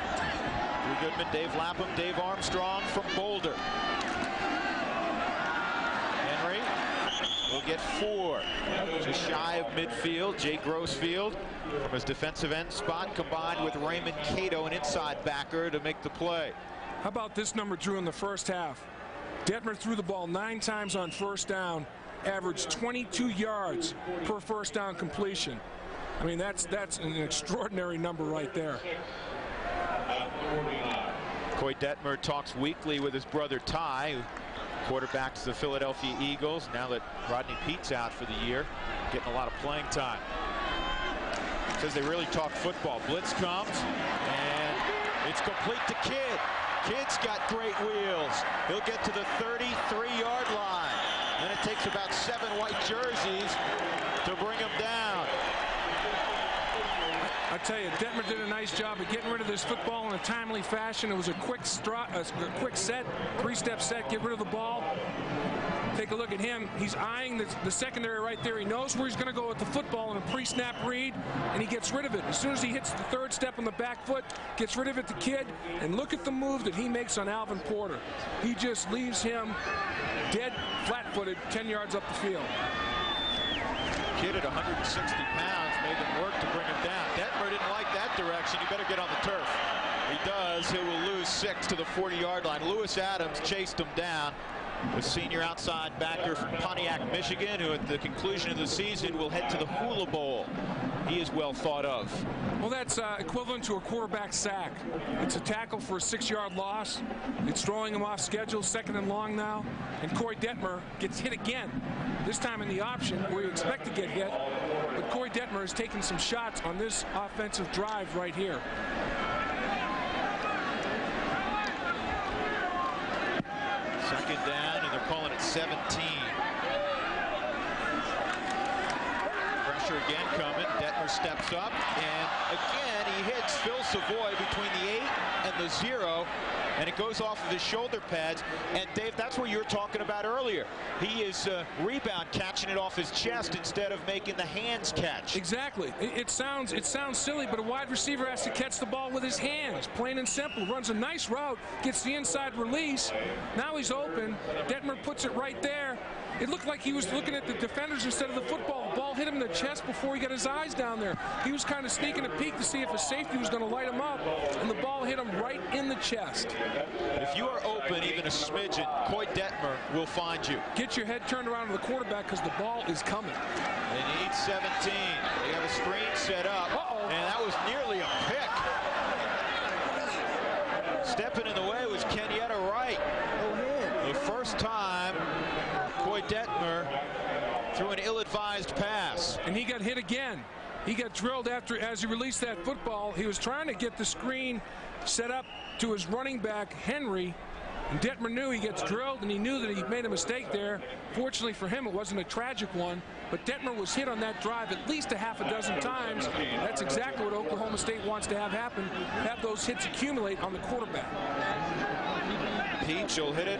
Drew Goodman, Dave Lapham, Dave Armstrong from Boulder. Henry will get four. Just shy of midfield. Jay Grossfield from his defensive end spot combined with Raymond Cato, an inside backer, to make the play. How about this number, Drew, in the first half? Detmer threw the ball nine times on first down averaged 22 yards per first down completion. I mean, that's that's an extraordinary number right there. Koy Detmer talks weekly with his brother Ty, quarterback to the Philadelphia Eagles. Now that Rodney Peete's out for the year, getting a lot of playing time. Says they really talk football. Blitz comes, and it's complete to Kidd. Kidd's got great wheels. He'll get to the 33-yard line. Takes about seven white jerseys to bring him down. I tell you, Detmer did a nice job of getting rid of this football in a timely fashion. It was a quick a quick set, three-step set, get rid of the ball. Take a look at him. He's eyeing the, the secondary right there. He knows where he's going to go with the football in a pre-snap read, and he gets rid of it. As soon as he hits the third step on the back foot, gets rid of it to Kidd, and look at the move that he makes on Alvin Porter. He just leaves him dead flat-footed 10 yards up the field. Kidd at 160 pounds made them work to bring him down. Detmer didn't like that direction. You better get on the turf. He does. He will lose six to the 40-yard line. Lewis Adams chased him down. The senior outside backer from Pontiac, Michigan, who at the conclusion of the season will head to the Hula Bowl. He is well thought of. Well, that's uh, equivalent to a quarterback sack. It's a tackle for a six-yard loss. It's throwing him off schedule, second and long now. And Koy Detmer gets hit again, this time in the option where you expect to get hit. But Koy Detmer has taken some shots on this offensive drive right here. Second down, and they're calling it 17. Pressure again coming. Detmer steps up, and again he hits Phil Savoy between the 8 and the 0, and it goes off of his shoulder pads. And Dave, that's what you were talking about earlier. He is uh, rebound catching it off his chest instead of making the hands catch. Exactly. It, it, sounds it sounds silly, but a wide receiver has to catch the ball with his hands, plain and simple. Runs a nice route, gets the inside release. Now he's open. Detmer puts it right there. It looked like he was looking at the defenders instead of the football. The ball hit him in the chest before he got his eyes down there. He was kind of sneaking a peek to see if a safety was going to light him up, and the ball hit him right in the chest. If you are open even a smidgen, Koy Detmer will find you. Get your head turned around to the quarterback because the ball is coming. They need 17. They have a screen set up, uh -oh. and that was nearly a pick. Stepping in the way was Kenyatta Wright. The first time Koy Detmer threw an ill-advised pass. And he got hit again. He got drilled after as he released that football. He was trying to get the screen set up to his running back, Henry. And Detmer knew he gets drilled, and he knew that he made a mistake there. Fortunately for him, it wasn't a tragic one. But Detmer was hit on that drive at least a half a dozen times. That's exactly what Oklahoma State wants to have happen, have those hits accumulate on the quarterback. Peach will hit it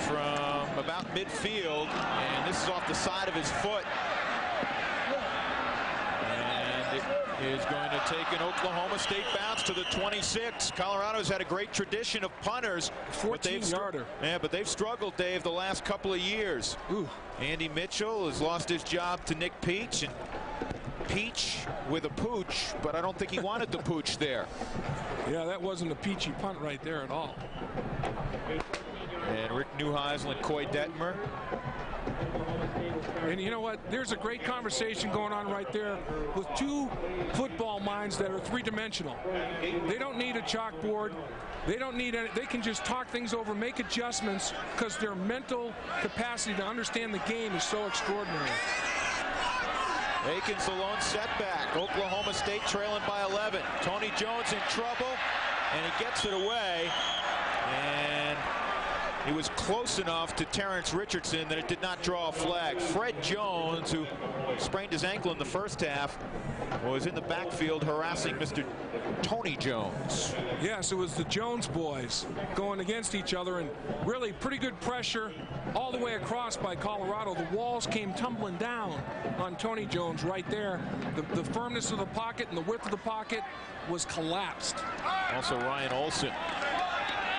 from about midfield, and this is off the side of his foot. And it is going to take an Oklahoma State bounce to the 26. Colorado's had a great tradition of punters. 14 yarder. Yeah, but they've struggled, Dave, the last couple of years. Ooh. Andy Mitchell has lost his job to Nick Peach, and Peach with a pooch, but I don't think he wanted the *laughs* pooch there. Yeah, that wasn't a peachy punt right there at all. And Rick Neuheisel and Koy Detmer. And you know what? There's a great conversation going on right there with two football minds that are three-dimensional. They don't need a chalkboard. They don't need any, they can just talk things over, make adjustments because their mental capacity to understand the game is so extraordinary. Akins the lone setback. Oklahoma State trailing by 11. Tony Jones in trouble, and he gets it away. He was close enough to Terrence Richardson that it did not draw a flag. Fred Jones, who sprained his ankle in the first half, was in the backfield harassing Mr. Tony Jones. Yes, it was the Jones boys going against each other and really pretty good pressure all the way across by Colorado. The walls came tumbling down on Tony Jones right there. The, the firmness of the pocket and the width of the pocket was collapsed. Also Ryan Olson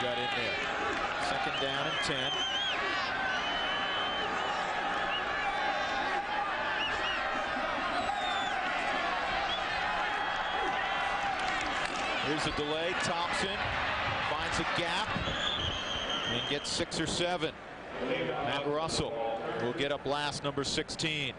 got in there. Second down and 10. Here's a delay. Thompson finds a gap and gets six or seven. Matt Russell will get up last, number 16.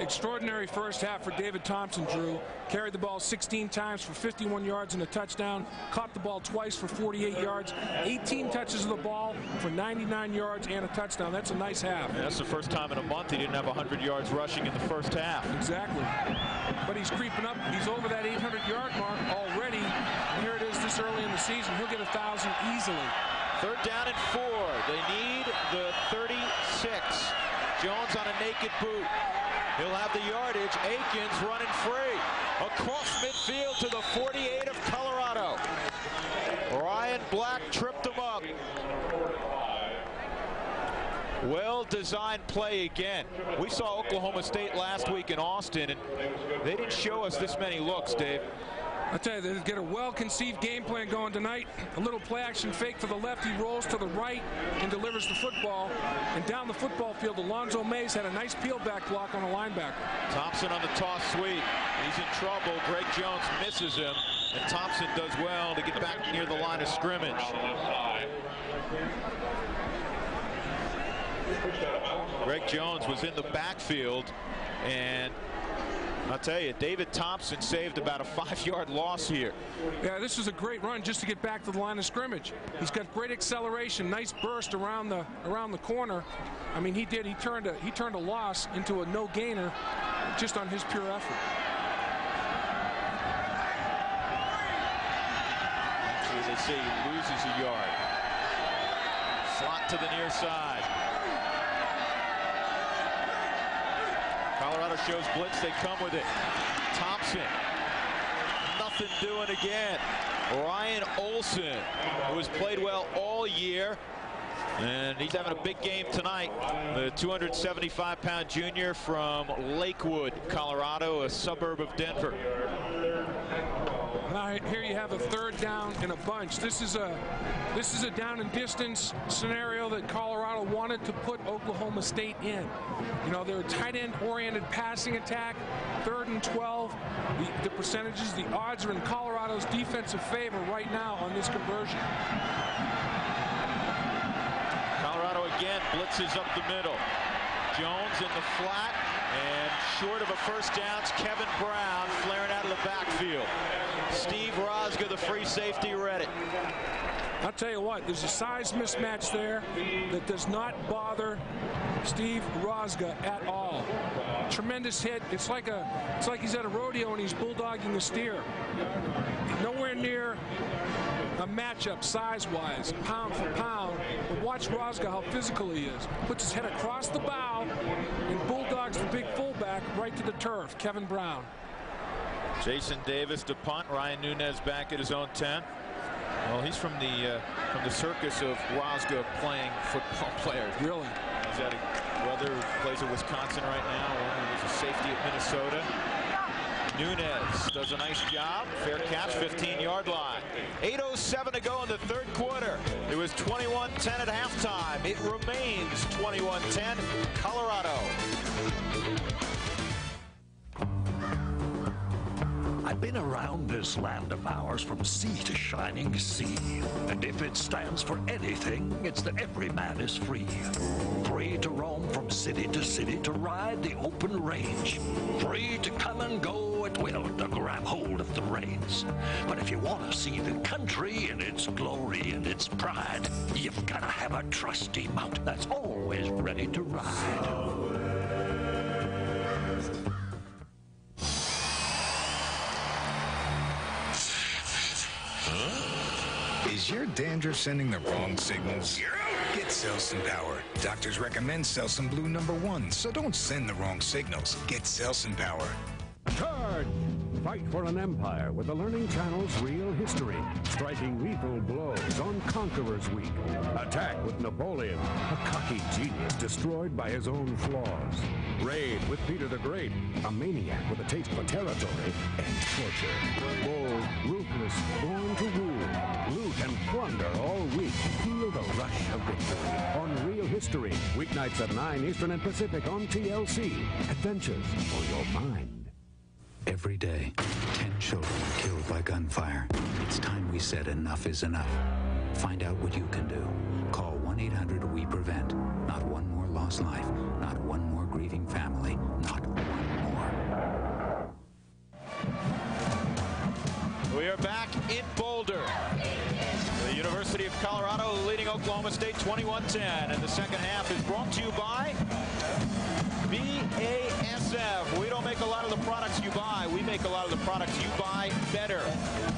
extraordinary first half for David Thompson, Drew. Carried the ball 16 times for 51 yards and a touchdown. Caught the ball twice for 48 yards. 18 touches of the ball for 99 yards and a touchdown. That's a nice half. Yeah, that's the first time in a month he didn't have 100 yards rushing in the first half. Exactly. But he's creeping up. He's over that 800-yard mark already. And here it is this early in the season. He'll get a 1,000 easily. Third down and four. They need the 36. Jones on a naked boot. He'll have the yardage. Akins running free. Across midfield to the 48 of Colorado. Ryan Black tripped him up. Well-designed play again. We saw Oklahoma State last week in Austin, and they didn't show us this many looks, Dave. I tell you, they get a well-conceived game plan going tonight. A little play-action fake to the left. He rolls to the right and delivers the football. And down the football field, Alonzo Mayes had a nice peel-back block on a linebacker. Thompson on the toss sweep. He's in trouble. Greg Jones misses him. And Thompson does well to get back near the line of scrimmage. Greg Jones was in the backfield and I'll tell you, David Thompson saved about a five-yard loss here. Yeah, this was a great run just to get back to the line of scrimmage. He's got great acceleration, nice burst around the around the corner. I mean, he did. He turned a he turned a loss into a no gainer just on his pure effort. As they say, he loses a yard. Slot to the near side. Colorado shows blitz. They come with it. Thompson. Nothing doing again. Ryan Olson, who has played well all year. And he's having a big game tonight. The 275-pound junior from Lakewood, Colorado, a suburb of Denver. Here you have a third down in a bunch. This is a this is a down and distance scenario that Colorado wanted to put Oklahoma State in. You know, they're a tight end oriented passing attack, third and 12. The, the percentages, the odds are in Colorado's defensive favor right now on this conversion. Colorado again blitzes up the middle. Jones in the flat and short of a first down, Kevin Brown flaring out of the backfield. Steve Rosga, the free safety, read it. I'll tell you what, there's a size mismatch there that does not bother Steve Rosga at all. Tremendous hit. It's like a, it's like he's at a rodeo and he's bulldogging a steer. Nowhere near a matchup size-wise, pound for pound. But watch Rosga how physical he is. Puts his head across the bow and bulldogs the big fullback right to the turf. Kevin Brown. Jason Davis to punt. Ryan Nunez back at his own 10. Well, he's from the uh, from the circus of Rosga playing football *laughs* players. Really? He's at a brother who plays at Wisconsin right now. Who was a safety at Minnesota. Nunez does a nice job. Fair catch, 15-yard line. 8.07 to go in the third quarter. It was 21-10 at halftime. It remains 21-10. Colorado. I've been around this land of ours from sea to shining sea. And if it stands for anything, it's that every man is free. Free to roam from city to city to ride the open range. Free to come and go at will to grab hold of the reins. But if you want to see the country in its glory and its pride, you've got to have a trusty mount that's always ready to ride. Your dandruff sending the wrong signals? Get Selsun Power. Doctors recommend Selsun Blue number one, so don't send the wrong signals. Get Selsun Power. Charge! Fight for an empire with the Learning Channel's real history. Striking lethal blows on Conqueror's Week. Attack with Napoleon, a cocky genius destroyed by his own flaws. Raid with Peter the Great, a maniac with a taste for territory and torture. Bold, ruthless, born to rule and plunder all week. Feel the rush of victory on Real History. Weeknights at 9 Eastern and Pacific on TLC. Adventures for your mind. Every day, 10 children are killed by gunfire. It's time we said enough is enough. Find out what you can do. Call 1 800 We Prevent. Not one more lost life, not one more grieving family, not one more. We are back in Boulder. University of Colorado leading Oklahoma State 21-10. And the second half is brought to you by BASF. We don't make a lot of the products you buy. We make a lot of the products you buy better.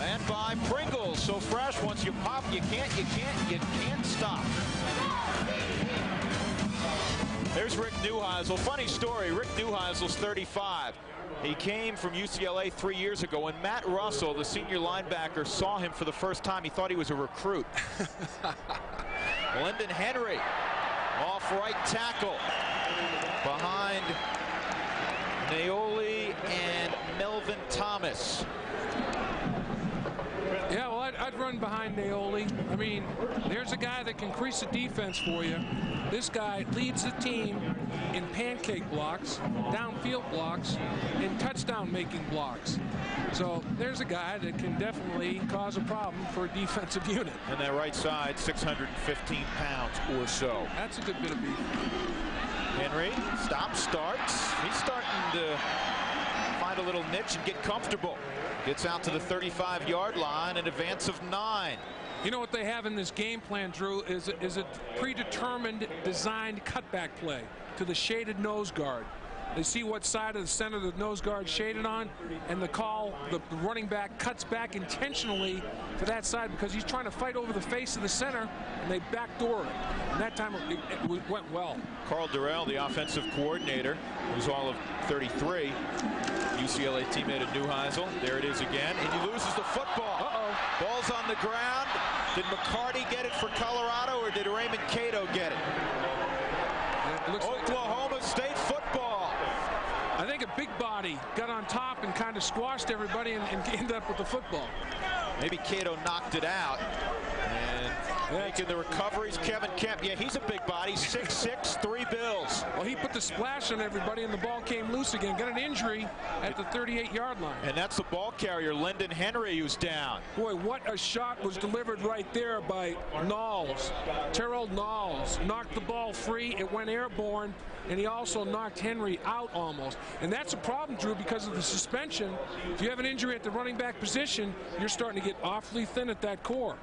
And by Pringles. So fresh, once you pop, you can't, you can't, you can't stop. There's Rick Neuheisel. Funny story, Rick Neuheisel's 35. He came from UCLA three years ago. and Matt Russell, the senior linebacker, saw him for the first time, he thought he was a recruit. *laughs* Lendon Henry, off right tackle, behind Naeole and Melvin Thomas. I'd, run behind Naeole. I mean, there's a guy that can crease the defense for you. This guy leads the team in pancake blocks, downfield blocks, and touchdown-making blocks. So there's a guy that can definitely cause a problem for a defensive *laughs* unit. And that right side, 615 pounds or so. That's a good bit of beef. Henry stops, starts. He's starting to find a little niche and get comfortable. Gets out to the 35-yard line in advance of nine. You know what they have in this game plan, Drew, is, is a predetermined, designed cutback play to the shaded nose guard. They see what side of the center the nose guard shaded on, and the call, the running back cuts back intentionally to that side because he's trying to fight over the face of the center, and they backdoor it. And that time it, it went well. Karl Dorrell, the offensive coordinator, who's all of 33, UCLA teammate of Neuheisel. There it is again, and he loses the football. Uh-oh. Ball's on the ground. Did McCarty get it for Colorado, or did Raymond Cato get it? it oh, Oklahoma like State football. I think a big body got on top and kind of squashed everybody and, and *laughs* ended up with the football. Maybe Cato knocked it out. And making the recoveries, Kevin Kemp. Yeah, he's a big body, 6'6", three bills. Well, he put the splash on everybody, and the ball came loose again. Got an injury at the 38-yard line. And that's the ball carrier, Lendon Henry, who's down. Boy, what a shot was delivered right there by Knowles. Terrell Knowles knocked the ball free. It went airborne, and he also knocked Henry out almost. And that's a problem, Drew, because of the suspension. If you have an injury at the running back position, you're starting to get awfully thin at that core.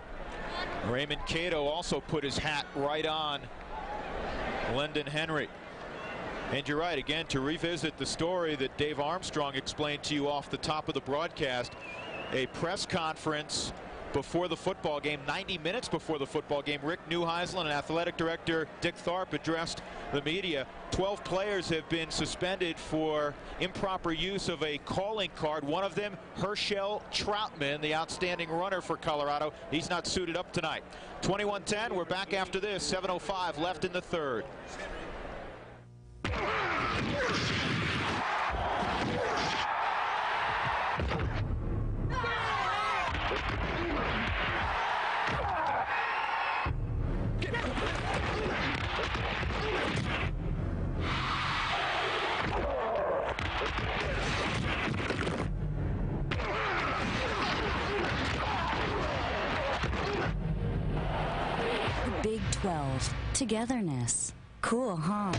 Raymond Cato also put his hat right on Lendon Henry. And you're right, again, to revisit the story that Dave Armstrong explained to you off the top of the broadcast, a press conference before the football game, 90 minutes before the football game, Rick Neuheisel and athletic director Dick Tharp addressed the media. 12 players have been suspended for improper use of a calling card. One of them, Herschel Troutman, the outstanding runner for Colorado. He's not suited up tonight. 21-10, we're back after this. 7.05 left in the third. Togetherness. Cool, huh?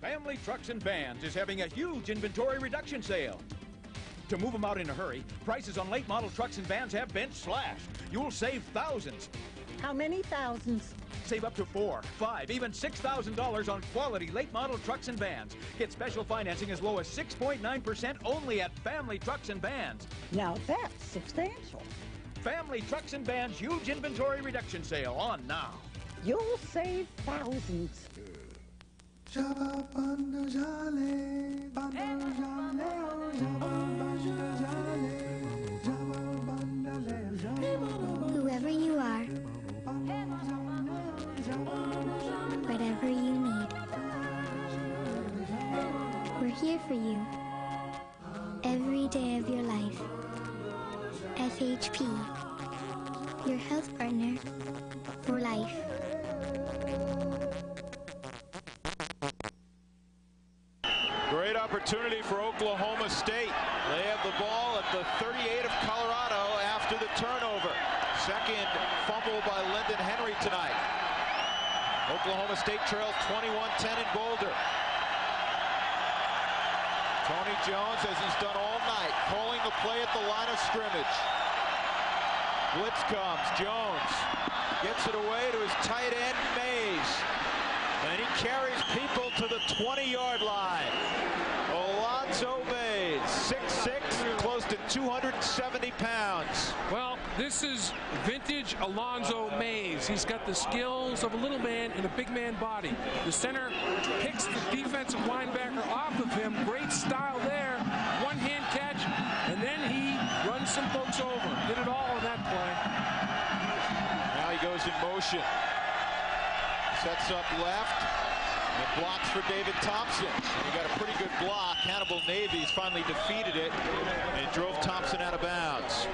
Family Trucks and Vans is having a huge inventory reduction sale. To move them out in a hurry, prices on late model trucks and vans have been slashed. You'll save thousands. How many thousands? Save up to four, five, even $6,000 on quality late model trucks and vans. Get special financing as low as 6.9% only at Family Trucks and Vans. Now that's substantial. Family Trucks and Vans huge inventory reduction sale on now. You'll save thousands. Whoever you are, whatever you need, we're here for you every day of your life. FHP, your health partner for life. Great opportunity for Oklahoma State. They have the ball at the 38 of Colorado after the turnover. Second fumble by Lendon Henry tonight. Oklahoma State trails 21-10 in Boulder. Tony Jones, as he's done all night, calling the play at the line of scrimmage. Blitz comes. Jones gets it away to his tight end, Mayes. And he carries people to the 20-yard line. Alonzo Mayes, 6'6", close to 270 pounds. Well, this is vintage Alonzo Mayes. He's got the skills of a little man in a big man body. The center picks the defensive linebacker off of him. Great style there. One hand catch, and then he runs some folks over. Did it all on that play. Now he goes in motion. Sets up left and blocks for David Thompson. And he got a pretty good block. Hannibal Navies finally defeated it and drove Thompson out of bounds.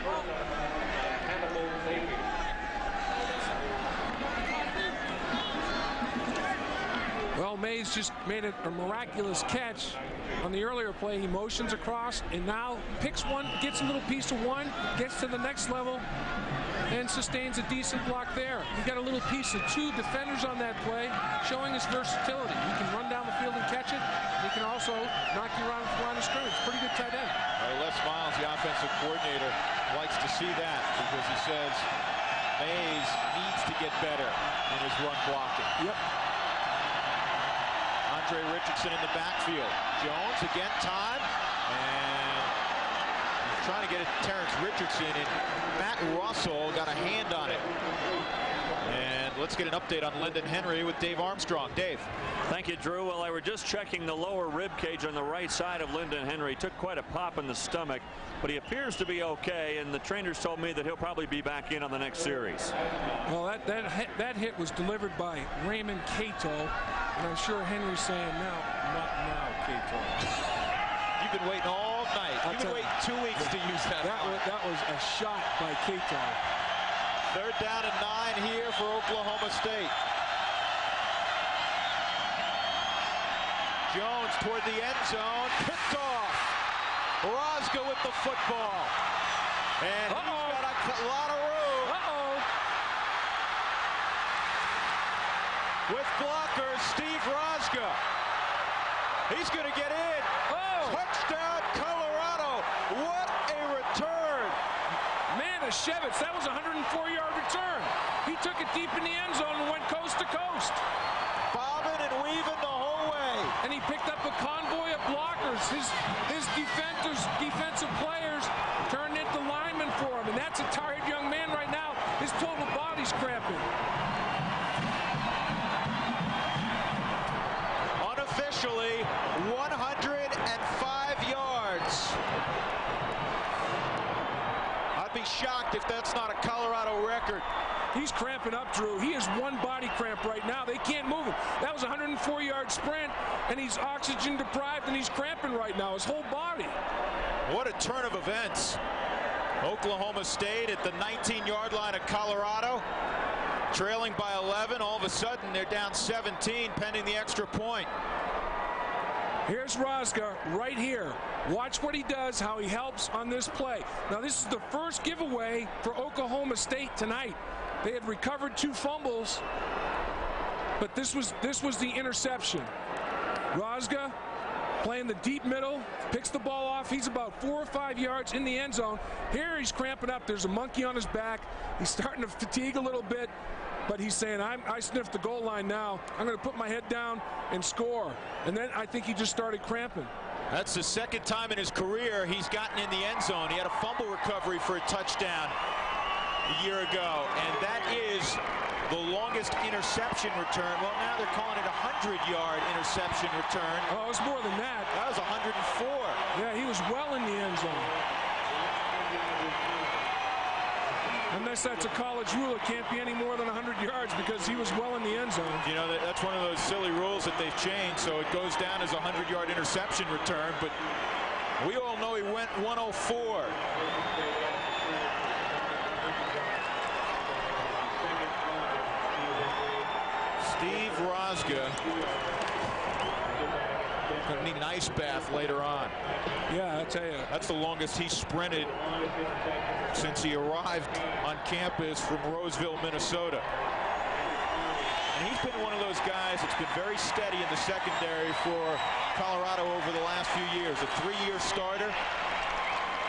Well, Mayes just made a, miraculous catch on the earlier play. He motions across and now picks one, gets a little piece of one, gets to the next level, and sustains a decent block there. He got a little piece of two defenders on that play, showing his versatility. He can run down the field and catch it. He can also knock you around the line of scrimmage. Pretty good tight end. Well, Les Miles, the offensive coordinator, likes to see that because he says Mayes needs to get better in his run blocking. Yep. Andre Richardson in the backfield. Jones again, time, trying to get it to Terrence Richardson, and Matt Russell got a hand on it. And let's get an update on Lendon Henry with Dave Armstrong. Dave. Thank you, Drew. Well, I were just checking the lower rib cage on the right side of Lendon Henry. Took quite a pop in the stomach, but he appears to be okay, and the trainers told me that he'll probably be back in on the next series. Well, that, that, hit, that hit was delivered by Raymond Cato, and I'm sure Henry's saying, now, not now, Cato. You've been waiting all night. You've been waiting two weeks to use that. That was, that was a shot by Cato. Third down and nine here for Oklahoma State. Jones toward the end zone, picked off. Rosga with the football. And uh -oh. he's got a lot of room. Uh-oh. With blockers, Steve Rosga. He's going to get in. Oh. Touchdown, Colorado. What a return. Manischewitz, that was a 104-yard return. He took it deep in the end zone and went coast to coast. Bobbing and weaving the whole way. And he picked up a convoy of blockers. His, his defenders, defensive players not a Colorado record. He's cramping up, Drew. He has one body cramp right now. They can't move him. That was a 104-yard sprint, and he's oxygen deprived, and he's cramping right now, his whole body. What a turn of events. Oklahoma State at the 19-yard line of Colorado. Trailing by 11. All of a sudden, they're down 17, pending the extra point. Here's Rosga right here. Watch what he does, how he helps on this play. Now, this is the first giveaway for Oklahoma State tonight. They had recovered two fumbles, but this was this was the interception. Rosga playing the deep middle, picks the ball off. He's about four or five yards in the end zone. Here he's cramping up. There's a monkey on his back. He's starting to fatigue a little bit, but he's saying, I'm, I sniffed the goal line now. I'm going to put my head down and score. And then I think he just started cramping. That's the second time in his career he's gotten in the end zone. He had a fumble recovery for a touchdown a year ago, and that is the longest interception return. Well, now they're calling it a 100-yard interception return. Oh, it was more than that. That was 104. Yeah, he was well in the end zone. Unless that's a college rule, it can't be any more than 100 yards because he was well in the end zone. You know, that's one of those silly rules that they've changed, so it goes down as a 100-yard interception return, but we all know he went 104. Steve Rosga going to need an ice bath later on. Yeah, I tell you. That's the longest he sprinted since he arrived on campus from Roseville, Minnesota. And he's been one of those guys that's been very steady in the secondary for Colorado over the last few years. A three-year starter.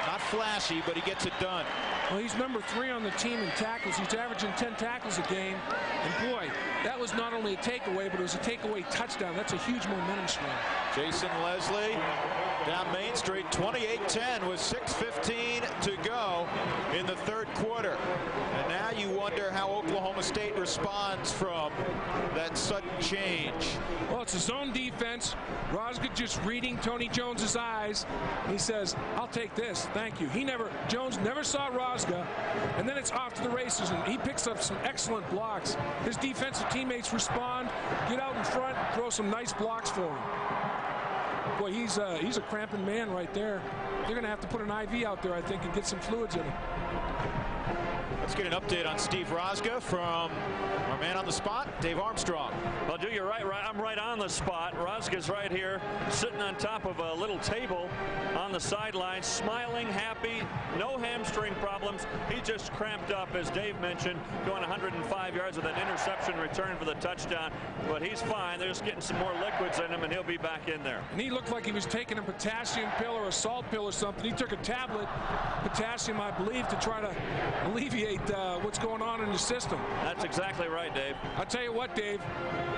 Not flashy, but he gets it done. Well, he's number three on the team in tackles. He's averaging 10 tackles a game. And boy, that was not only a takeaway, but it was a takeaway touchdown. That's a huge momentum swing. Jason Leslie down Main Street, 28-10 with 6.15 to go in the third quarter. How Oklahoma State responds from that sudden change. Well, it's a zone defense. Rosga just reading Tony Jones's eyes. He says, I'll take this. Thank you. He never, Jones never saw Rosga. And then it's off to the races, and he picks up some excellent blocks. His defensive teammates respond, get out in front, throw some nice blocks for him. Boy, he's, uh, he's a cramping man right there. They're going to have to put an IV out there, I think, and get some fluids in him. Let's get an update on Steve Rosga from our man on the spot, Dave Armstrong. Well, do you right, right? I'm right on the spot. Rosga's right here, sitting on top of a little table on the sideline, smiling, happy, no hamstring problems. He just cramped up, as Dave mentioned, going 105 yards with an interception return for the touchdown. But he's fine. They're just getting some more liquids in him, and he'll be back in there. And he looked like he was taking a potassium pill or a salt pill or something. He took a tablet, potassium, I believe, to try to alleviate uh, what's going on in the system. That's exactly right, Dave. I tell you what, Dave,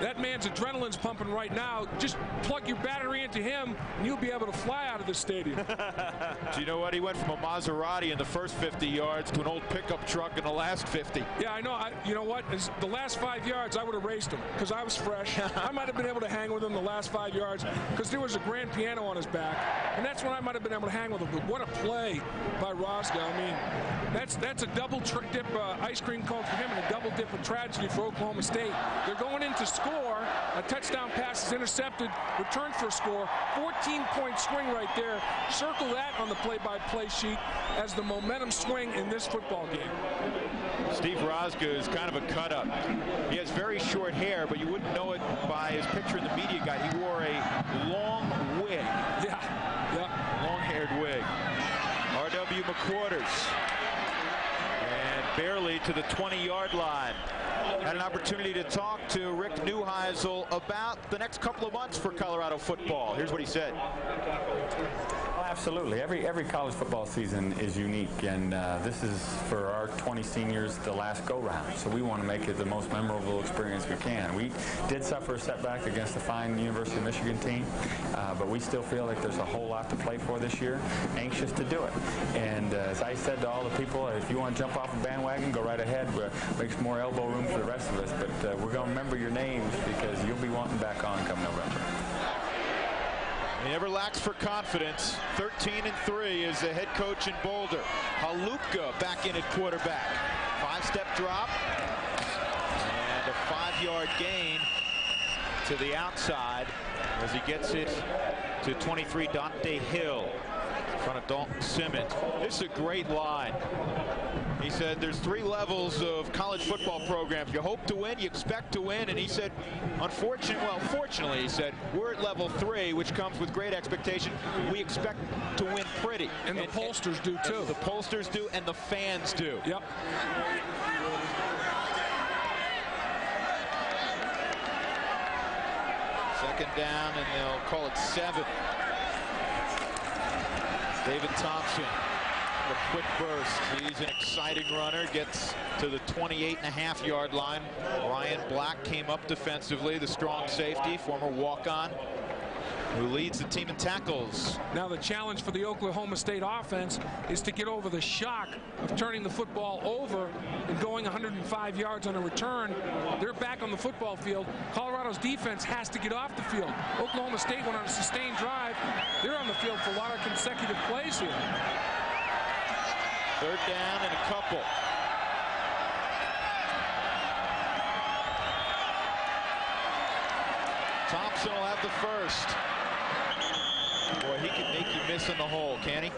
that man's adrenaline's pumping right now. Just plug your battery into him, and you'll be able to fly out of the stadium. *laughs* Do you know what? He went from a Maserati in the first 50 yards to an old pickup truck in the last 50. Yeah, I know. I, you know what? Is the last five yards, I would have raced him because I was fresh. *laughs* I might have been able to hang with him the last five yards because there was a grand piano on his back, and that's when I might have been able to hang with him. But what a play by Rosga. I mean, that's that's a double dip uh, ice cream cone for him and a double dip of tragedy for Oklahoma State. They're going in to score. A touchdown pass is intercepted, returned for a score. 14-point swing right there. Circle that on the play-by-play -play sheet as the momentum swing in this football game. Steve Rosga is kind of a cut up. He has very short hair, but you wouldn't know it by his picture in the media guide. He wore a long wig. Yeah, yeah. Long-haired wig. R.W. McQuarters. Barely to the 20-yard line. Had an opportunity to talk to Rick Neuheisel about the next couple of months for Colorado football. Here's what he said. Absolutely. Every every college football season is unique, and uh, this is for our 20 seniors the last go-round. So we want to make it the most memorable experience we can. We did suffer a setback against the fine University of Michigan team, uh, but we still feel like there's a whole lot to play for this year. Anxious to do it. And uh, as I said to all the people, if you want to jump off a bandwagon, go right ahead. We'll make more elbow room for the rest of us. But uh, we're going to remember your names because you'll be wanting back on come November. Never lacks for confidence. 13 and 3 is the head coach in Boulder. Halupka back in at quarterback. Five-step drop. And a five-yard gain to the outside as he gets it to 23 Dante Hill in front of Dalton Simmons. This is a great line. He said there's three levels of college football programs. You hope to win, you expect to win, and he said, unfortunately, well, fortunately, he said, we're at level three, which comes with great expectation. We expect to win pretty. And the pollsters do too. The pollsters do, and the fans do. Yep. Second down, and they'll call it seven. David Thompson a quick burst. He's an exciting runner. Gets to the 28 and a half yard line. Ryan Black came up defensively, the strong safety, former walk-on who leads the team in tackles. Now the challenge for the Oklahoma State offense is to get over the shock of turning the football over and going 105 yards on a return. They're back on the football field. Colorado's defense has to get off the field. Oklahoma State went on a sustained drive. They're on the field for a lot of consecutive plays here. Third down and a couple. Thompson will have the first. Boy, he can make you miss in the hole, can he?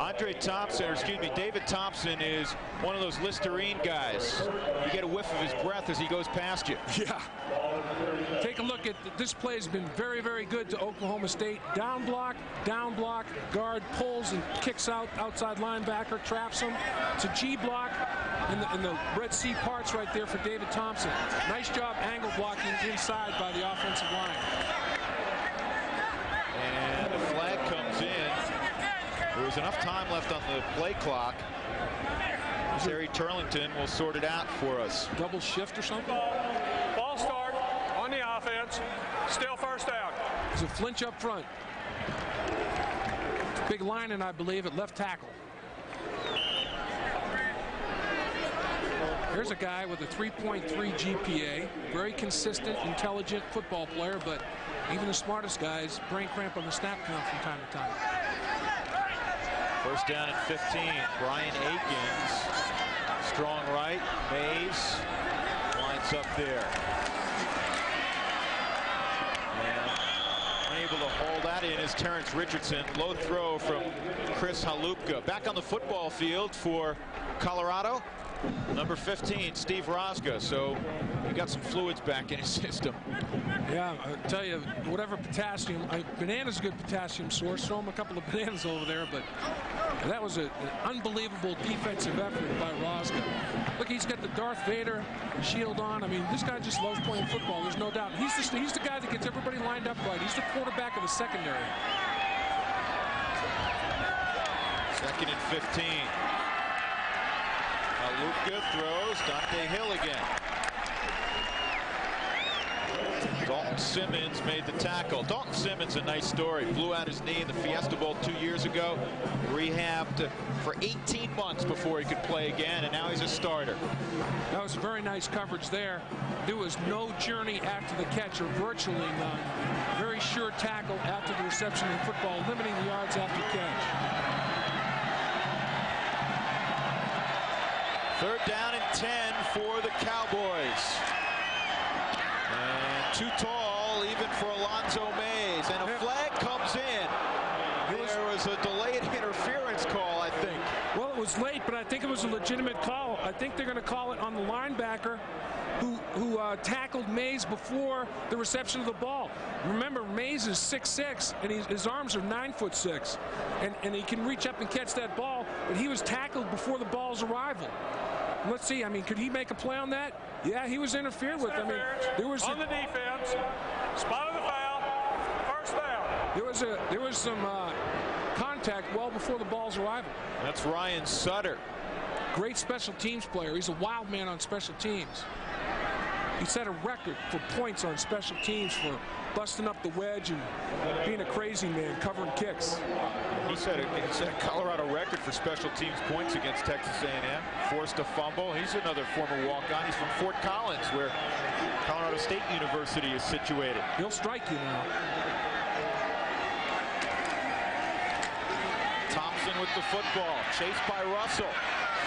Andre Thompson, or excuse me, David Thompson is one of those Listerine guys. You get a whiff of his breath as he goes past you. *laughs* Yeah. Take a look at this play has been very, very good to Oklahoma State. Down block, down block, guard pulls and kicks out outside linebacker, traps him. It's a G block in the, in the Red Sea parts right there for David Thompson. Nice job angle blocking inside by the offensive line. And was enough time left on the play clock. Terry Turlington will sort it out for us. Double shift or something? Ball start on the offense. Still first down. There's a flinch up front. Big line, I believe, at left tackle. Here's a guy with a 3.3 GPA, very consistent, intelligent football player, but even the smartest guys brain cramp on the snap count from time to time. First down at 15. Brian Akins. Strong right. Mayes lines up there. And unable to hold that in is Terrence Richardson. Low throw from Chris Halupka. Back on the football field for Colorado. Number 15, Steve Rosga. So he got some fluids back in his *laughs* system. Yeah, I tell you, whatever potassium, I, banana's a good potassium source. Throw him a couple of bananas over there, but that was a, an unbelievable defensive effort by Rosga. Look, he's got the Darth Vader shield on. I mean, this guy just loves playing football. There's no doubt. He's the, he's the guy that gets everybody lined up right. He's the quarterback of the secondary. Second and 15. Luka throws. Dante Hill again. Dalton Simmons made the tackle. Dalton Simmons, a nice story. Blew out his knee in the Fiesta Bowl two years ago. Rehabbed for 18 months before he could play again, and now he's a starter. That was very nice coverage there. There was no journey after the catch, or virtually none. Very sure tackle after the reception in football, limiting the yards after catch. Third down and 10 for the Cowboys. And too tall even for Alonzo Mayes. And a flag comes in. There was a delayed *laughs* interference call, I think. Well, it was late, but I think it was a legitimate call. I think they're going to call it on the linebacker who, who uh, tackled Mayes before the reception of the ball. Remember, Mayes is 6'6", and his arms are 9 foot 6, and, and he can reach up and catch that ball, but he was tackled before the ball's arrival. Let's see. I mean, could he make a play on that? Yeah, he was interfered with. I mean, there was on a, the defense. Spotted the foul. First down. There was a there was some uh, contact well before the ball's arrival. That's Ryan Sutter. Great special teams player. He's a wild man on special teams. He set a record for points on special teams for busting up the wedge and being a crazy man covering kicks. He set a, he set a Colorado record for special teams points against Texas A&M. Forced a fumble. He's another former walk-on. He's from Fort Collins, where Colorado State University is situated. He'll strike you now. Thompson with the football. Chased by Russell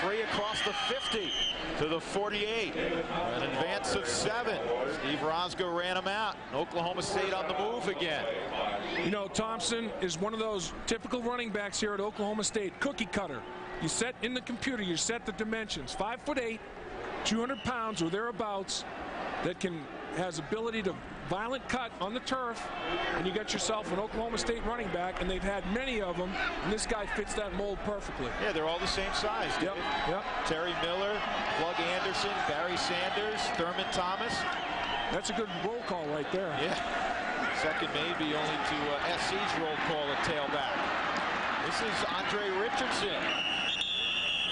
free across the 50 to the 48. An advance of seven. Steve Rosga ran him out. Oklahoma State on the move again. You know, Thompson is one of those typical running backs here at Oklahoma State. Cookie cutter. You set in the computer, you set the dimensions. Five foot eight, 200 pounds or thereabouts that can has ability to violent cut on the turf, and you got yourself an Oklahoma State running back, and they've had many of them, and this guy fits that mold perfectly. Yeah, they're all the same size. Yep, yep. Terry Miller, Plug Anderson, Barry Sanders, Thurman Thomas. That's a good roll call right there. Yeah. Second maybe only to uh, SC's roll call at tailback. This is Andre Richardson.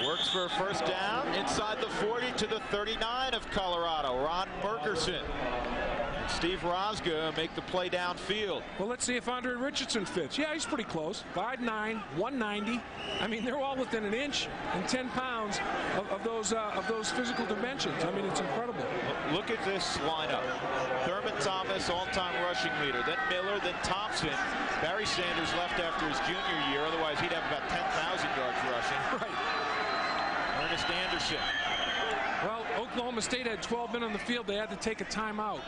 Works for a first down inside the 40 to the 39 of Colorado. Ron Merkerson. Steve Rosga make the play downfield. Well, let's see if Andre Richardson fits. Yeah, he's pretty close. 5'9", 190. I mean, they're all within an inch and 10 pounds of, of those uh, of those physical dimensions. I mean, it's incredible. Look at this lineup. Thurman Thomas, all-time rushing leader. Then Miller, then Thompson. Barry Sanders left after his junior year. Otherwise, he'd have about 10,000 yards rushing. Right. Ernest Anderson. Well, Oklahoma State had 12 men on the field. They had to take a timeout.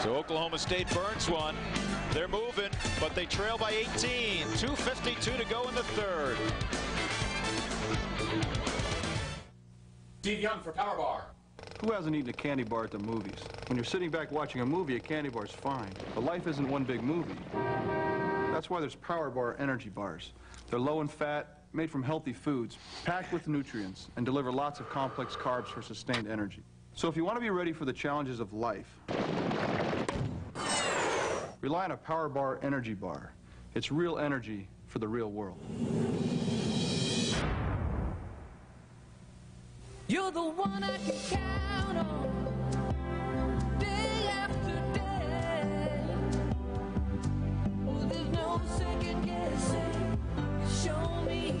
So Oklahoma State burns one. They're moving, but they trail by 18. 2.52 to go in the third. Steve Young for Power Bar. Who hasn't eaten a candy bar at the movies? When you're sitting back watching a movie, a candy bar's fine. But life isn't one big movie. That's why there's Power Bar energy bars. They're low in fat, made from healthy foods, packed with nutrients, and deliver lots of complex carbs for sustained energy. So if you want to be ready for the challenges of life, rely on a Power Bar energy bar. It's real energy for the real world. You're the one I can count on day after day. Oh. Show me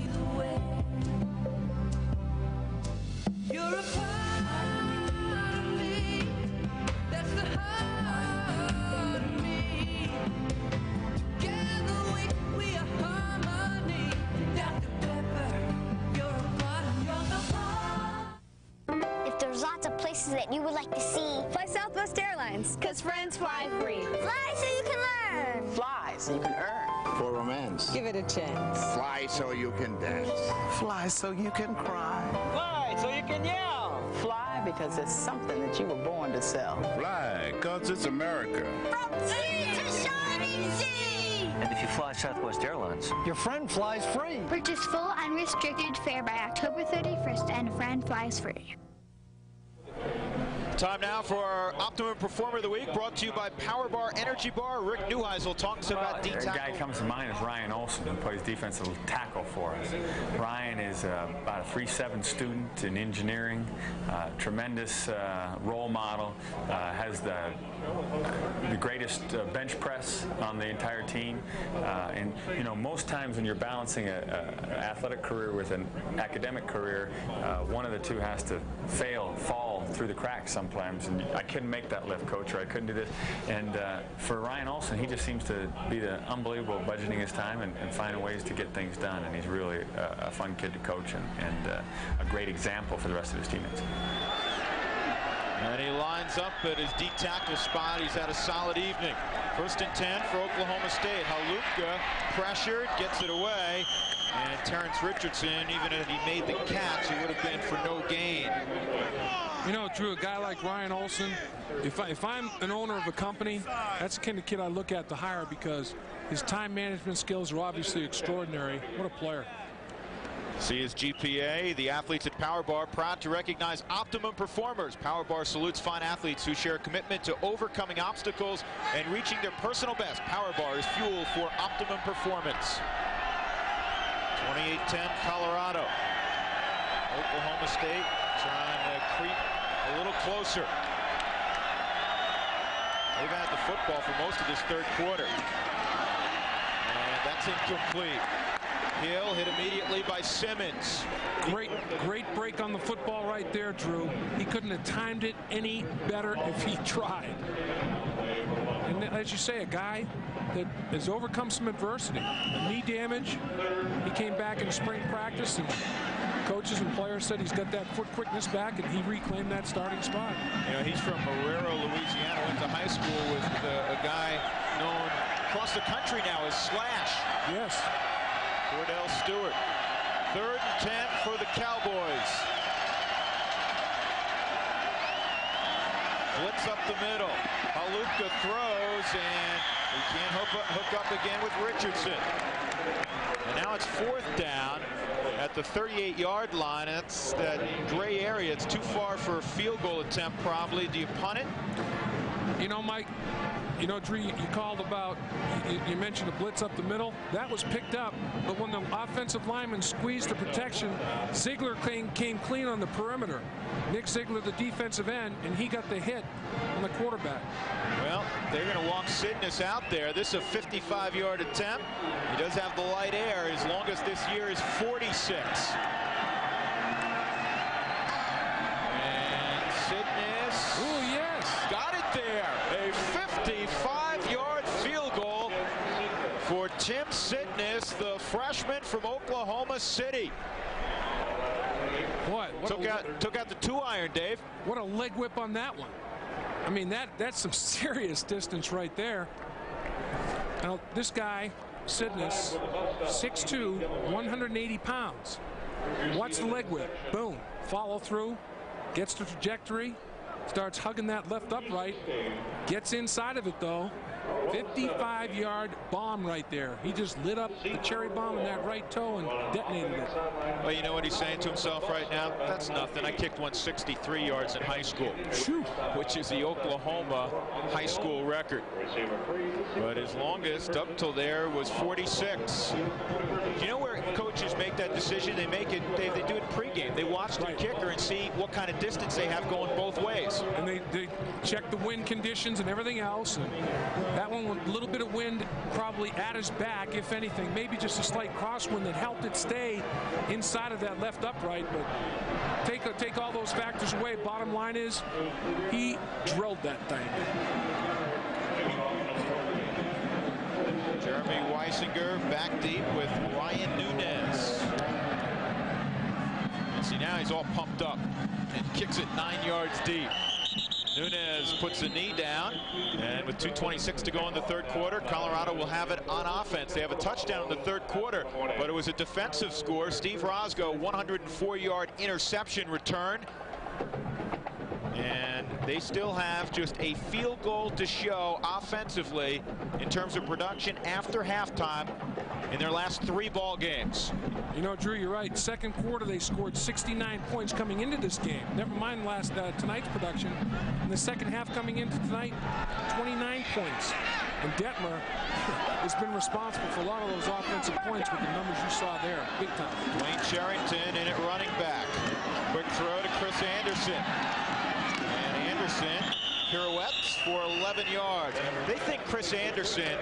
that you would like to see, Fly Southwest Airlines, because friends fly free. A chance. Fly so you can dance. Fly so you can cry. Fly so you can yell. Fly because it's something that you were born to sell. Fly, cause it's America. From sea to shining sea. And if you fly Southwest Airlines, Your friend flies free. Purchase full unrestricted fare by October 31st and a friend flies free. Time now for our Optimum Performer of the Week, brought to you by Power Bar Energy Bar. Rick Neuheisel talks about The guy tackle. comes to mind is Ryan Olson, who plays defensive tackle for us. Ryan is uh, about a 3-7 student in engineering, uh, tremendous uh, role model, uh, has the, the greatest uh, bench press on the entire team. Uh, and, you know, most times when you're balancing an athletic career with an academic career, uh, one of the two has to fail, fall through the cracks sometimes. And I couldn't make that lift, coach, or I couldn't do this. And uh, for Ryan Olson, he just seems to be the unbelievable budgeting his time and, and finding ways to get things done. And he's really a, a fun kid to coach and, and uh, a great example for the rest of his teammates. And he lines up at his D tackle spot. He's had a solid evening. First and 10 for Oklahoma State. Halupka pressured, gets it away. And Terrence Richardson, even if he made the catch, it would have been for no gain. You know, Drew, a guy like Ryan Olson, if, I, if I'm an owner of a company, that's the kind of kid I look at to hire because his time management skills are obviously extraordinary. What a player. See his GPA. The athletes at Power Bar proud to recognize optimum performers. Power Bar salutes fine athletes who share a commitment to overcoming obstacles and reaching their personal best. Power Bar is fuel for optimum performance. 28-10 Colorado. Oklahoma State little closer. They've had the football for most of this third quarter. And that's incomplete. Hill hit immediately by Simmons. Great, great break on the football right there, Drew. He couldn't have timed it any better if he *laughs* tried. And as you say, a guy that has overcome some adversity, knee damage. He came back in spring practice, and coaches and players said he's got that foot quickness back, and he reclaimed that starting spot. You know, he's from Marrero, Louisiana. Went to high school with uh, a guy known across the country now as Slash. Yes. Kordell Stewart. Third and 10 for the Cowboys. Blitz up the middle. Halupka throws, and he can't hook up, hook up again with Richardson. And now it's fourth down at the 38-yard line. That's that gray area. It's too far for a field goal attempt, probably. Do you punt it? You know, Mike, you know, Drew, you called about, you, mentioned the blitz up the middle. That was picked up, but when the offensive lineman squeezed the protection, Ziegler came, came clean on the perimeter. Nick Ziegler, the defensive end, and he got the hit on the quarterback. Well, they're going to walk Sidness out there. This is a 55-yard attempt. He does have the light air. His longest this year is 46. And Sidness. Oh, yes. Got it there. A 55-yard field goal for Tim Sidness, the freshman from Oklahoma City. What? what Took out, took out the two iron, Dave. What a leg whip on that one. I mean, that that's some *laughs* serious distance right there. Now, this guy, Sidness, 6'2", 180 pounds. Watch the leg whip. Boom. Follow through. Gets the trajectory. Starts hugging that left upright. Gets inside of it, though. 55-yard bomb right there. He just lit up the cherry bomb in that right toe and detonated it. Well, you know what he's saying to himself right now? That's nothing. I kicked 163 yards in high school, which is the Oklahoma high school record. But his longest up till there was 46. Do you know where coaches make that decision? They make it. They, they do it pregame. They watch their kicker and see what kind of distance they have going both ways. And they, they check the wind conditions and everything else. And that one with a little bit of wind probably at his back, if anything. Maybe just a slight crosswind that helped it stay inside of that left upright. But take, take all those factors away. Bottom line is he drilled that thing. Jeremy Weisinger back deep with Ryan Nunez. See now he's all pumped up and kicks it nine yards deep. Nunez puts the knee down, and with 2.26 to go in the third quarter, Colorado will have it on offense. They have a touchdown in the third quarter, but it was a defensive score. Steve Rosga, 104-yard interception return. And they still have just a field goal to show offensively in terms of production after halftime in their last three ball games. You know, Drew, you're right. Second quarter, they scored 69 points coming into this game. Never mind last uh, tonight's production. In the second half coming into tonight, 29 points. And Detmer *laughs* has been responsible for a lot of those offensive points with the numbers you saw there. Big time. Dwayne Charrington in at running back. Quick throw to Chris Anderson. And Anderson pirouettes for 11 yards. They think Chris Anderson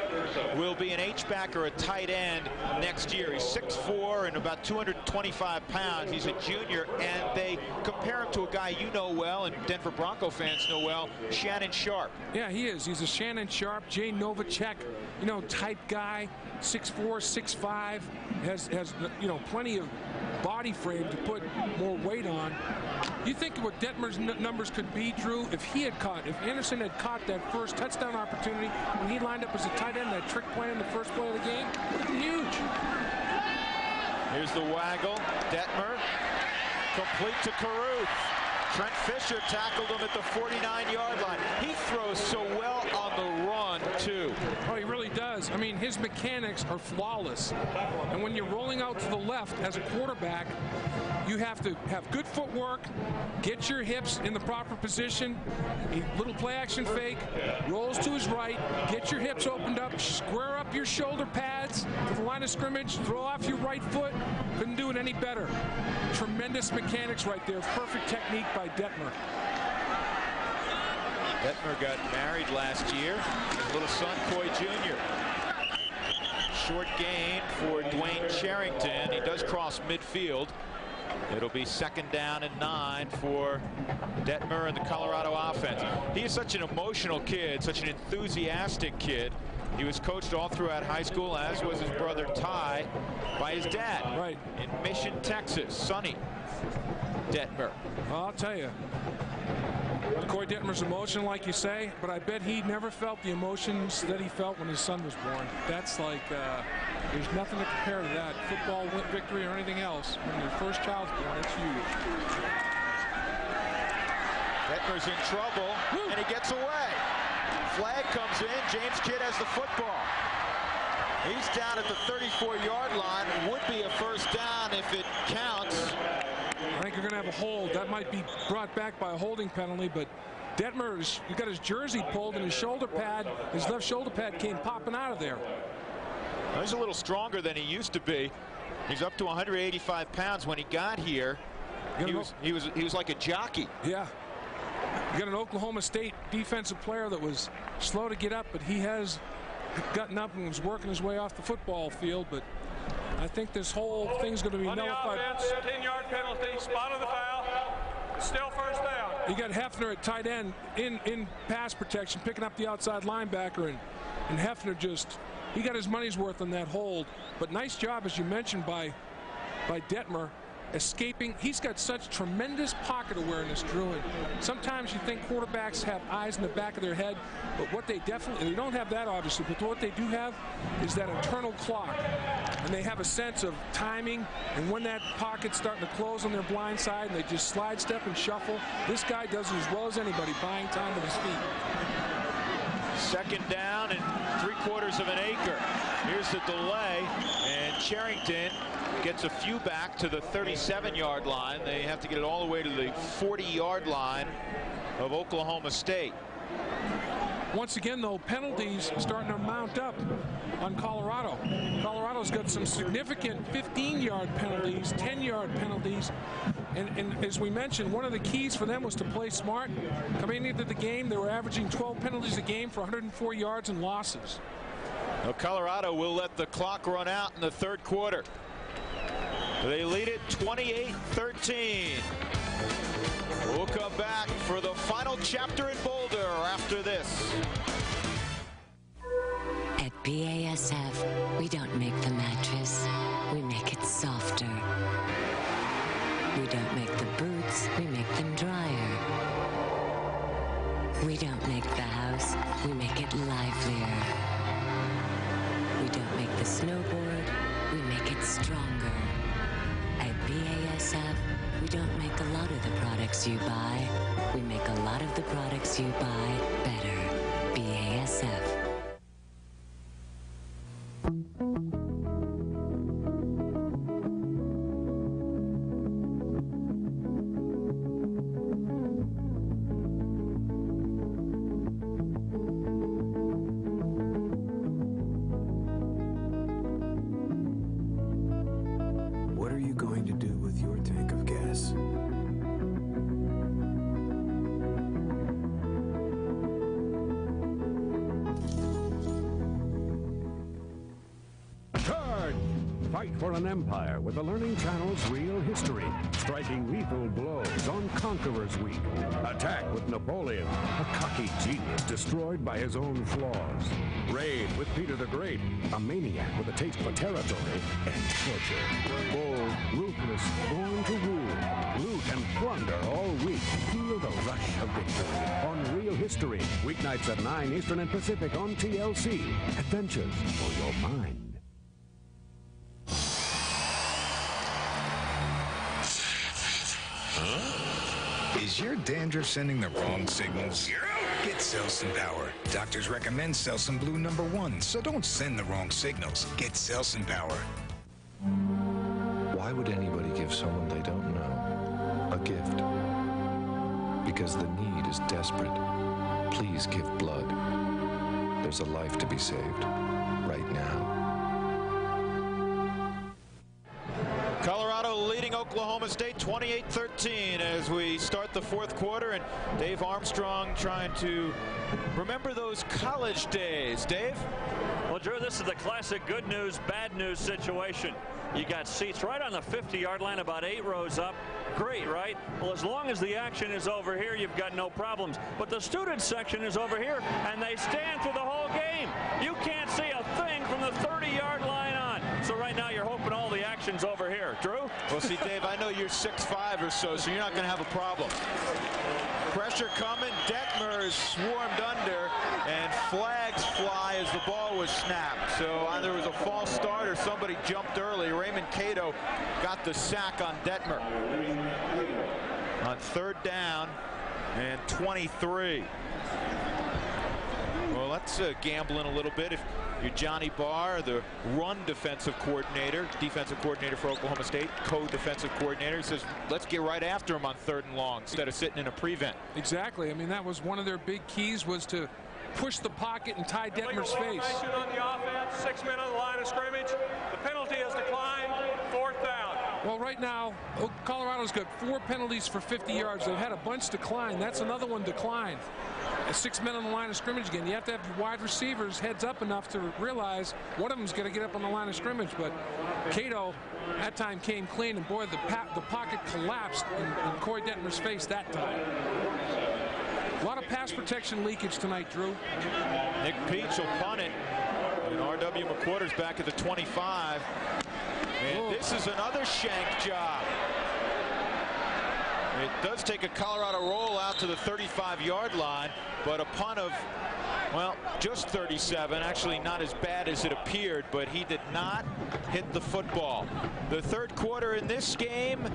will be an H-back or a tight end next year. He's 6'4 and about 225 pounds. He's a junior, and they compare him to a guy you know well, and Denver Bronco fans know well, Shannon Sharpe. Yeah, he is. He's a Shannon Sharpe, Jay Novacek, you know, type guy, 6'4", 6'5", has, has, you know, plenty of body frame to put more weight on. You think what Detmer's numbers could be, Drew, if he had caught, if Anderson had caught that first touchdown opportunity when he lined up as a tight end, that trick play in the first play of the game, huge. Here's the waggle. Detmer complete to Carruth. Trent Fisher tackled him at the 49-yard line. He throws so well on the run, too. Oh, he really I mean, his mechanics are flawless. And when you're rolling out to the left as a quarterback, you have to have good footwork, get your hips in the proper position, a little play action fake, rolls to his right, get your hips opened up, square up your shoulder pads to the line of scrimmage, throw off your right foot. Couldn't do it any better. Tremendous mechanics right there. Perfect technique by Detmer. Detmer got married last year. His little son, Koy Jr. Short gain for Dwayne Charrington. He does cross midfield. It'll be second down and nine for Detmer and the Colorado offense. He is such an emotional kid, such an enthusiastic kid. He was coached all throughout high school, as was his brother Ty, by his dad. Right. In Mission, Texas. Sonny Detmer. Well, I'll tell you. Koy Detmer's emotion, like you say, but I bet he never felt the emotions that he felt when his son was born. That's like, uh, there's nothing to compare to that. Football victory or anything else. When your first child's born, it's huge. Detmer's in trouble, and he gets away. Flag comes in. James Kidd has the football. He's down at the 34-yard line. Would be a first down if it counts. I think you're going to have a hold. That might be brought back by a holding penalty, but Detmer, he got his jersey pulled and his shoulder pad, his left shoulder pad came popping out of there. Well, he's a little stronger than he used to be. He's up to 185 pounds. When he got here, he was, he was he was like a jockey. Yeah. You got an Oklahoma State defensive player that was slow to get up, but he has gotten up and was working his way off the football field. But I think this whole thing's going to be On nullified. offense, 10-yard penalty, spot of the foul, still first down. You got Heffner at tight end in in pass protection, picking up the outside linebacker, and and Heffner just he got his money's worth on that hold. But nice job, as you mentioned, by by Detmer escaping. He's got such tremendous pocket awareness, Drew. Sometimes you think quarterbacks have eyes in the back of their head, but what they definitely they don't have that obviously. But what they do have is that internal clock, and they have a sense of timing and when that pocket's starting to close on their blind side, and they just slide step and shuffle. This guy does it as well as anybody, buying time with his feet. Second down and three quarters of an acre. Here's the delay, and Charrington gets a few back to the 37-yard line. They have to get it all the way to the 40-yard line of Oklahoma State. Once again, though, penalties starting to mount up on Colorado. Colorado's got some significant 15-yard penalties, 10-yard penalties, and, and, as we mentioned, one of the keys for them was to play smart. Coming into the game, they were averaging 12 penalties a game for 104 yards and losses. Now Colorado will let the clock run out in the third quarter. They lead it 28-13. We'll come back for the final chapter in Boulder after this. At BASF, we don't make the mattress, we make it softer. We don't make the boots, we make them drier. We don't make the house, we make it livelier. We don't make the snowboard, we make it stronger. We don't make a lot of the products you buy, we make a lot of the products you buy better. BASF. Napoleon, a cocky genius destroyed by his own flaws. Raid with Peter the Great, a maniac with a taste for territory and torture. Bold, ruthless, born to rule. Loot and plunder all week. Feel the rush of victory on Real History. Weeknights at 9 Eastern and Pacific on TLC. Adventures for your mind. Your dandruff sending the wrong signals? Get Selsun Power. Doctors recommend Selsun Blue number one, so don't send the wrong signals. Get Selsun Power. Why would anybody give someone they don't know a gift? Because the need is desperate. Please give blood. There's a life to be saved right now. Oklahoma State 28-13 as we start the fourth quarter and Dave Armstrong trying to remember those college days. Dave? Well, Drew, this is the classic good news, bad news situation. You got seats right on the 50-yard line, about eight rows up. Great, right? Well, as long as the action is over here, you've got no problems. But the student section is over here, and they stand through the whole game. You can't see a thing from the 30-yard line on. So right now, you're hoping all the action's over here. Drew? Well, see, Dave, I know you're 6'5 or so, so you're not going to have a problem. Pressure coming. Detmer is swarmed under, and flags fly as the ball was snapped. So either it was a false start or somebody jumped early. Raymond Cato got the sack on Detmer. On third down and 23. Well, that's uh, gambling a little bit. If you're Johnny Barr, the run defensive coordinator, defensive coordinator for Oklahoma State, co-defensive coordinator, says, let's get right after him on third and long instead of sitting in a prevent. Exactly. I mean, that was one of their big keys was to push the pocket and tie Detmer's face. On the offense, six men on the line of scrimmage. The penalty has declined, fourth down. Well, right now, oh, Colorado's got four penalties for 50 yards. They've had a bunch decline. That's another one declined. Six men on the line of scrimmage again. You have to have wide receivers heads up enough to realize one of them's going to get up on the line of scrimmage. But Cato, that time came clean, and boy, the, the pocket collapsed in, in Corey Detmer's face that time. A lot of pass protection leakage tonight, Drew. Nick Peach will punt it. And R.W. McQuarters back at the 25. And this is another shank job. It does take a Colorado roll out to the 35-yard line, but a punt of, well, just 37. Actually, not as bad as it appeared, but he did not hit the football. The third quarter in this game,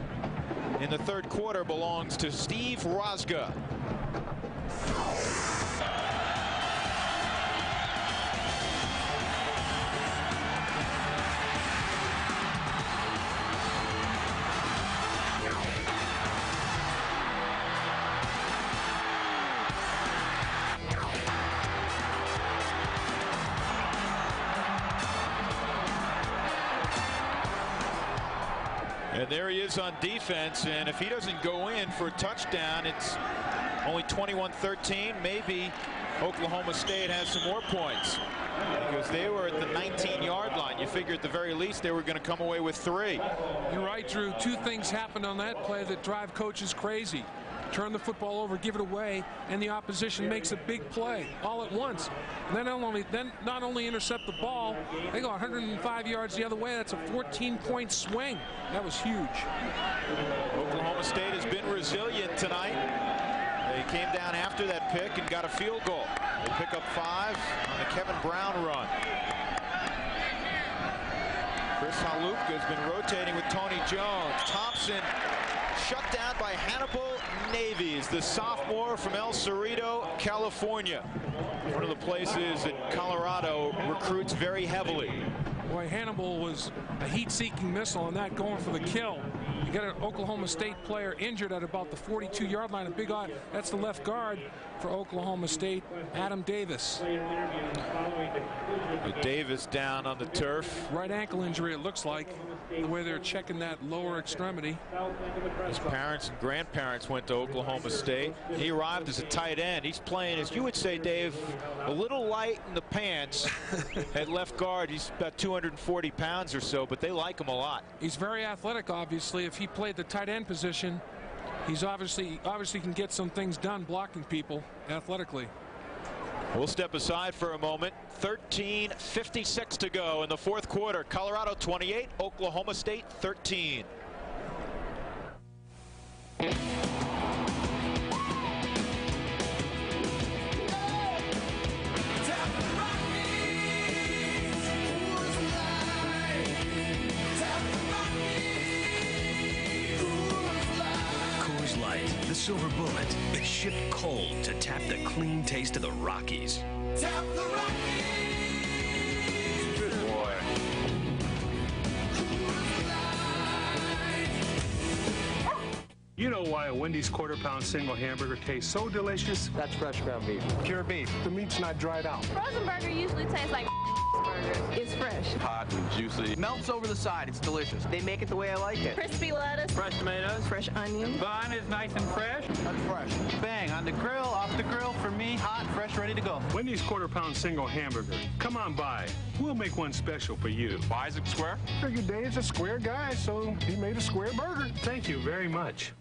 in the third quarter, belongs to Steve Rosga. There he is on defense, and if he doesn't go in for a touchdown, it's only 21-13. Maybe Oklahoma State has some more points because they were at the 19-yard line. You figure at the very least they were going to come away with three. You're right, Drew. Two things happened on that play that drive coaches crazy. Turn the football over, give it away, and the opposition makes a big play all at once. And then not only then not only intercept the ball, they go 105 yards the other way. That's a 14-point swing. That was huge. Oklahoma State has been resilient tonight. They came down after that pick and got a field goal. They pick up five on the Kevin Brown run. Chris Halupka has been rotating with Tony Jones. Thompson shut down by Hannibal Navies, the sophomore from El Cerrito, California. One of the places that Colorado recruits very heavily. Boy, Hannibal was a heat-seeking missile on that going for the kill. You got an Oklahoma State player injured at about the 42-yard line. A big eye. That's the left guard for Oklahoma State, Adam Davis. Davis down on the turf. Right ankle injury, it looks like, the way they're checking that lower extremity. His parents and grandparents went to Oklahoma State. He arrived as a tight end. He's playing, as you would say, Dave, a little light in the pants *laughs* at left guard. He's about 240 pounds or so, but they like him a lot. He's very athletic, obviously. If he played the tight end position, he's obviously obviously can get some things done blocking people athletically. We'll step aside for a moment. 13.56 to go in the fourth quarter. Colorado 28, Oklahoma State 13. Silver bullet, is shipped cold to tap the clean taste of the Rockies. Tap the Good boy. You know why a Wendy's quarter pound single hamburger tastes so delicious? That's fresh ground beef. Pure beef. The meat's not dried out. Frozen burger usually tastes like burger. It's fresh. Hot and juicy. Melts over the side. It's delicious. They make it the way I like it. Crispy lettuce. Fresh tomatoes. Fresh onion. Bun is nice and fresh. That's fresh. Bang. On the grill, off the grill, for me, hot, fresh, ready to go. Wendy's quarter pound single hamburger. Come on by. We'll make one special for you. Why is it square? Figured Dave's a square guy, so he made a square burger. Thank you very much.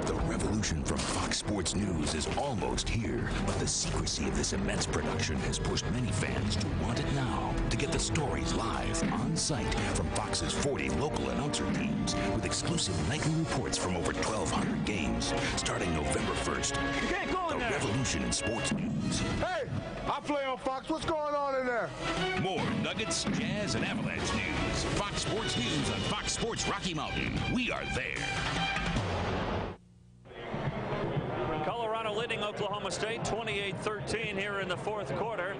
The revolution from Fox Sports News is almost here, but the secrecy of this immense production has pushed many fans to want it now. To get the stories live, on site, from Fox's 40 local announcer teams, with exclusive nightly reports from over 1,200 games, starting November 1st. Get going the there. revolution in sports news. Hey, I play on Fox. What's going on in there? More Nuggets, Jazz, and Avalanche news. Fox Sports News on Fox Sports Rocky Mountain. We are there. Oklahoma State 28-13 here in the fourth quarter.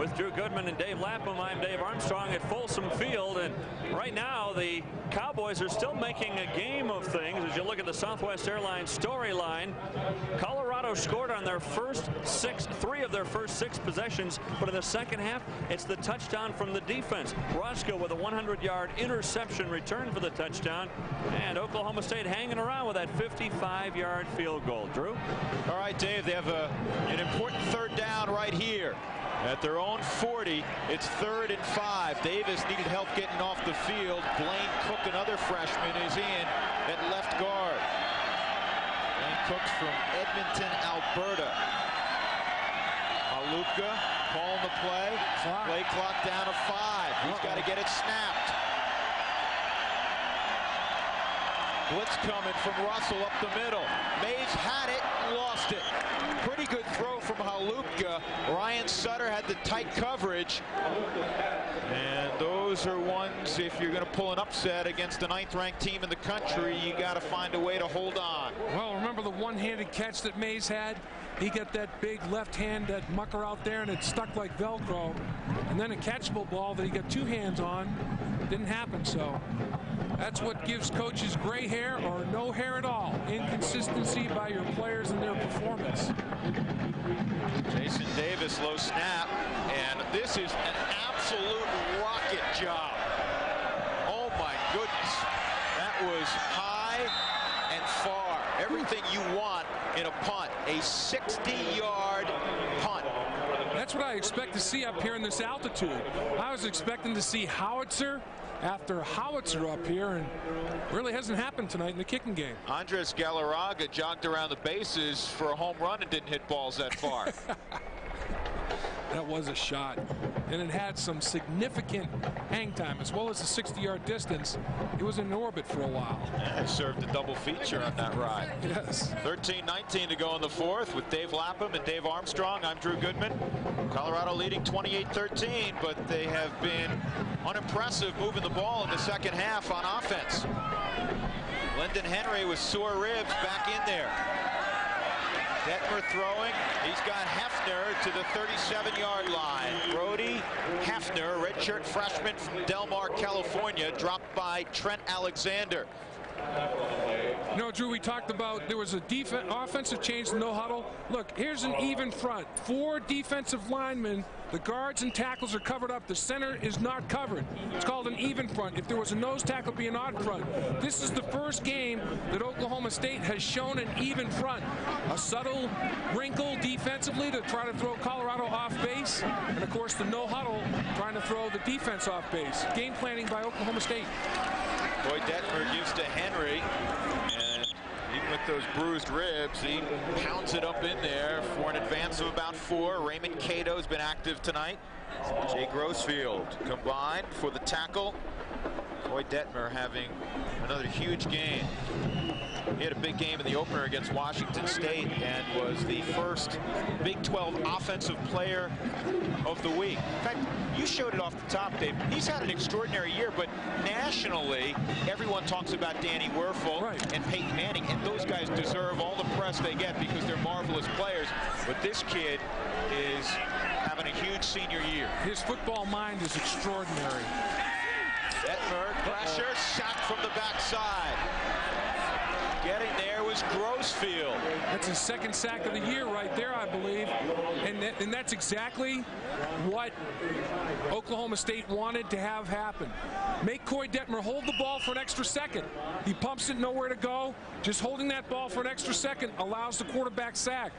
With Drew Goodman and Dave Lapham, I'm Dave Armstrong at Folsom Field. And right now, the Cowboys are still making a game of things. As you look at the Southwest Airlines storyline, Colorado scored on their first six, three of their first six possessions. But in the second half, it's the touchdown from the defense. Rosga with a 100-yard interception return for the touchdown. And Oklahoma State hanging around with that 55-yard field goal. Drew? All right, Dave, they have a, an important third down right here. At their own 40, it's third and five. Davis needed help getting off the field. Blaine Cook, another freshman, is in at left guard. From Edmonton, Alberta. Halupka calling the play. Play clock down to five. He's got to get it snapped. Blitz coming from Russell up the middle. Mayes had it, lost it. Pretty good throw from Halupka. Ryan Sutter had the tight coverage. And oh, those are ones, if you're going to pull an upset against the ninth-ranked team in the country, you got to find a way to hold on. Well, remember the one-handed catch that Mayes had? He got that big left hand, that mucker out there, and it stuck like Velcro. And then a catchable ball that he got two hands on. Didn't happen, so that's what gives coaches gray hair or no hair at all. Inconsistency by your players and their performance. Jason Davis, low snap, and this is an absolute rocket job. Oh my goodness. That was high and far. Everything you want in a punt. A 60-yard punt. That's what I expect to see up here in this altitude. I was expecting to see howitzer after howitzer up here, and really hasn't happened tonight in the kicking game. Andres Galarraga jogged around the bases for a home run and didn't hit balls that far. *laughs* That was a shot, and it had some significant hang time as well as a 60-yard distance. It was in orbit for a while. Yeah, served a double feature on that ride. Yes. 13-19 to go in the fourth with Dave Lapham and Dave Armstrong. I'm Drew Goodman. Colorado leading 28-13, but they have been unimpressive moving the ball in the second half on offense. Lendon Henry with sore ribs back in there. Detmer throwing. He's got Heffner to the 37-yard line. Brody Heffner, redshirt freshman from Del Mar, California, dropped by Trent Alexander. You know, Drew, we talked about there was a defense, offensive change to no huddle. Look, here's an even front. Four defensive linemen. The guards and tackles are covered up. The center is not covered. It's called an even front. If there was a nose tackle, it'd be an odd front. This is the first game that Oklahoma State has shown an even front. A subtle wrinkle defensively to try to throw Colorado off base. And, of course, the no huddle trying to throw the defense off base. Game planning by Oklahoma State. Boy, Detmer gives to Henry. Even with those bruised ribs, he pounds it up in there for an advance of about four. Raymond Cato has been active tonight. Jay Grossfield combined for the tackle. Boy, Detmer having another huge game. He had a big game in the opener against Washington State and was the first Big 12 offensive player of the week. In fact, you showed it off the top, Dave. He's had an extraordinary year, but nationally, everyone talks about Danny Wuerffel and Peyton Manning, and those guys deserve all the press they get because they're marvelous players. But this kid is having a huge senior year. His football mind is extraordinary. Detmer, pressure, shot from the backside. Was Grossfield. That's his second sack of the year right there, I believe. And, that, and that's exactly what Oklahoma State wanted to have happen. Make Koy Detmer hold the ball for an extra second. He pumps it nowhere to go. Just holding that ball for an extra second allows the quarterback sack.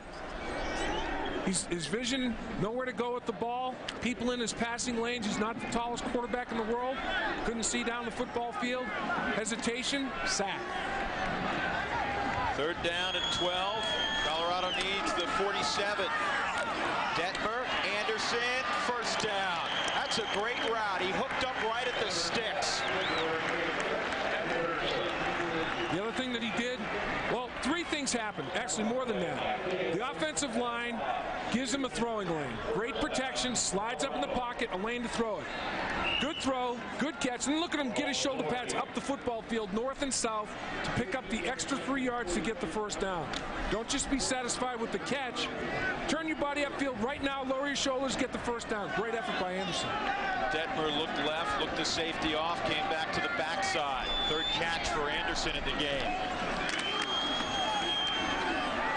He's, his vision, nowhere to go with the ball. People in his passing lanes. He's not the tallest quarterback in the world. Couldn't see down the football field. Hesitation, sack. Third down and 12. Colorado needs the 47. Detmer, Anderson, first down. That's a great route. He hooked up right at the sticks. The other thing that he did, well, three things happened. Actually, more than that. The offensive line gives him a throwing lane. Great protection, slides up in the pocket, a lane to throw it. Good throw, good catch, and look at him get his shoulder pads up the football field, north and south, to pick up the extra three yards to get the first down. Don't just be satisfied with the catch. Turn your body upfield right now, lower your shoulders, get the first down. Great effort by Anderson. Detmer looked left, looked the safety off, came back to the backside. Third catch for Anderson in the game.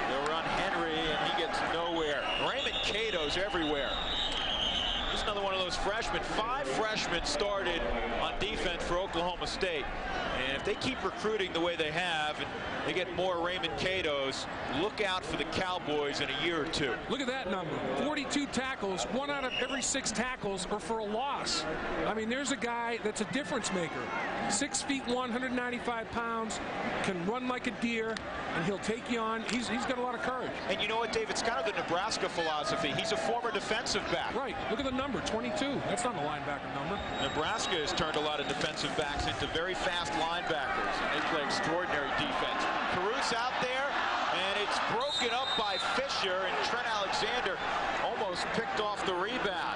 They'll run Henry, and he gets nowhere. Cato's everywhere. Another one of those freshmen. Five freshmen started on defense for Oklahoma State. And if they keep recruiting the way they have, and they get more Raymond Cato's, look out for the Cowboys in a year or two. Look at that number 42 tackles. One out of every six tackles are for a loss. I mean, there's a guy that's a difference maker. Six feet 195 pounds, can run like a deer, and he'll take you on. He's, he's got a lot of courage. And you know what, Dave? It's kind of the Nebraska philosophy. He's a former defensive back. Right. Look at the number 22. That's not a linebacker number. Nebraska has turned a lot of defensive backs into very fast linebackers. And they play extraordinary defense. Carruth out there, and it's broken up by Fisher, and Trent Alexander almost picked off the rebound.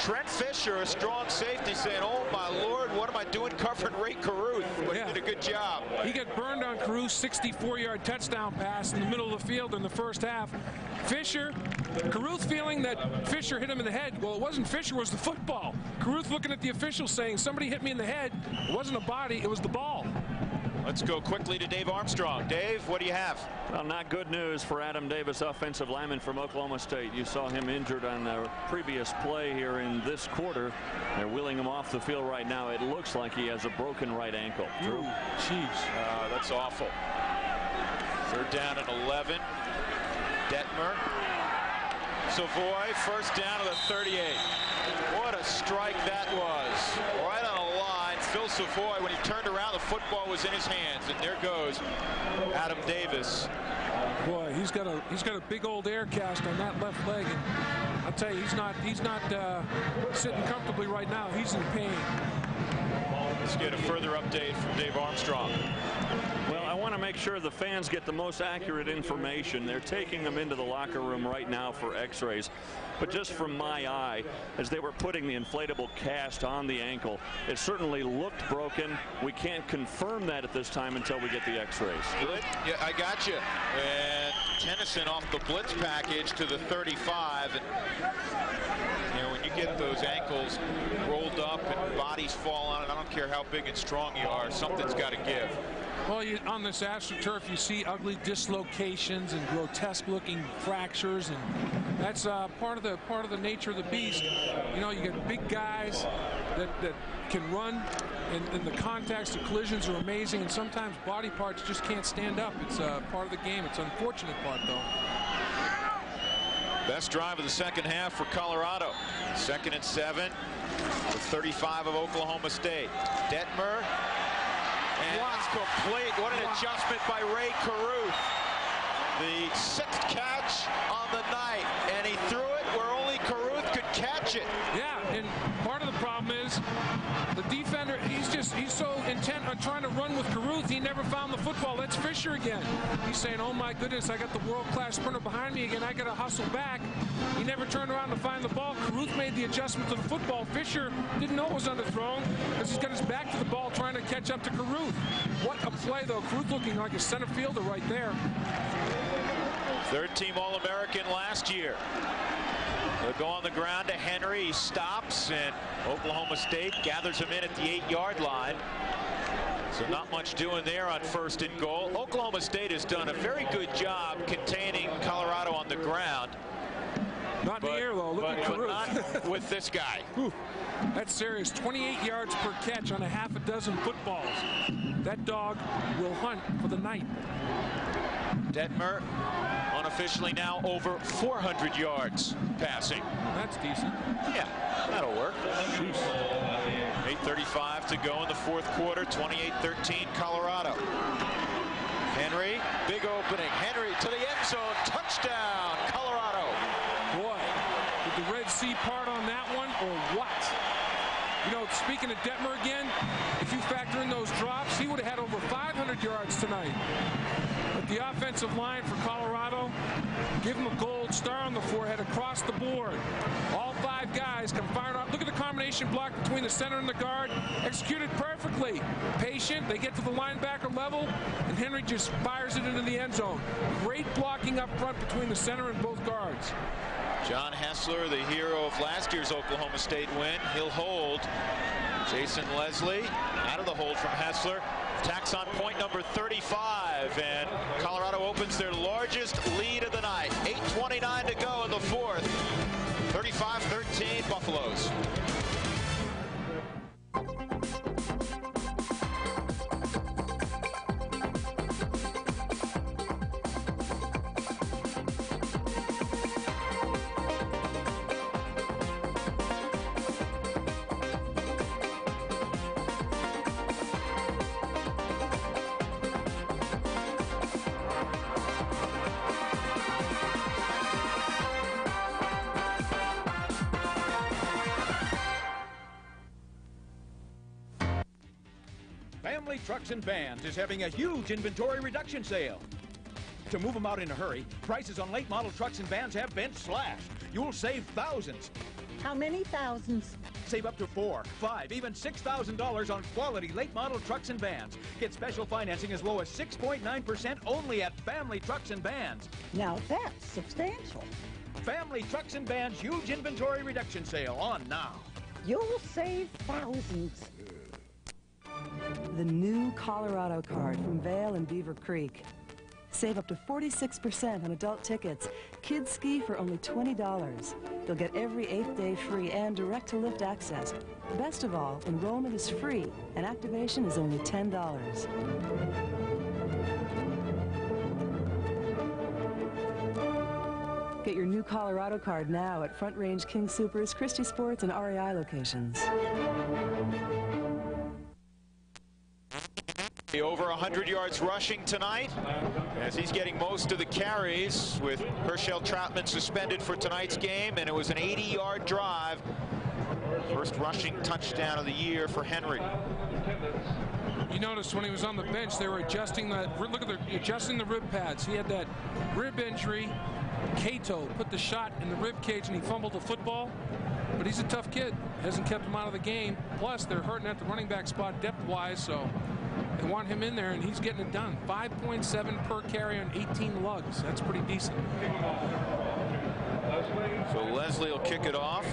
Trent Fisher, a strong safety, saying, oh my lord, what am I doing covering Rae Carruth? But he did a good job. He got burned on Carruth's 64-yard touchdown pass in the middle of the field in the first half. Fisher, Carruth feeling that Fisher hit him in the head. Well, it wasn't Fisher, it was the football. Carruth looking at the official saying, somebody hit me in the head. It wasn't a body, it was the ball. Let's go quickly to Dave Armstrong. Dave, what do you have? Well, not good news for Adam Davis, offensive lineman from Oklahoma State. You saw him injured on the previous play here in this quarter. They're wheeling him off the field right now. It looks like he has a broken right ankle. Drew? Jeez. Uh, that's awful. Third down and 11. Detmer. Savoy, first down to the 38. What a strike that was. Right on a line. Phil Savoy, when he turned around, the football was in his hands. And there goes Adam Davis. Boy, he's got a he's got a big old air cast on that left leg, and I'll tell you, he's not he's not uh, sitting comfortably right now. He's in pain. Let's get a further update from Dave Armstrong. Want to make sure the fans get the most accurate information. They're taking them into the locker room right now for x-rays. But just from my eye, as they were putting the inflatable cast on the ankle, it certainly looked broken. We can't confirm that at this time until we get the x-rays. Good. Yeah, I got you. And Tennyson off the blitz package to the 35. And, you know, when you get those ankles rolled up and bodies fall on it, I don't care how big and strong you are, something's got to give. Well, you, on this astroturf, you see ugly dislocations and grotesque-looking fractures, and that's uh, part of the part of the nature of the beast. You know, you get big guys that, that can run, and, and the contacts, the collisions are amazing, and sometimes body parts just can't stand up. It's uh, part of the game. It's unfortunate part, though. Best drive of the second half for Colorado. Second and seven. The 35 of Oklahoma State. Detmer. And that's complete. What an adjustment by Rae Carruth. The sixth catch on the night. And he threw it where only Carruth could catch it. Yeah, and part of the problem is the defender, he's just, he's so trying to run with Carruth, he never found the football. That's Fisher again. He's saying, oh my goodness, I got the world-class sprinter behind me again. I got to hustle back. He never turned around to find the ball. Carruth made the adjustment to the football. Fisher didn't know it was underthrown because he's got his back to the ball trying to catch up to Carruth. What a play, though. Carruth looking like a center fielder right there. Third team All-American last year. They'll go on the ground to Henry. He stops, and Oklahoma State gathers him in at the eight-yard line. So not much doing there on first and goal. Oklahoma State has done a very good job containing Colorado on the ground. Not in the air, though. Look but, at but not *laughs* with this guy. Whew. That's serious. 28 yards per catch on a half a dozen footballs. That dog will hunt for the night. Detmer unofficially now over 400 yards passing. That's decent. Yeah, that'll work. 8.35 to go in the fourth quarter, 28-13 Colorado. Henry, big opening. Henry to the end zone, touchdown, Colorado. Boy, did the Red Sea part on that one or what? You know, speaking of Detmer again, if you factor in those drops, he would have had over 500 yards tonight. But the offensive line for Colorado, give him a gold star on the forehead across the board. All five guys can fire up. Look at the combination block between the center and the guard. Executed perfectly. Patient. They get to the linebacker level, and Henry just fires it into the end zone. Great blocking up front between the center and both guards. John Hessler, the hero of last year's Oklahoma State win. He'll hold. Jason Leslie out of the hold from Hessler. Tax on point number 35, and Colorado opens their largest lead of the night. 8.29 to go in the fourth. 35-13 Buffaloes. And Vans is having a huge inventory reduction sale. To move them out in a hurry, prices on late model trucks and vans have been slashed. You'll save thousands. How many thousands? Save up to four, five, even $6,000 on quality late model trucks and vans. Get special financing as low as 6.9% only at Family Trucks and Vans. Now that's substantial. Family Trucks and Vans huge inventory reduction sale on now. You'll save thousands. The new Colorado card from Vail and Beaver Creek. Save up to 46% on adult tickets. Kids ski for only $20. You'll get every eighth day free and direct-to-lift access. Best of all, enrollment is free and activation is only $10. Get your new Colorado card now at Front Range King Soopers, Christy Sports, and REI locations. Over 100 yards rushing tonight as he's getting most of the carries with Herschel Troutman suspended for tonight's game and it was an 80-yard drive. First rushing touchdown of the year for Henry. You noticed when he was on the bench, they were adjusting the look at the adjusting the rib pads. He had that rib injury. Cato put the shot in the rib cage and he fumbled the football. But he's a tough kid. Hasn't kept him out of the game. Plus, they're hurting at the running back spot depth-wise, so they want him in there, and he's getting it done. 5.7 per carry on 18 lugs. That's pretty decent. So Leslie will kick it off.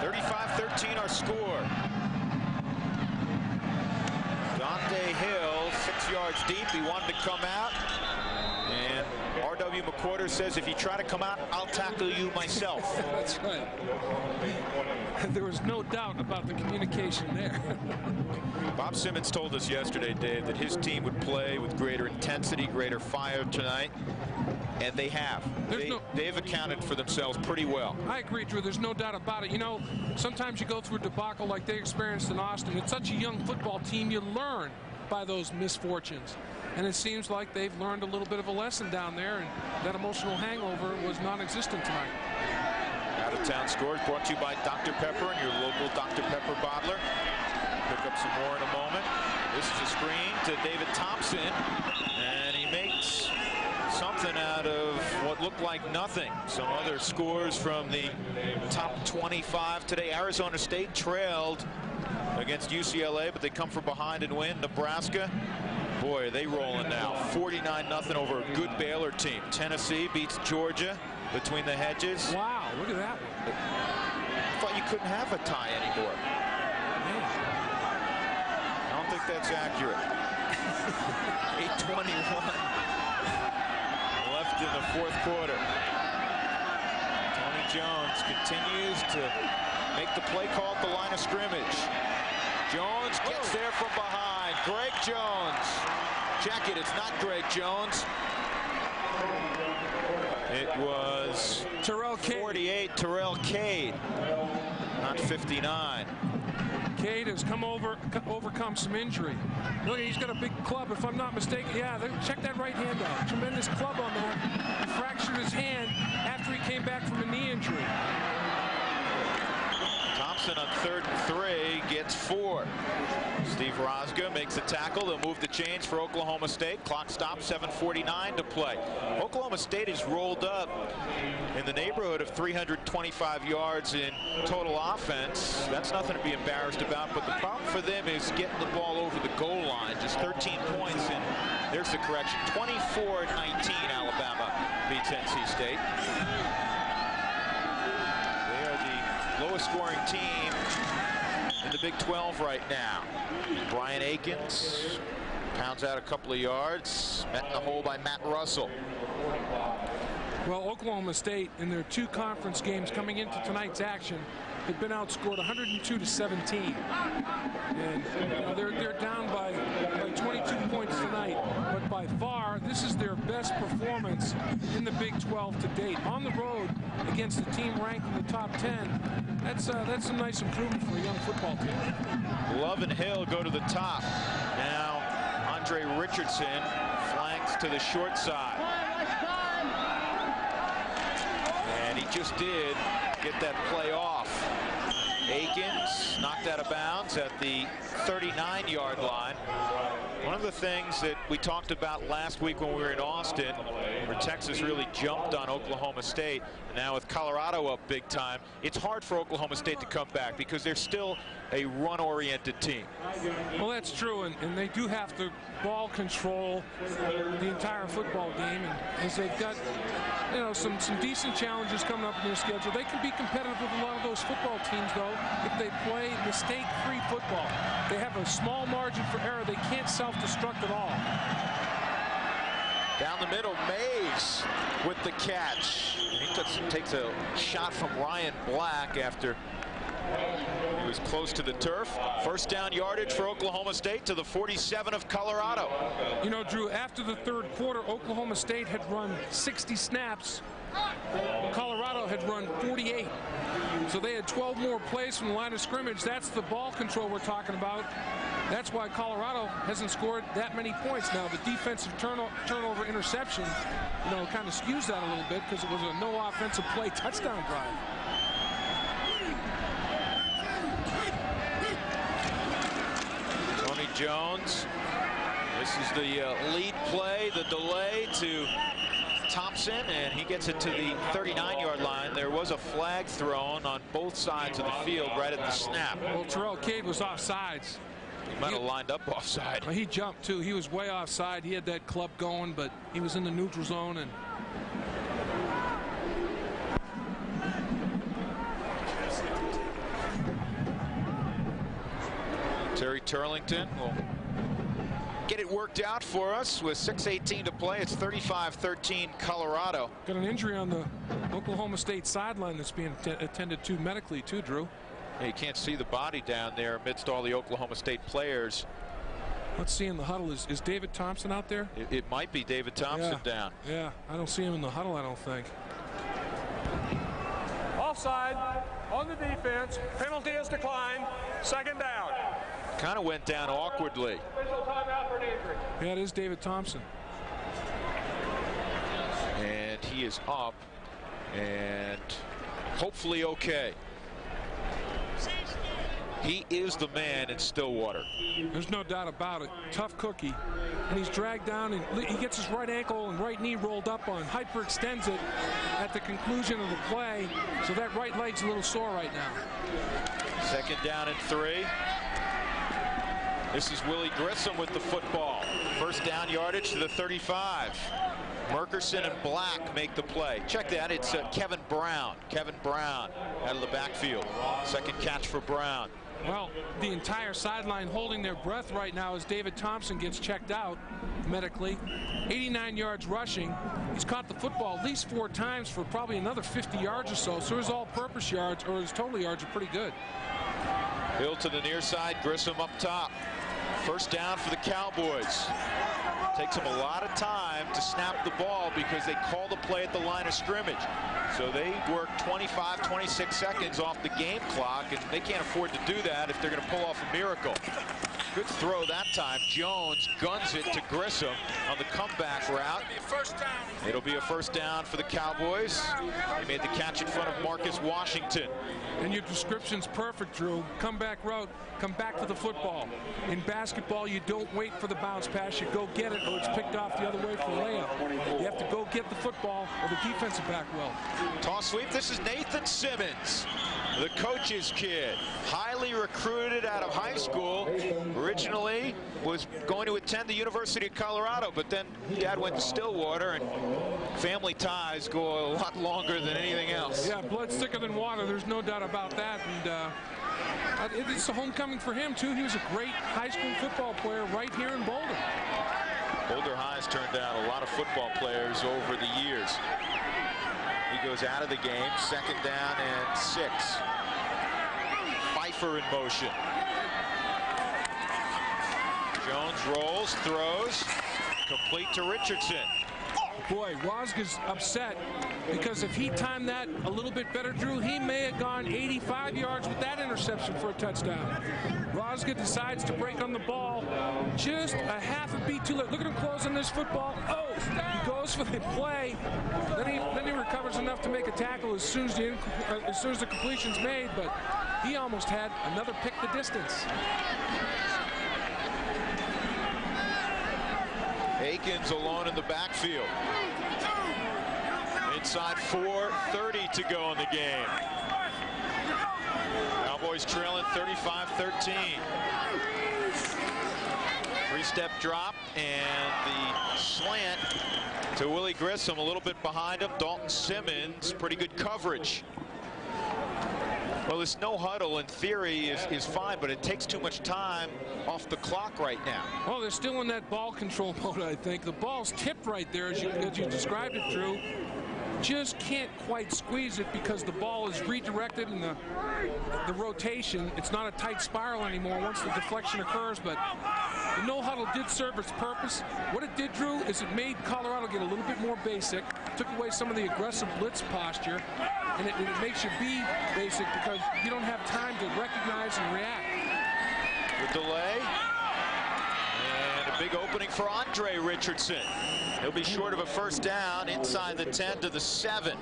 Thirty-five thirteen our score. Hill, six yards deep. He wanted to come out. And R.W. McQuarter says, if you try to come out, I'll tackle you myself. *laughs* That's right. *laughs* There was no doubt about the communication there. *laughs* Bob Simmons told us yesterday, Dave, that his team would play with greater intensity, greater fire tonight. And they have. They, no- they've accounted for themselves pretty well. I agree, Drew. There's no doubt about it. You know, sometimes you go through a debacle like they experienced in Austin. It's such a young football team. You learn by those misfortunes. And it seems like they've learned a little bit of a lesson down there, and that emotional hangover was non-existent tonight. Out of town scores brought to you by Dr. Pepper and your local Dr. Pepper bottler. Pick up some more in a moment. This is a screen to David Thompson, and he makes something out of what looked like nothing. Some other scores from the top 25 today. Arizona State trailed against UCLA, but they come from behind and win. Nebraska, boy, are they rolling now. 49-0 over a good Baylor team. Tennessee beats Georgia between the hedges. Wow, look at that one. I thought you couldn't have a tie anymore. I don't think that's accurate. *laughs* 821 left in the fourth quarter. Tony Jones continues to make the play call at the line of scrimmage. Jones gets there from behind. Greg Jones. Check it, it's not Greg Jones. It was Terrell 48, Terrell Cade, not 59. Cade has come over, overcome some injury. Look, he's got a big club, if I'm not mistaken. Yeah, check that right hand out. Tremendous club on that. He fractured his hand after he came back from a knee injury. Thompson on third and three gets four. Steve Rosga makes a tackle. They'll move the chains for Oklahoma State. Clock stops, 7.49 to play. Oklahoma State is rolled up in the neighborhood of 325 yards in total offense. That's nothing to be embarrassed about, but the problem for them is getting the ball over the goal line. Just 13 points, and there's the correction. 24-19 Alabama beats NC State. They are the lowest scoring team in the Big 12 right now. Brian Akins pounds out a couple of yards. Met in the hole by Matt Russell. Well, Oklahoma State, in their two conference games coming into tonight's action, have been outscored 102 to 17. And you know, they're they're down by, by 22 points tonight. By far, this is their best performance in the Big 12 to date. On the road against a team ranked in the top 10, that's uh, that's some nice improvement for a young football team. Love and Hill go to the top. Now Andre Richardson flanks to the short side. And he just did get that play off. Akins knocked out of bounds at the 39-yard line. One of the things that we talked about last week when we were in Austin, where Texas really jumped on Oklahoma State, and now with Colorado up big time, it's hard for Oklahoma State to come back because they're still a run-oriented team. Well, that's true, and, and they do have to ball control the entire football game. And as they've got, you know, some some decent challenges coming up in their schedule, they can be competitive with a lot of those football teams, though, if they play mistake-free football. They have a small margin for error. They can't self-destruct at all. Down the middle, Mayes with the catch. He takes, takes a shot from Ryan Black after he was close to the turf. First down yardage for Oklahoma State to the 47 of Colorado. You know, Drew, after the third quarter, Oklahoma State had run 60 snaps. Colorado had run 48. So they had 12 more plays from the line of scrimmage. That's the ball control we're talking about. That's why Colorado hasn't scored that many points. Now, the defensive turno turnover interception, you know, kind of skews that a little bit because it was a no offensive play *laughs* touchdown drive. Tony Jones. This is the uh, lead play, the delay to Thompson, and he gets it to the 39-yard line. There was a flag thrown on both sides of the field right at the snap. Well, Terrell Cade was offsides. He might have lined up offside. Well, he jumped too. He was way offside. He had that club going, but he was in the neutral zone and Terry Turlington will get it worked out for us with 6.18 to play. It's 35-13 Colorado. got an injury on the Oklahoma State sideline that's being attended to medically too, Drew. Yeah, you can't see the body down there amidst all the Oklahoma State players. Let's see in the huddle. Is, is David Thompson out there? It, it might be David Thompson yeah. down. Yeah, I don't see him in the huddle, I don't think. Offside on the defense. Penalty is declined. Second down. Kind of went down awkwardly. Yeah, it is David Thompson. And he is up and hopefully okay. He is the man in Stillwater. There's no doubt about it. Tough cookie. And he's dragged down and he gets his right ankle and right knee rolled up on. Hyperextends it at the conclusion of the play. So that right leg's a little sore right now. Second down and three. This is Willie Grissom with the football. First down yardage to the 35. Merkerson and Black make the play. Check that. It's uh, Kevin Brown. Kevin Brown out of the backfield. Second catch for Brown. Well, the entire sideline holding their breath right now as David Thompson gets checked out medically. 89 yards rushing. He's caught the football at least four times for probably another 50 yards or so. So his all-purpose yards or his total yards are pretty good. Hill to the near side. Grissom up top. First down for the Cowboys. Takes them a lot of time to snap the ball because they call the play at the line of scrimmage. So they work 25, 26 seconds off the game clock, and they can't afford to do that if they're going to pull off a miracle. Good throw that time. Jones guns it to Grissom on the comeback route. It'll be a first down for the Cowboys. He made the catch in front of Marcus Washington. And your description's perfect, Drew. Comeback route, come back to the football. In basketball, you don't wait for the bounce pass. You go get it, or it's picked off the other way for layup. You have to go get the football, or the defensive back will. Toss sweep. This is Nathan Simmons, the coach's kid. Highly recruited out of high school. Originally was going to attend the University of Colorado, but then dad went to Stillwater, and family ties go a lot longer than anything else. Yeah, blood's thicker than water. There's no doubt about that. And uh, Uh, it's a homecoming for him, too. He was a great high school football player right here in Boulder. Boulder High has turned out a lot of football players over the years. He goes out of the game, second down and six. Pfeiffer in motion. Jones rolls, throws, complete to Richardson. Boy, Rosga's upset because if he timed that a little bit better, Drew, he may have gone 85 yards with that interception for a touchdown. Rosga decides to break on the ball just a half a beat too late. Look at him close on this football. Oh, he goes for the play. Then he, then he recovers enough to make a tackle as soon as the, uh, as soon as the completion's made, but he almost had another pick the distance. Akins alone in the backfield. Inside 4.30 to go in the game. Cowboys trailing 35-13. Three-step drop and the slant to Willie Grissom a little bit behind him. Dalton Simmons, pretty good coverage. Well, this no huddle in theory is, is fine, but it takes too much time off the clock right now. Well, they're still in that ball control *laughs* mode, I think. The ball's tipped right there, as you, as you described it, Drew. Just can't quite squeeze it because the ball is redirected in the, the rotation. It's not a tight spiral anymore once the deflection occurs, but the no huddle did serve its purpose. What it did, Drew, is it made Colorado get a little bit more basic, took away some of the aggressive blitz posture, and it, it makes you be basic because you don't have time to recognize and react. The delay. And a big opening for Andre Richardson. He'll be short of a first down inside the 10 to the 7.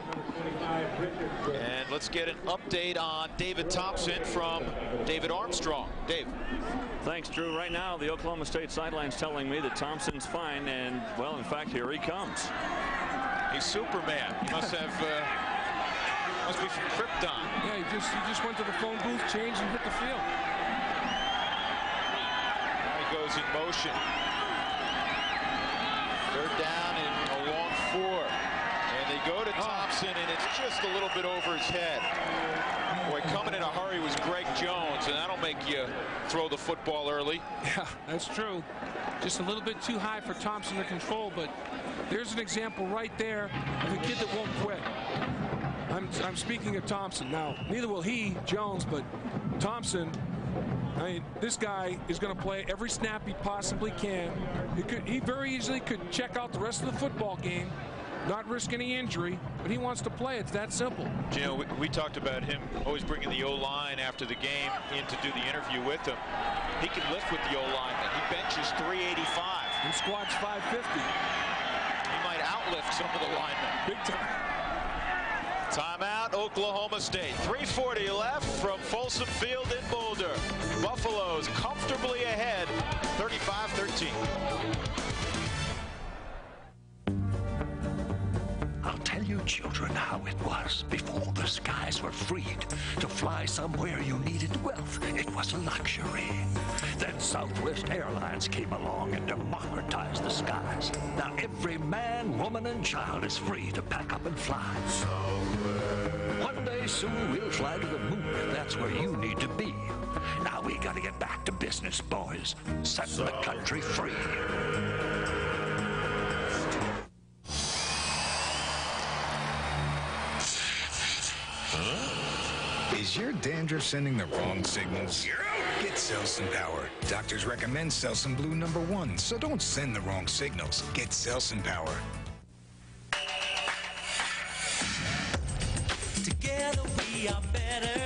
And let's get an update on David Thompson from David Armstrong. Dave. Thanks, Drew. Right now, the Oklahoma State sideline's telling me that Thompson's fine, and, well, in fact, here he comes. He's Superman. He must have, uh, must be from Krypton. Yeah, he just, he just went to the phone booth, changed, and hit the field. Now he goes in motion. Third down and a long four. And they go to Thompson, and it's just a little bit over his head. Boy, coming in a hurry was Greg Jones, and that'll make you throw the football early. Yeah, that's true. Just a little bit too high for Thompson to control, but there's an example right there of a kid that won't quit. I'm, I'm speaking of Thompson. Now, neither will he, Jones, but Thompson, I mean, this guy is going to play every snap he possibly can. He, could, he very easily could check out the rest of the football game, not risk any injury, but he wants to play. It's that simple. You know, we, we talked about him always bringing the O-line after the game in to do the interview with him. He can lift with the O-lineman. He benches 385. And squats 550. He might outlift some of the linemen. Big time. Timeout, Oklahoma State. 340 left from Folsom Field in Boulder. Buffaloes comfortably ahead, 35-13. You, children, how it was before the skies were freed. To fly somewhere you needed wealth, it was a luxury. Then Southwest Airlines came along and democratized the skies. Now every man, woman, and child is free to pack up and fly. One day soon we'll fly to the moon. That's where you need to be. Now we gotta get back to business, boys. Set the country free. Is your dandruff sending the wrong signals? Get Selsun Power. Doctors recommend Selsun Blue number one, so don't send the wrong signals. Get Selsun Power. Together we are better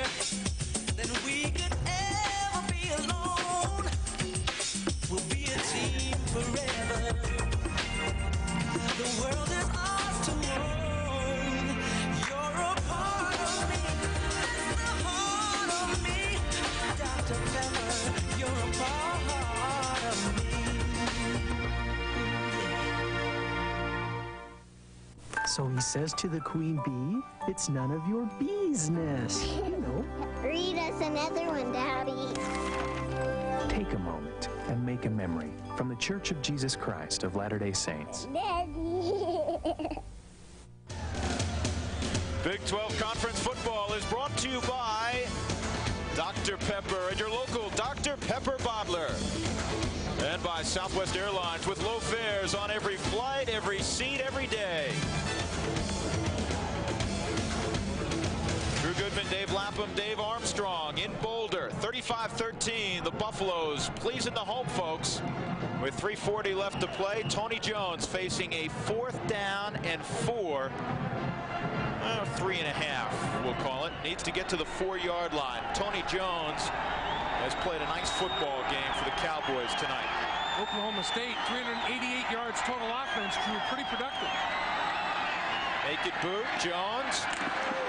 So he says to the queen bee, it's none of your business. You know, Read us another one, Daddy. take a moment and make a memory from the Church of Jesus Christ of Latter-day Saints. Daddy. Big 12 Conference Football is brought to you by Dr. Pepper and your local Dr. Pepper bottler. And by Southwest Airlines with low fares on every flight, every seat, every day. Drew Goodman, Dave Lapham, Dave Armstrong in Boulder. 35-13. The Buffaloes pleasing the home folks. With 340 left to play, Tony Jones facing a fourth down and four. Uh, three and a half, we'll call it. Needs to get to the four-yard line. Tony Jones has played a nice football game for the Cowboys tonight. Oklahoma State, 388 yards total offense, Drew, pretty productive. Naked boot, Jones.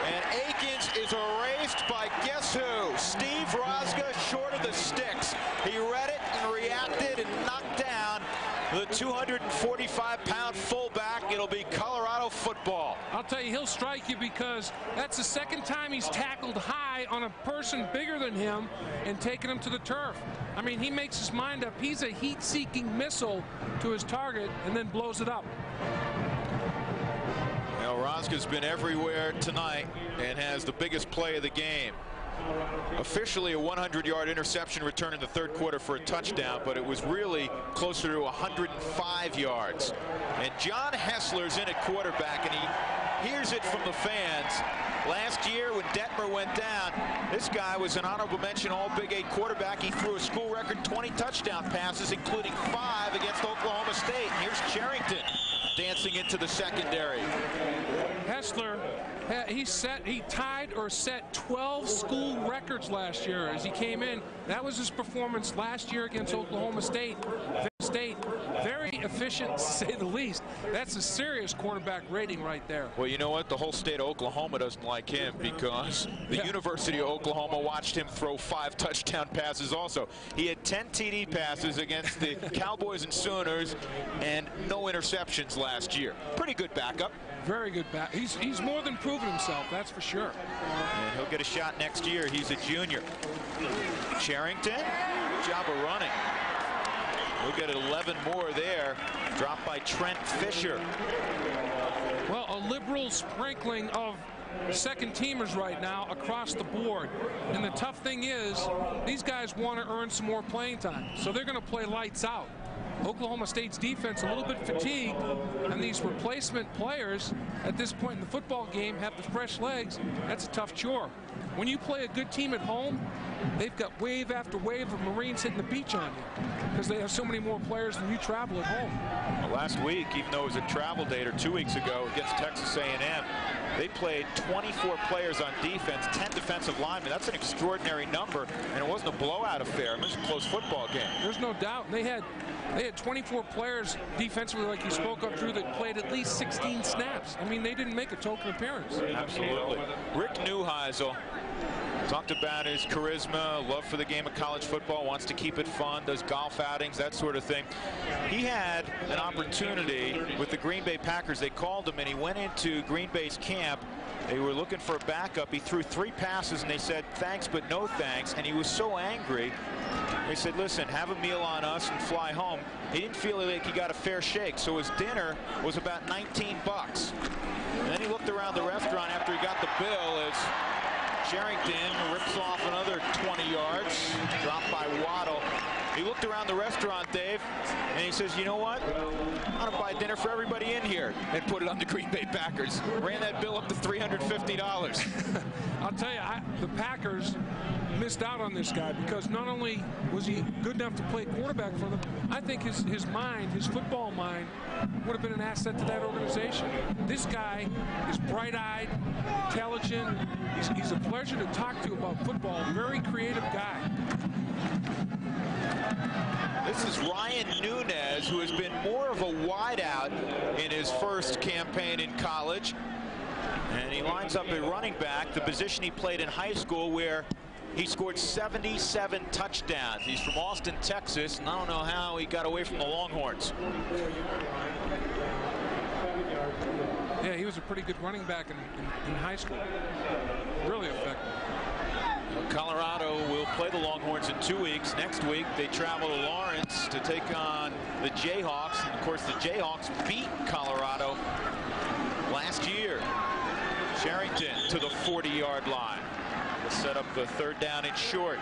And Akins is erased by guess who? Steve Rosga short of the sticks. He read it and reacted and knocked down the 245-pound fullback. It'll be Colorado football. I'll tell you, he'll strike you because that's the second time he's tackled high on a person bigger than him and taken him to the turf. I mean, he makes his mind up. He's a heat-seeking missile to his target and then blows it up. Now, Rosga's been everywhere tonight and has the biggest play of the game. Officially a 100-yard interception return in the third quarter for a touchdown, but it was really closer to 105 yards. And John Hessler's in at quarterback, and he hears it from the fans. Last year when Detmer went down, this guy was an honorable mention all Big Eight quarterback. He threw a school record 20 touchdown passes, including five against Oklahoma State. Here's Charrington dancing into the secondary. Hessler, he set, he tied or set 12 school records last year as he came in. That was his performance last year against Oklahoma State. State, very efficient to say the least. That's a serious quarterback rating right there. Well, you know what? The whole state of Oklahoma doesn't like him because the yeah. University of Oklahoma watched him throw five touchdown passes also. He had 10 TD passes against the *laughs* Cowboys and Sooners and no interceptions last year. Pretty good backup. Very good back. He's, he's more than proven himself, that's for sure. And he'll get a shot next year. He's a junior. Charrington, good job of running. We'll get 11 more there. Dropped by Trent Fisher. Well, a liberal sprinkling of second teamers right now across the board. And the tough thing is, these guys want to earn some more playing time. So they're going to play lights out. Oklahoma State's defense a little bit fatigued, and these replacement players at this point in the football game have the fresh legs. That's a tough chore. When you play a good team at home, they've got wave after wave of Marines hitting the beach on you because they have so many more players than you travel at home. Well, last week, even though it was a travel date or two weeks ago against Texas A&M, they played 24 players on defense, 10 defensive linemen. That's an extraordinary number, and it wasn't a blowout affair. It was a close football game. There's no doubt. They had they had 24 players defensively, like you spoke of, Drew, that played at least 16 snaps. I mean, they didn't make a token appearance. Absolutely. Rick Neuheisel Talked about his charisma, love for the game of college football, wants to keep it fun, does golf outings, that sort of thing. He had an opportunity with the Green Bay Packers. They called him and he went into Green Bay's camp. They were looking for a backup. He threw three passes and they said thanks but no thanks. And he was so angry. They said, listen, have a meal on us and fly home. He didn't feel like he got a fair shake. So his dinner was about 19 bucks. And then he looked around the restaurant after he got the bill as Charrington rips off another 20 yards, dropped by Waddle. He looked around the restaurant, Dave, and he says, you know what? I'm going to buy dinner for everybody in here and put it on the Green Bay Packers. Ran that bill up to $350. *laughs* I'll tell you, I, the Packers missed out on this guy because not only was he good enough to play quarterback for them, I think his, his mind, his football mind, would have been an asset to that organization. This guy is bright-eyed, intelligent. He's, he's a pleasure to talk to about football. Very creative guy. This is Ryan Nunez, who has been more of a wideout in his first campaign in college. And he lines up a running back, the position he played in high school where he scored 77 touchdowns. He's from Austin, Texas, and I don't know how he got away from the Longhorns. Yeah, he was a pretty good running back in, in, in high school. Really effective. Colorado will play the Longhorns in two weeks. Next week, they travel to Lawrence to take on the Jayhawks. And of course, the Jayhawks beat Colorado last year. Charrington to the 40-yard line. Set up the third down and short.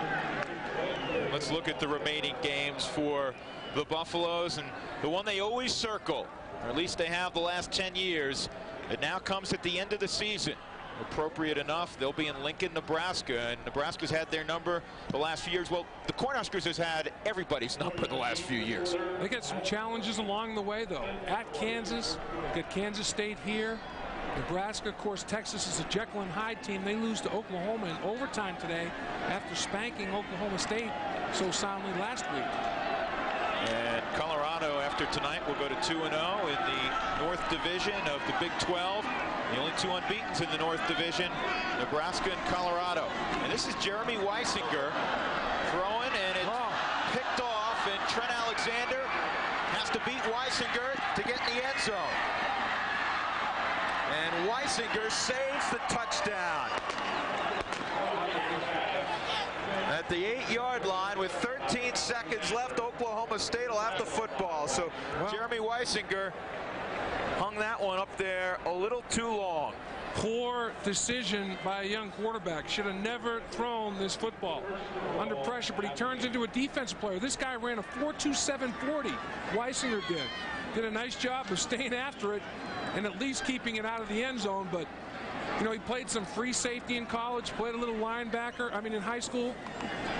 Let's look at the remaining games for the Buffaloes. And the one they always circle, or at least they have the last 10 years, it now comes at the end of the season appropriate enough. They'll be in Lincoln, Nebraska, and Nebraska's had their number the last few years. Well, the Cornhuskers has had everybody's number the last few years. They got some challenges along the way, though. At Kansas, got Kansas State here. Nebraska, of course, Texas is a Jekyll and Hyde team. They lose to Oklahoma in overtime today after spanking Oklahoma State so soundly last week. And Colorado, after tonight, will go to 2-0 in the North Division of the Big 12. The only two unbeatens in the North Division, Nebraska and Colorado. And this is Jeremy Weisinger throwing, and it's oh. picked off, and Trent Alexander has to beat Weisinger to get in the end zone. And Weisinger saves the touchdown. At the eight-yard line with 13 seconds left, Oklahoma State will have the football. So Jeremy Weisinger hung that one up there a little too long. Poor decision by a young quarterback. Should have never thrown this football under pressure, but he turns into a defensive player. This guy ran a 4.2740. Weisinger did. Did a nice job of staying after it and at least keeping it out of the end zone, but you know, he played some free safety in college, played a little linebacker, I mean, in high school.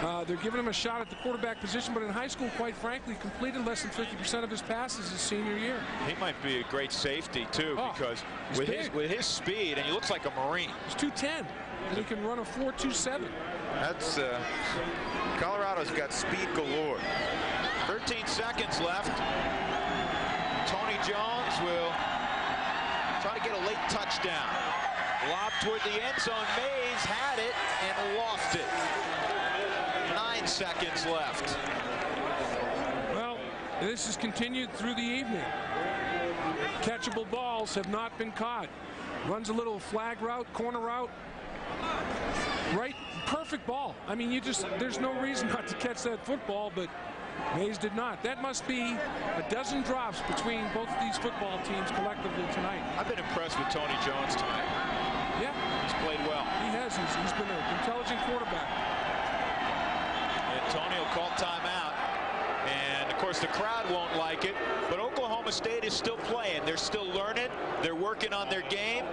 Uh, they're giving him a shot at the quarterback position, but in high school, quite frankly, completed less than 50% of his passes his senior year. He might be a great safety, too, Oh, because he's with his, with his speed, and he looks like a Marine. He's 210, and he can run a 4.27. That's uh, Colorado's got speed galore. 13 seconds left. Jones will try to get a late touchdown. Lob toward the end zone. Mayes had it and lost it. Nine seconds left. Well, this has continued through the evening. Catchable balls have not been caught. Runs a little flag route, corner route. Right, perfect ball. I mean, you just, there's no reason not to catch that football, but Mayes did not. That must be a dozen drops between both of these football teams collectively tonight. I've been impressed with Tony Jones tonight. Yeah. He's played well. He has. He's, he's been an intelligent quarterback. Antonio called timeout. And of course the crowd won't like it, but Oklahoma State is still playing. They're still learning. They're working on their game.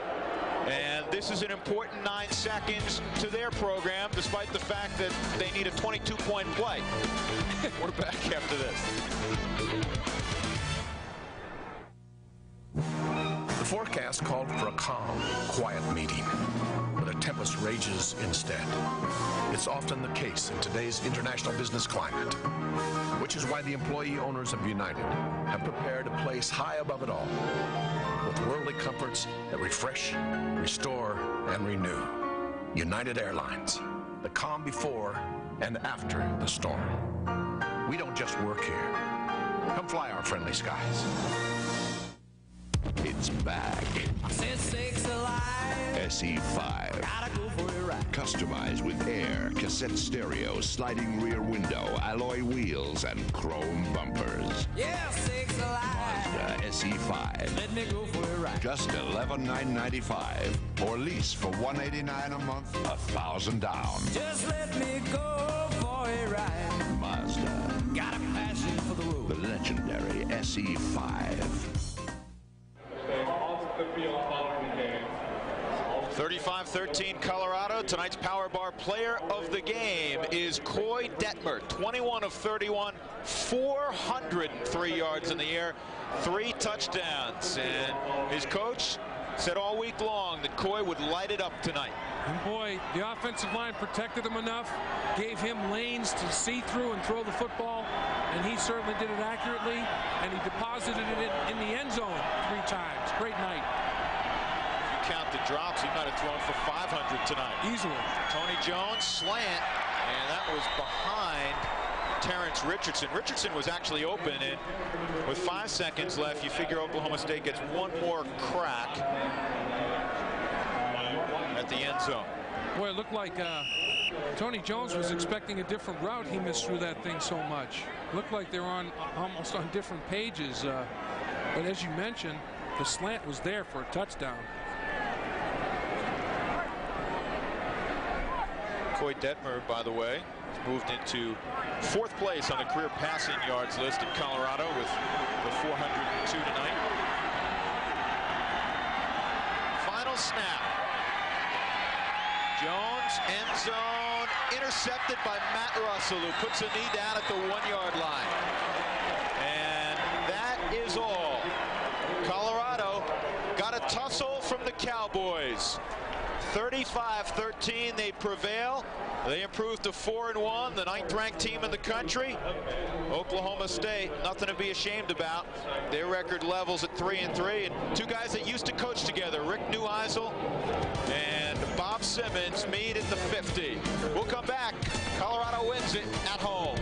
And this is an important nine seconds to their program, despite the fact that they need a 22-point play. *laughs* We're back after this. The forecast called for a calm, quiet meeting, but a tempest rages instead. It's often the case in today's international business climate, which is why the employee owners of United have prepared a place high above it all, with worldly comforts that refresh, restore, and renew. United Airlines, the calm before and after the storm. We don't just work here. Come fly our friendly skies. It's back. SE5. Customized with air, cassette stereo, sliding rear window, alloy wheels, and chrome bumpers. Yeah, six alive. Mazda SE5. Let me go for a ride. Just 11,995. Or lease for 189 a month, a thousand down. Just let me go for a ride. Mazda. Got a passion for the road. The legendary SE5. 35-13 Colorado. Tonight's Power Bar player of the game is Koy Detmer. 21 of 31, 403 yards in the air, three touchdowns. And his coach said all week long that Koy would light it up tonight. And boy, the offensive line protected him enough, gave him lanes to see through and throw the football, and he certainly did it accurately, and he deposited it in, in the end zone three times. Great night. If you count the drops, he might have thrown for 500 tonight. Easily. Tony Jones, slant, and that was behind Terrence Richardson. Richardson was actually open, and with five seconds left, you figure Oklahoma State gets one more crack at the end zone. Boy, it looked like uh, Tony Jones was expecting a different route. He missed through that thing so much. Looked like they're on almost on different pages. Uh, but as you mentioned, the slant was there for a touchdown. Koy Detmer, by the way, moved into fourth place on the career passing yards list in Colorado with the 402 tonight. Final snap. Jones, end zone, intercepted by Matt Russell, who puts a knee down at the one-yard line. And that is all. Colorado got a tussle from the Cowboys. 35-13, they prevail. They improve to 4 and 1, the ninth-ranked team in the country. Oklahoma State, nothing to be ashamed about. Their record levels at 3 and 3, and two guys that used to coach together, Rick Neuheisel and Bob Simmons, meet at the 50. We'll come back. Colorado wins it at home.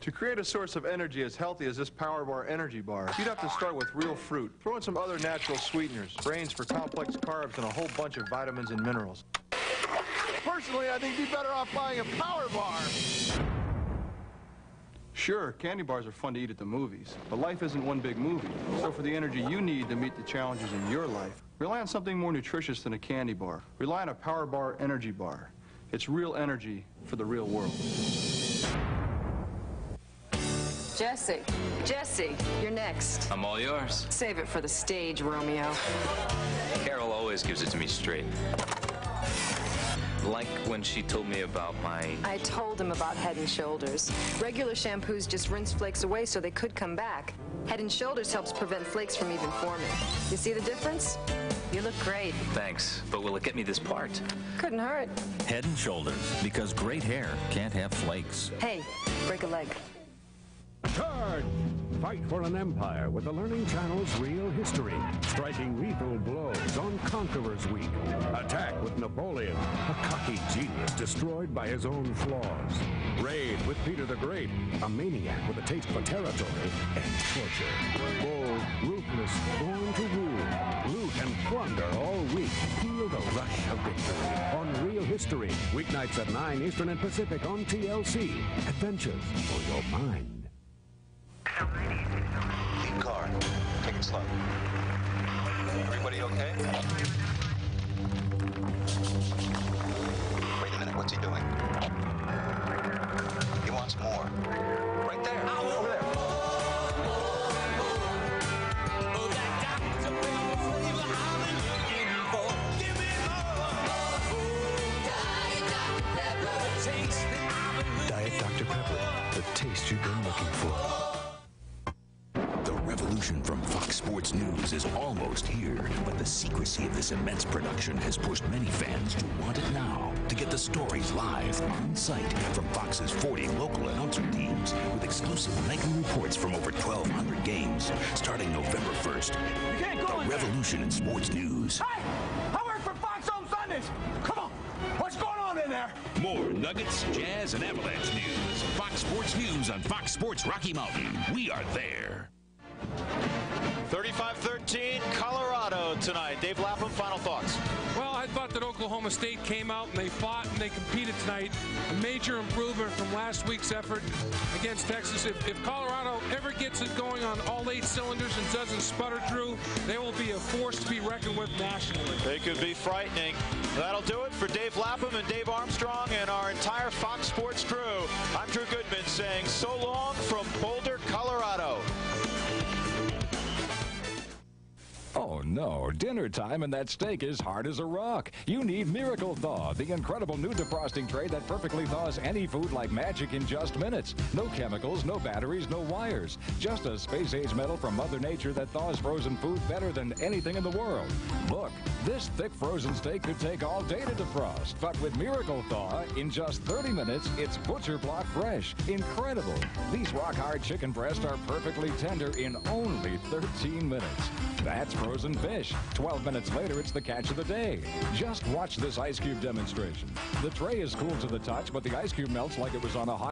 To create a source of energy as healthy as this Power Bar energy bar, you'd have to start with real fruit. Throw in some other natural sweeteners, grains for complex carbs, and a whole bunch of vitamins and minerals. Personally, I think you'd be better off buying a Power Bar. Sure, candy bars are fun to eat at the movies, but life isn't one big movie. So for the energy you need to meet the challenges in your life, rely on something more nutritious than a candy bar. Rely on a Power Bar energy bar. It's real energy for the real world. Jesse. Jesse, you're next. I'm all yours. Save it for the stage, Romeo. Carol always gives it to me straight. Like when she told me about my... I told him about Head and Shoulders. Regular shampoos just rinse flakes away so they could come back. Head and Shoulders helps prevent flakes from even forming. You see the difference? You look great. Thanks, but will it get me this part? Couldn't hurt. Head and Shoulders, because great hair can't have flakes. Hey, break a leg. Charge! Fight for an empire with the Learning Channel's real history. Striking lethal blows on Conqueror's Week. Attack with Napoleon, a cocky genius destroyed by his own flaws. Raid with Peter the Great, a maniac with a taste for territory and torture. Bold, ruthless, born to rule. Loot and plunder all week. Feel the rush of victory on Real History. Weeknights at 9 Eastern and Pacific on TLC. Adventures for your mind. Lead car. Take it slow. Everybody okay? Wait a minute, what's he doing? He wants more. Is almost here, but the secrecy of this immense production has pushed many fans to want it now. To get the stories live, on site, from Fox's 40 local announcer teams, with exclusive nightly reports from over 1,200 games, starting November 1st. The revolution in sports news. Hey! I work for Fox on Sundays! Come on! What's going on in there? More Nuggets, Jazz, and Avalanche news. Fox Sports News on Fox Sports Rocky Mountain. We are there. 35-13, Colorado tonight. Dave Lapham, final thoughts. Well, I thought that Oklahoma State came out and they fought and they competed tonight. A major improvement from last week's effort against Texas. If, if Colorado ever gets it going on all eight cylinders and doesn't sputter through, they will be a force to be reckoned with nationally. They could be frightening. That'll do it for Dave Lapham and Dave Armstrong and our entire Fox Sports crew. I'm Drew Goodman saying so long from Boulder, Colorado. Oh no, dinner time and that steak is hard as a rock. You need Miracle Thaw, the incredible new defrosting tray that perfectly thaws any food like magic in just minutes. No chemicals, no batteries, no wires. Just a space age metal from Mother Nature that thaws frozen food better than anything in the world. Look, this thick frozen steak could take all day to defrost, but with Miracle Thaw, in just 30 minutes, it's butcher block fresh. Incredible. These rock hard chicken breasts are perfectly tender in only 13 minutes. That's frozen fish. 12 minutes later, it's the catch of the day. Just watch this ice cube demonstration. The tray is cool to the touch, but the ice cube melts like it was on a hot